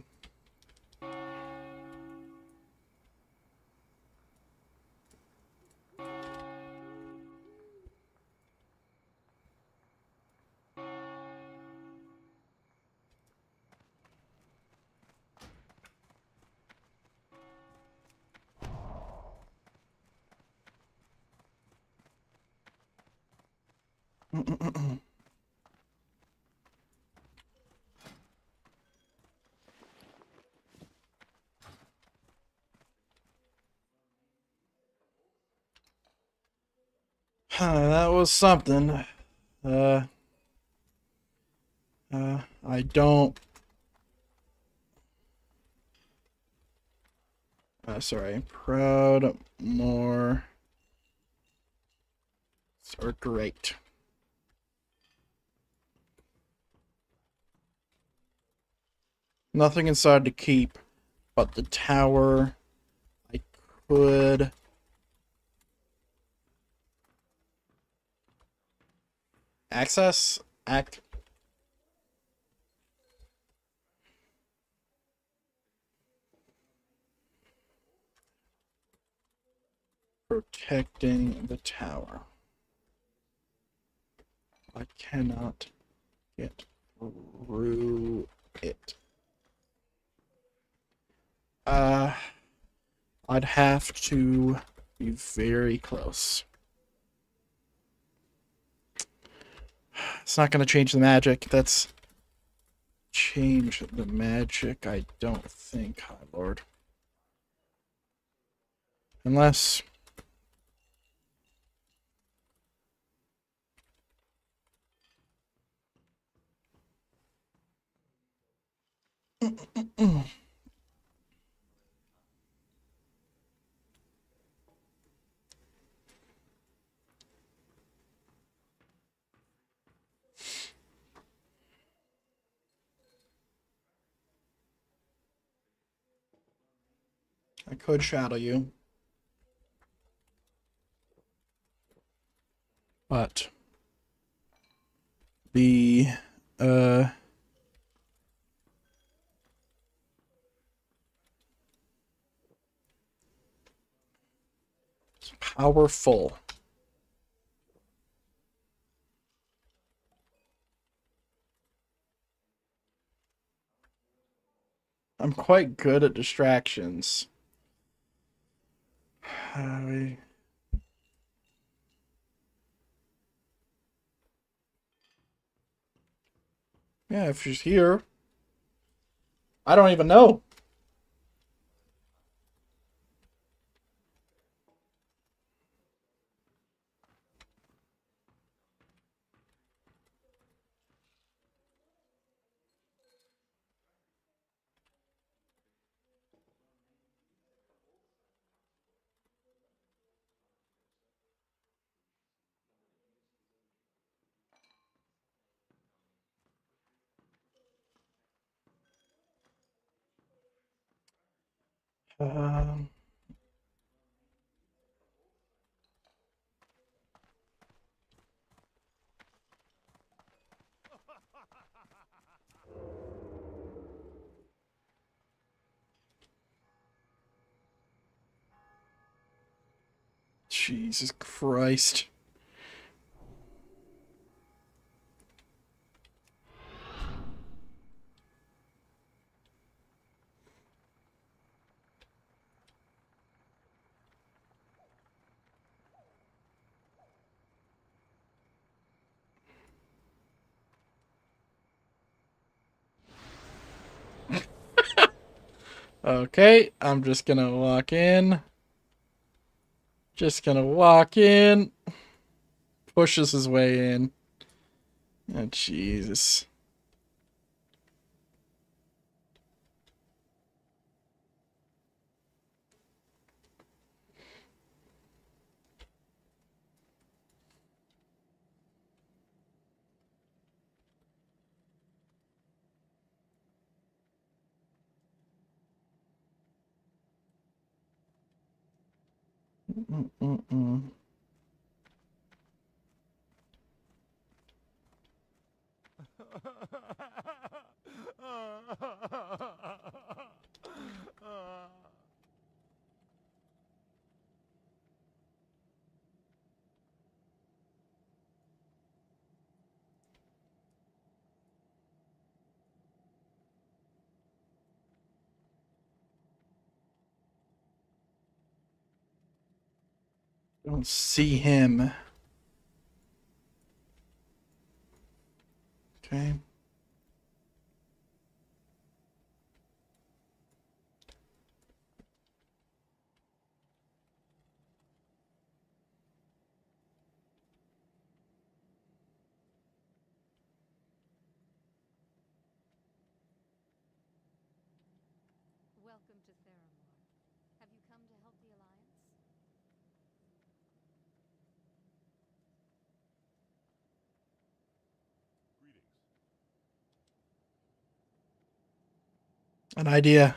That was something. Uh, uh, I don't. Uh, sorry, proud more are great. Nothing inside to keep, but the tower I could access act protecting the tower. I cannot get through it. Uh, I'd have to be very close. It's not going to change the magic. That's change the magic. I don't think, High Lord. Unless I could shadow you. But the uh powerful. I'm quite good at distractions. We- Yeah, if she's here. I don't even know. Um, Jesus Christ. Okay, I'm just gonna walk in. Just gonna walk in. Pushes his way in. Oh, Jesus. Mm -mm -mm. Mm-mm-mm. Don't see him. Okay. Welcome to Theramore. Have you come to help the Alliance? Greetings. An idea.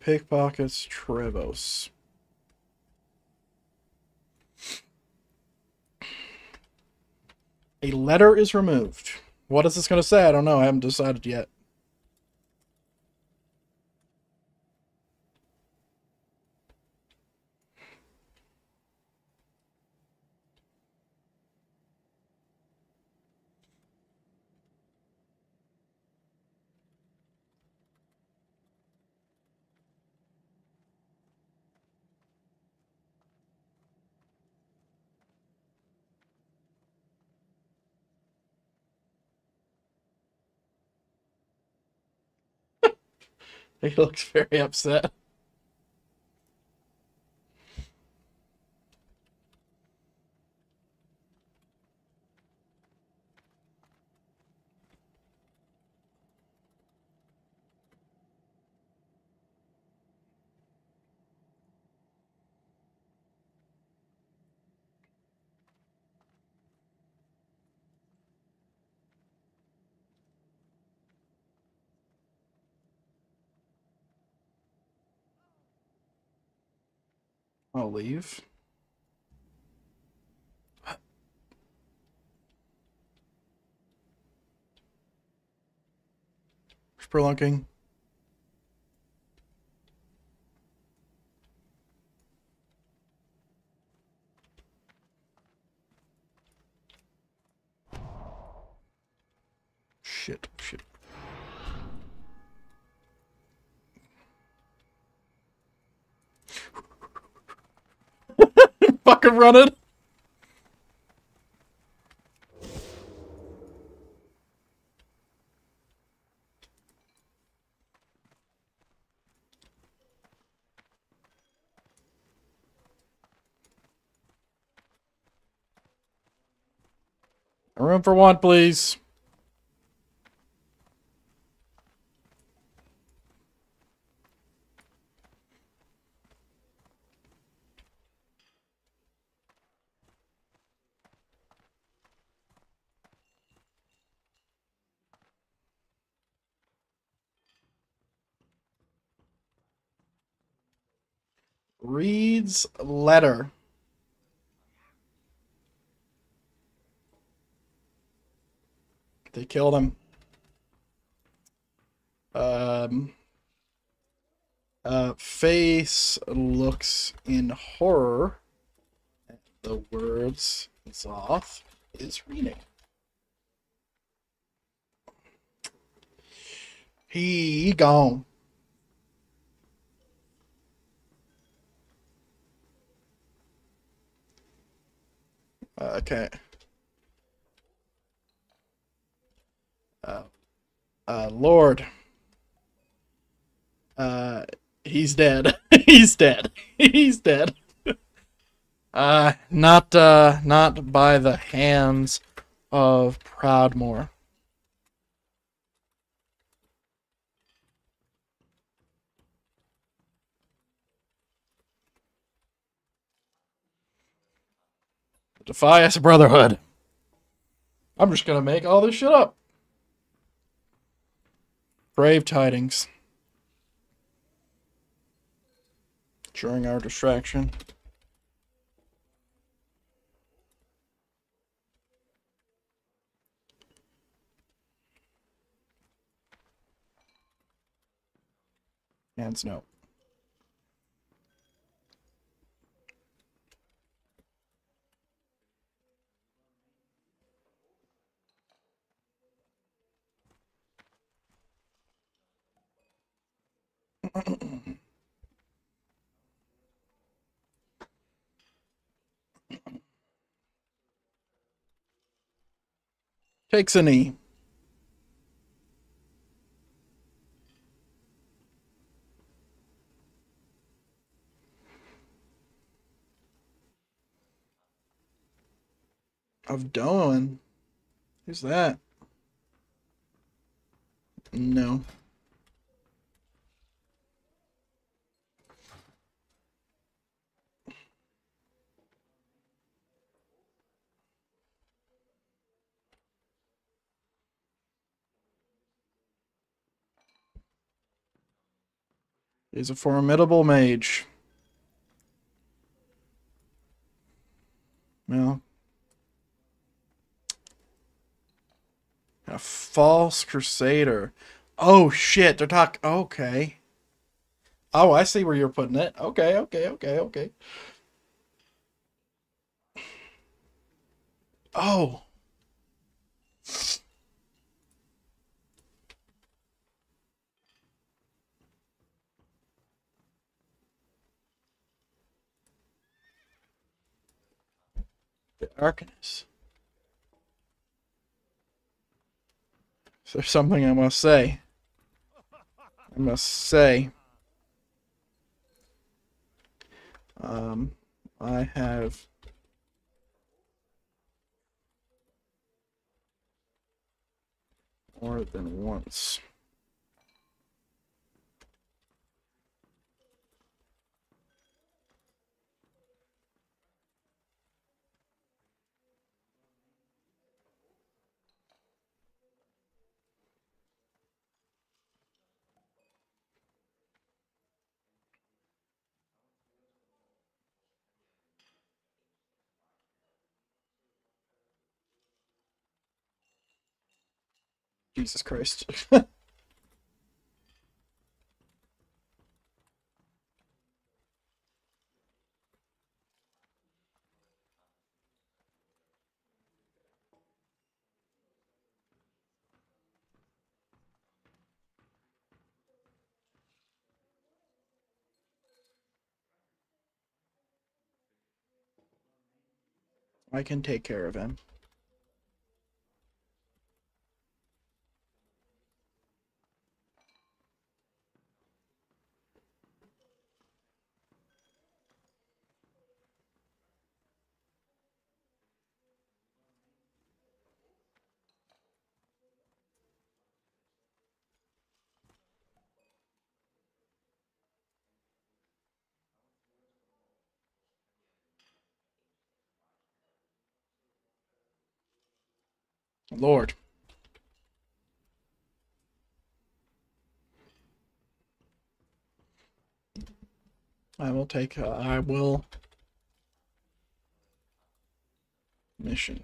Pickpockets Trevos. A letter is removed. What is this going to say? I don't know. I haven't decided yet. He looks very upset. I'll leave. Spelunking. Shit, shit. Fucking running. Room for one, please. Reed's letter. They killed him. Um, uh, face looks in horror at the words Zoth is reading. He gone. Okay. Uh, uh, Lord. Uh, he's dead. he's dead. he's dead. uh, not, uh, not by the hands of Proudmoore. Defias Brotherhood. I'm just gonna make all this shit up. Brave tidings. During our distraction. And snow. Takes a knee. Of Doan. Who's that? No. He's a formidable mage. Well. A false crusader. Oh shit, they're talking okay. Oh, I see where you're putting it. Okay, okay, okay, okay. Oh. Arcanist. Is there something I must say? I must say, um, I have more than once. Jesus Christ. I can take care of him. Lord. I will take, uh, I will. Mission.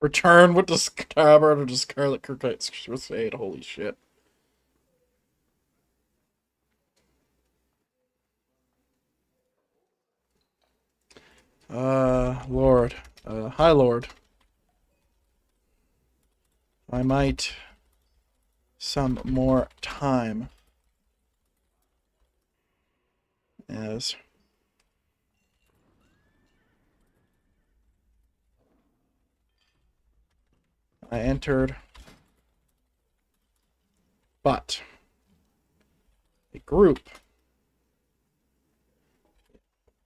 Return with the scabbard of the Scarlet Crusade. Holy shit. Uh, Lord. Uh, hi, Lord. I might some more time as I entered but a group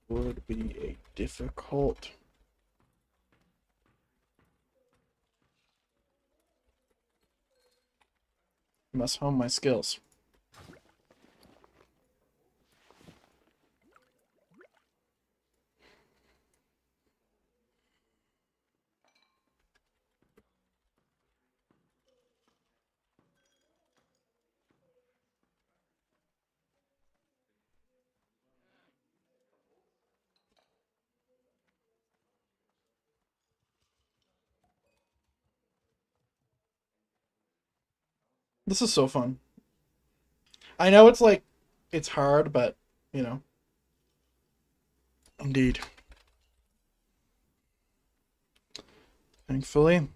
would be a difficult must hone my skills. This is so fun. I know it's like it's hard, but you know. Indeed. Thankfully.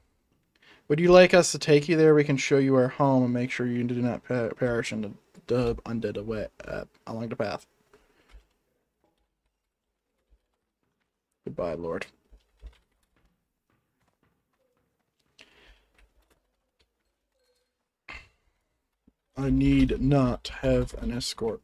Would you like us to take you there? We can show you our home and make sure you do not per perish in the, the undead away uh, along the path. Goodbye, Lord. I need not have an escort.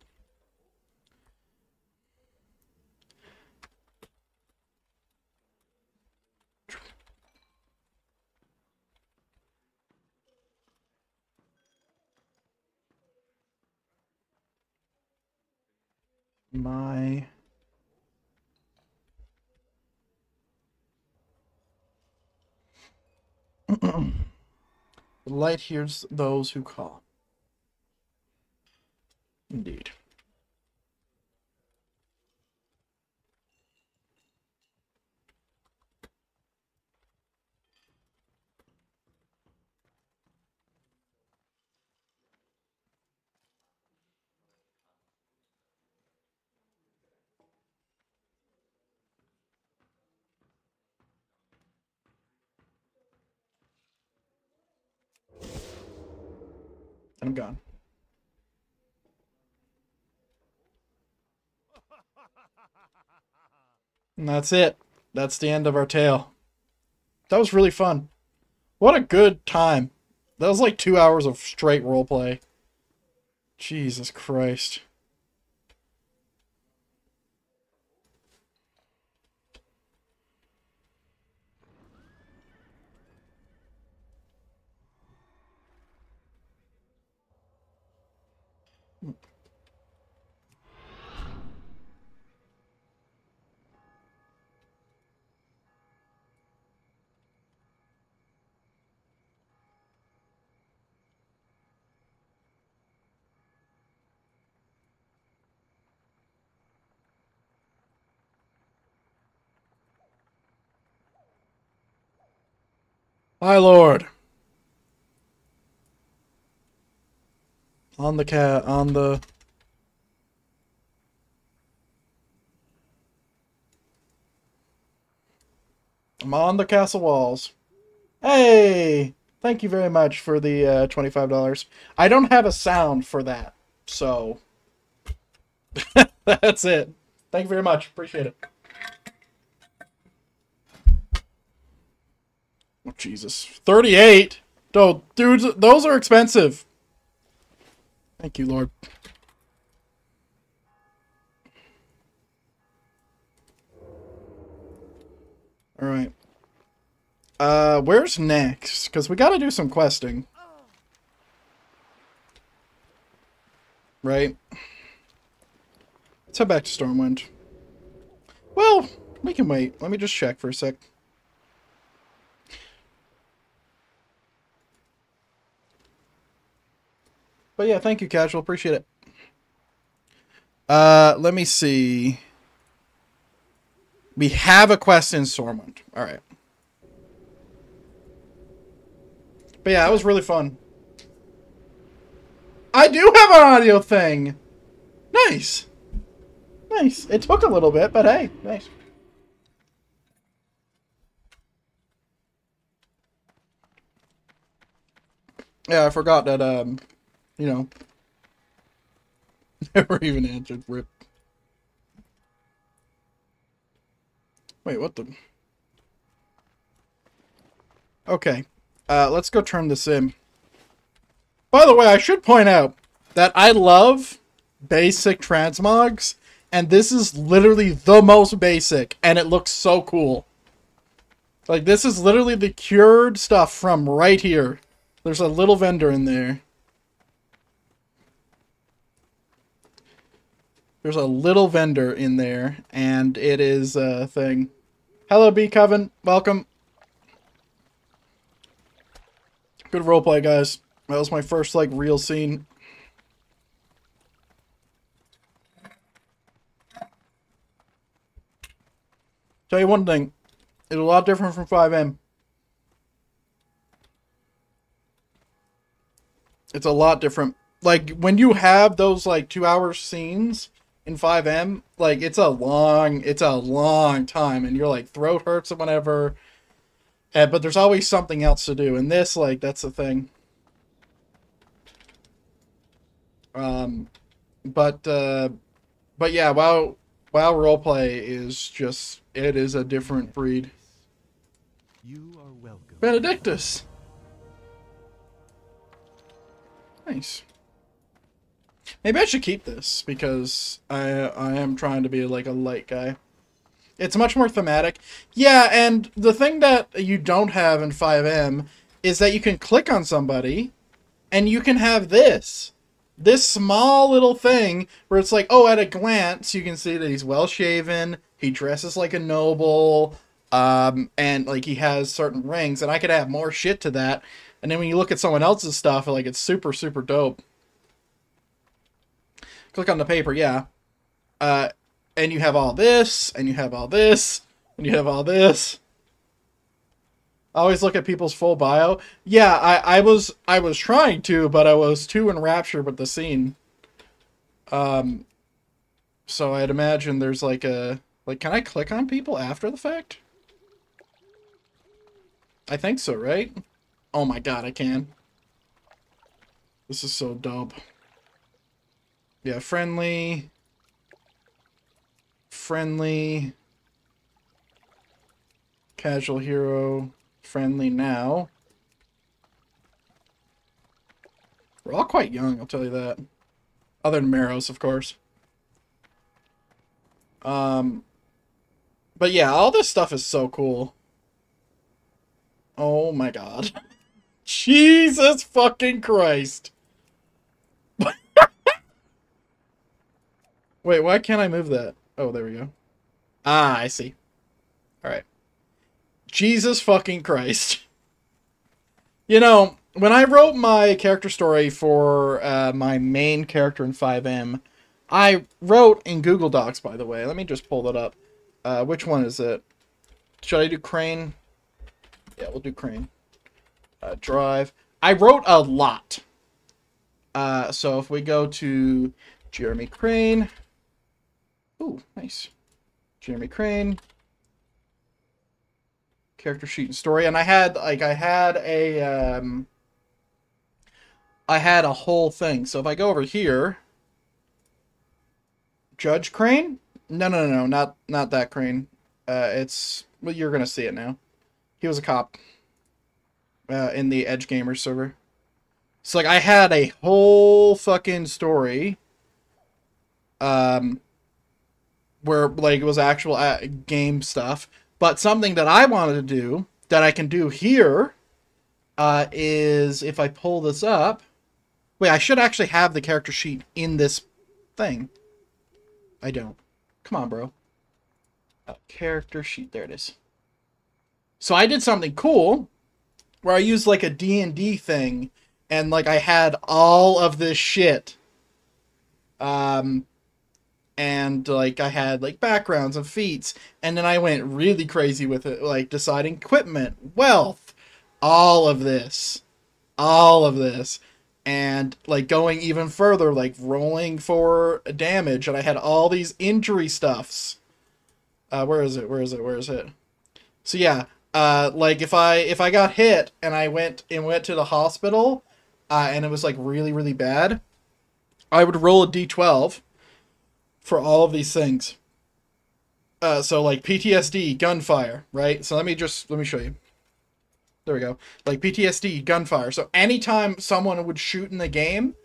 My light hears those who call. Indeed. I'm gone. And that's it. That's the end of our tale. That was really fun. What a good time. That was like two hours of straight roleplay. Jesus Christ. My lord. On the cat, on the... I'm on the castle walls. Hey! Thank you very much for the uh, $25. I don't have a sound for that, so... That's it. Thank you very much. Appreciate it. Oh, Jesus. 38? Dude, dudes, those are expensive. Thank you, Lord. Alright. Uh, where's next? Because we gotta do some questing. Right? Let's head back to Stormwind. Well, we can wait. Let me just check for a sec. But yeah, thank you, Casual. Appreciate it. Uh, let me see. We have a quest in Stormwind. All right. But yeah, it was really fun. I do have an audio thing. Nice. Nice. It took a little bit, but hey, nice. Yeah, I forgot that, um, you know, never even answered Rip. Wait, what the? Okay, uh, let's go turn this in. By the way, I should point out that I love basic transmogs, and this is literally the most basic, and it looks so cool. Like, this is literally the cured stuff from right here. There's a little vendor in there. There's a little vendor in there, and it is a thing. Hello, B Coven. Welcome. Good roleplay, guys. That was my first, like, real scene. Tell you one thing. It's a lot different from FiveM. It's a lot different. Like, when you have those, like, two-hour scenes in FiveM, like, it's a long, it's a long time. And you're, like, throat hurts or whatever. And, but there's always something else to do. And this, like, that's the thing. Um, but, uh, but yeah, WoW, WoW roleplay is just, it is a different breed. You are welcome. Benedictus! Nice. Maybe I should keep this because I I am trying to be like a light guy. It's much more thematic. Yeah, and the thing that you don't have in FiveM is that you can click on somebody and you can have this. This small little thing where it's like, oh, at a glance, you can see that he's well shaven, he dresses like a noble, um, and like he has certain rings, and I could add more shit to that. And then when you look at someone else's stuff, like it's super, super dope. Click on the paper, yeah. Uh, and you have all this, and you have all this, and you have all this. I always look at people's full bio. Yeah, I, I was I was trying to, but I was too enraptured with the scene. Um, so I'd imagine there's like a like, can I click on people after the fact? I think so, right? Oh my god, I can. This is so dope. Yeah, friendly. Friendly. Casual hero. Friendly now. We're all quite young, I'll tell you that. Other than Maros, of course. Um, but yeah, all this stuff is so cool. Oh my god. Jesus fucking Christ. Wait, why can't I move that? Oh, there we go. Ah, I see. Alright. Jesus fucking Christ. You know, when I wrote my character story for uh, my main character in FiveM, I wrote in Google Docs, by the way. Let me just pull that up. Uh, which one is it? Should I do Crane? Yeah, we'll do Crane. Uh, drive. I wrote a lot. Uh, so if we go to Jeremy Crane. Ooh, nice. Jeremy Crane. Character sheet and story. And I had, like, I had a, um, I had a whole thing. So if I go over here, Judge Crane? No, no, no, no, not not that Crane. Uh, it's well, you're gonna see it now. He was a cop uh, in the Edge Gamers server. So like, I had a whole fucking story, um, where like it was actual uh, game stuff. But something that I wanted to do that I can do here uh, is if I pull this up. Wait, I should actually have the character sheet in this thing. I don't. Come on, bro. Uh, character sheet. There it is. So I did something cool where I used like a D&D thing and like I had all of this shit. Um and like I had like backgrounds and feats and then I went really crazy with it like deciding equipment, wealth, all of this. All of this and like going even further like rolling for damage and i had all these injury stuffs. Uh where is it? Where is it? Where is it? So yeah uh like if i if i got hit and i went and went to the hospital uh and it was like really really bad i would roll a d12 for all of these things uh so like ptsd gunfire right so let me just let me show you there we go. Like PTSD, gunfire. So anytime someone would shoot in the game,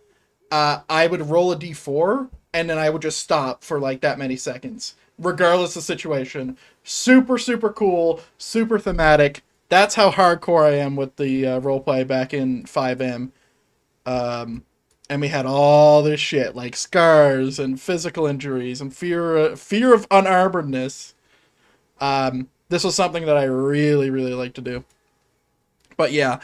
uh, I would roll a d4 and then I would just stop for like that many seconds, regardless of situation. Super, super cool, super thematic. That's how hardcore I am with the uh, roleplay back in FiveM. Um, and we had all this shit like scars and physical injuries and fear, uh, fear of unarmoredness. Um, this was something that I really, really like to do. But yeah,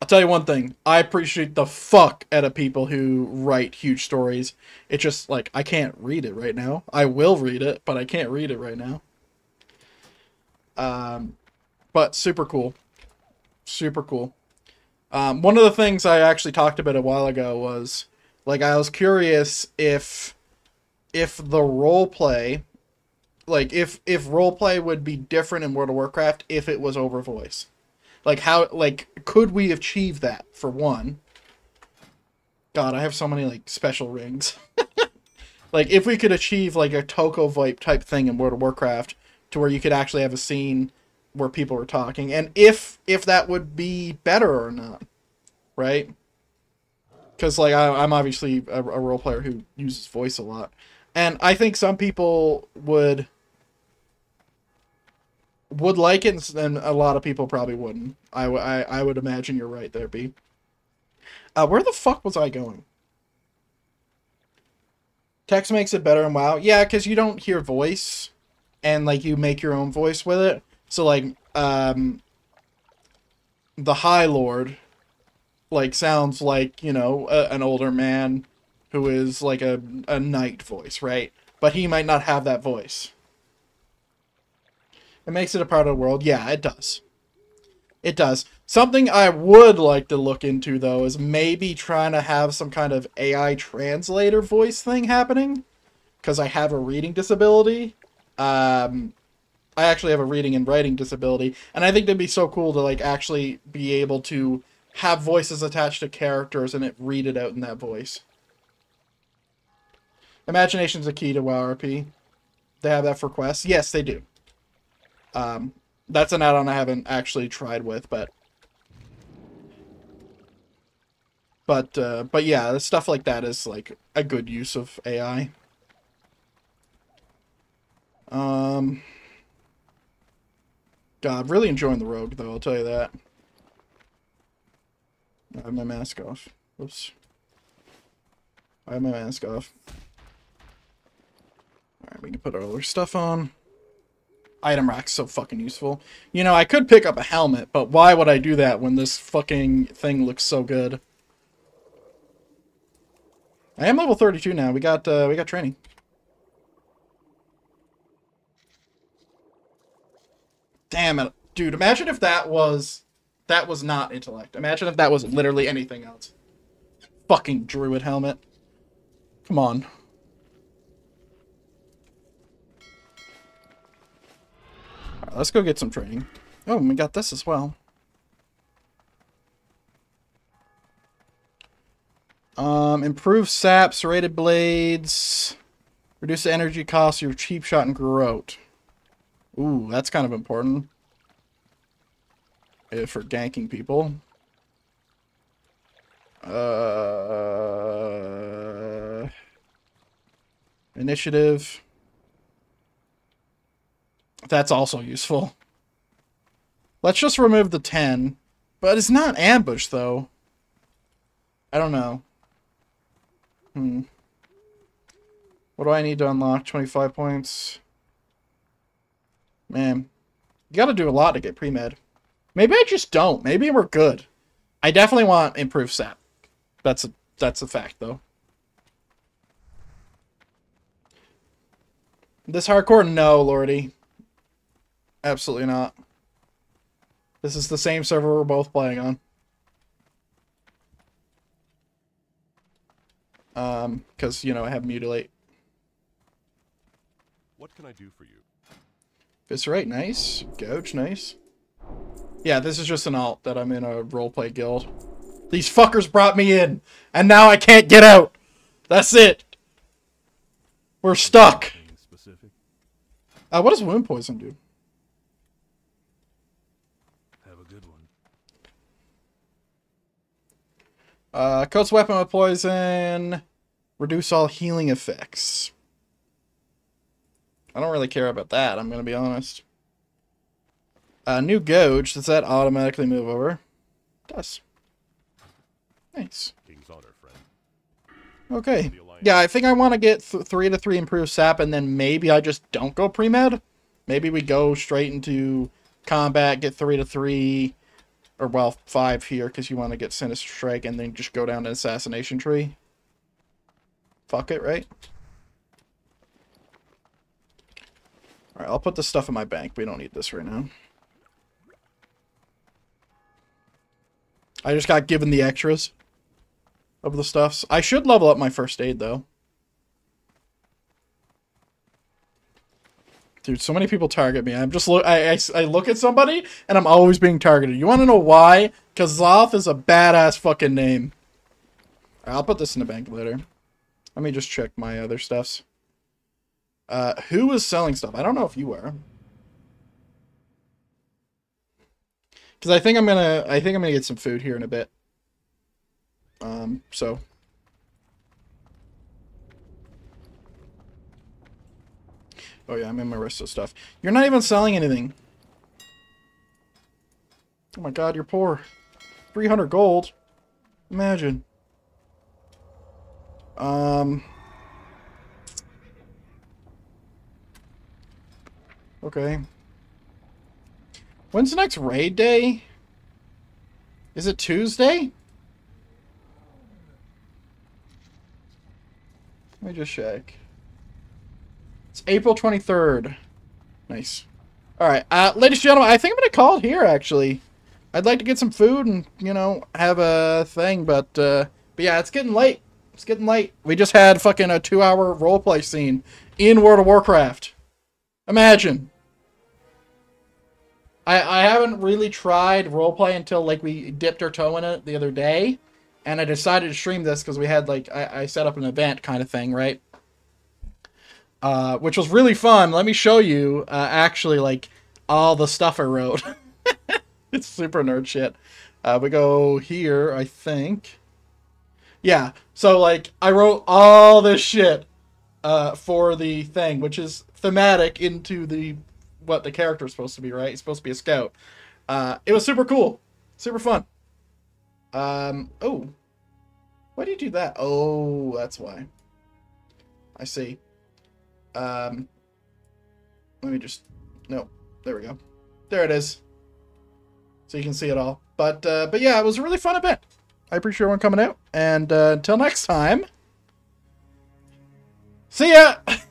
I'll tell you one thing. I appreciate the fuck out of people who write huge stories. It's just like I can't read it right now. I will read it, but I can't read it right now. Um, but super cool, super cool. Um, one of the things I actually talked about a while ago was like I was curious if if the role play like if if role play would be different in World of Warcraft if it was over voice. Like how like could we achieve that for one? God, I have so many like special rings. like if we could achieve like a TokoVOIP type thing in World of Warcraft to where you could actually have a scene where people were talking and if if that would be better or not. Right? Because like I, I'm obviously a, a role player who uses voice a lot. And I think some people would would like it, and a lot of people probably wouldn't. I, I, I would imagine you're right there, B. Uh, where the fuck was I going? Text makes it better and WoW. Yeah, because you don't hear voice, and like you make your own voice with it. So like, um, the High Lord, like sounds like you know a, an older man who is like a a knight voice, right? But he might not have that voice. It makes it a part of the world. Yeah, it does. It does. Something I would like to look into though is maybe trying to have some kind of AI translator voice thing happening because I have a reading disability. Um, I actually have a reading and writing disability, and I think that'd be so cool to like actually be able to have voices attached to characters and it read it out in that voice. Imagination's a key to WoW RP. They have that for quests. Yes, they do. Um, that's an add-on I haven't actually tried with, but but uh, but yeah, stuff like that is like a good use of AI. Um, God, really enjoying the rogue though. I'll tell you that. I have my mask off. Oops. I have my mask off. Alright, we can put all our stuff on. Item rack's so fucking useful. You know, I could pick up a helmet, but why would I do that when this fucking thing looks so good? I am level 32 now. We got uh, we got training. Damn it. Dude, imagine if that was that was not intellect. Imagine if that was literally anything else. Fucking druid helmet. Come on. Alright, let's go get some training. Oh, we got this as well. Um, improve sap, serrated blades, reduce the energy cost of your cheap shot and garrote. Ooh, that's kind of important. Uh, for ganking people. Uh, initiative. That's also useful. Let's just remove the 10. But it's not ambush, though. I don't know. Hmm. What do I need to unlock? 25 points. Man. You gotta do a lot to get pre-med. Maybe I just don't. Maybe we're good. I definitely want improved sap. That's a that's a fact though. This hardcore? No, Lordy. Absolutely not. This is the same server we're both playing on. Um, because, you know, I have mutilate. What can I do for you? Viscerate, nice. Gouge, nice. Yeah, this is just an alt that I'm in a roleplay guild. These fuckers brought me in, and now I can't get out. That's it. We're stuck. Specific? Uh, what does wound poison do? Have a good one. Uh, coats weapon with poison. Reduce all healing effects. I don't really care about that, I'm gonna be honest. Uh, new Gouge, does that automatically move over? does. Nice. King's honor, friend. Okay. Yeah, I think I want to get th- 3 to 3 improved sap, and then maybe I just don't go pre-med. Maybe we go straight into combat, get 3 to 3, or well, 5 here, because you want to get Sinister Strike, and then just go down to Assassination Tree. Fuck it, right? Alright, I'll put this stuff in my bank. We don't need this right now. I just got given the extras of the stuffs. I should level up my first aid, though. Dude, so many people target me. I'm just look. I, I, I look at somebody and I'm always being targeted. You want to know why? Because Zoth is a badass fucking name. I'll put this in the bank later. Let me just check my other stuffs. Uh, who was selling stuff? I don't know if you were. Because I think I'm gonna. I think I'm gonna get some food here in a bit. Um. So. Oh yeah, I'm in my resto stuff. You're not even selling anything. Oh my god, you're poor. 300 gold. Imagine. Um. Okay. When's the next raid day? Is it Tuesday? Let me just check. It's April 23rd. Nice. Alright, uh, ladies and gentlemen, I think I'm going to call it here, actually. I'd like to get some food and, you know, have a thing, but, uh, but yeah, it's getting late. It's getting late. We just had fucking a two-hour roleplay scene in World of Warcraft. Imagine. I, I haven't really tried roleplay until like we dipped our toe in it the other day, and I decided to stream this because we had like I, I set up an event kind of thing, right? Uh, which was really fun. Let me show you uh, actually like all the stuff I wrote. it's super nerd shit. Uh, we go here, I think. Yeah, so like I wrote all this shit uh, for the thing, which is thematic into the what the character is supposed to be, right? He's supposed to be a scout. Uh, it was super cool, super fun. Um, oh, why do you do that? Oh, that's why. I see. Um, let me just no, there we go. There it is. So you can see it all. But uh, but yeah, it was a really fun event. I appreciate everyone coming out, and uh, until next time, see ya.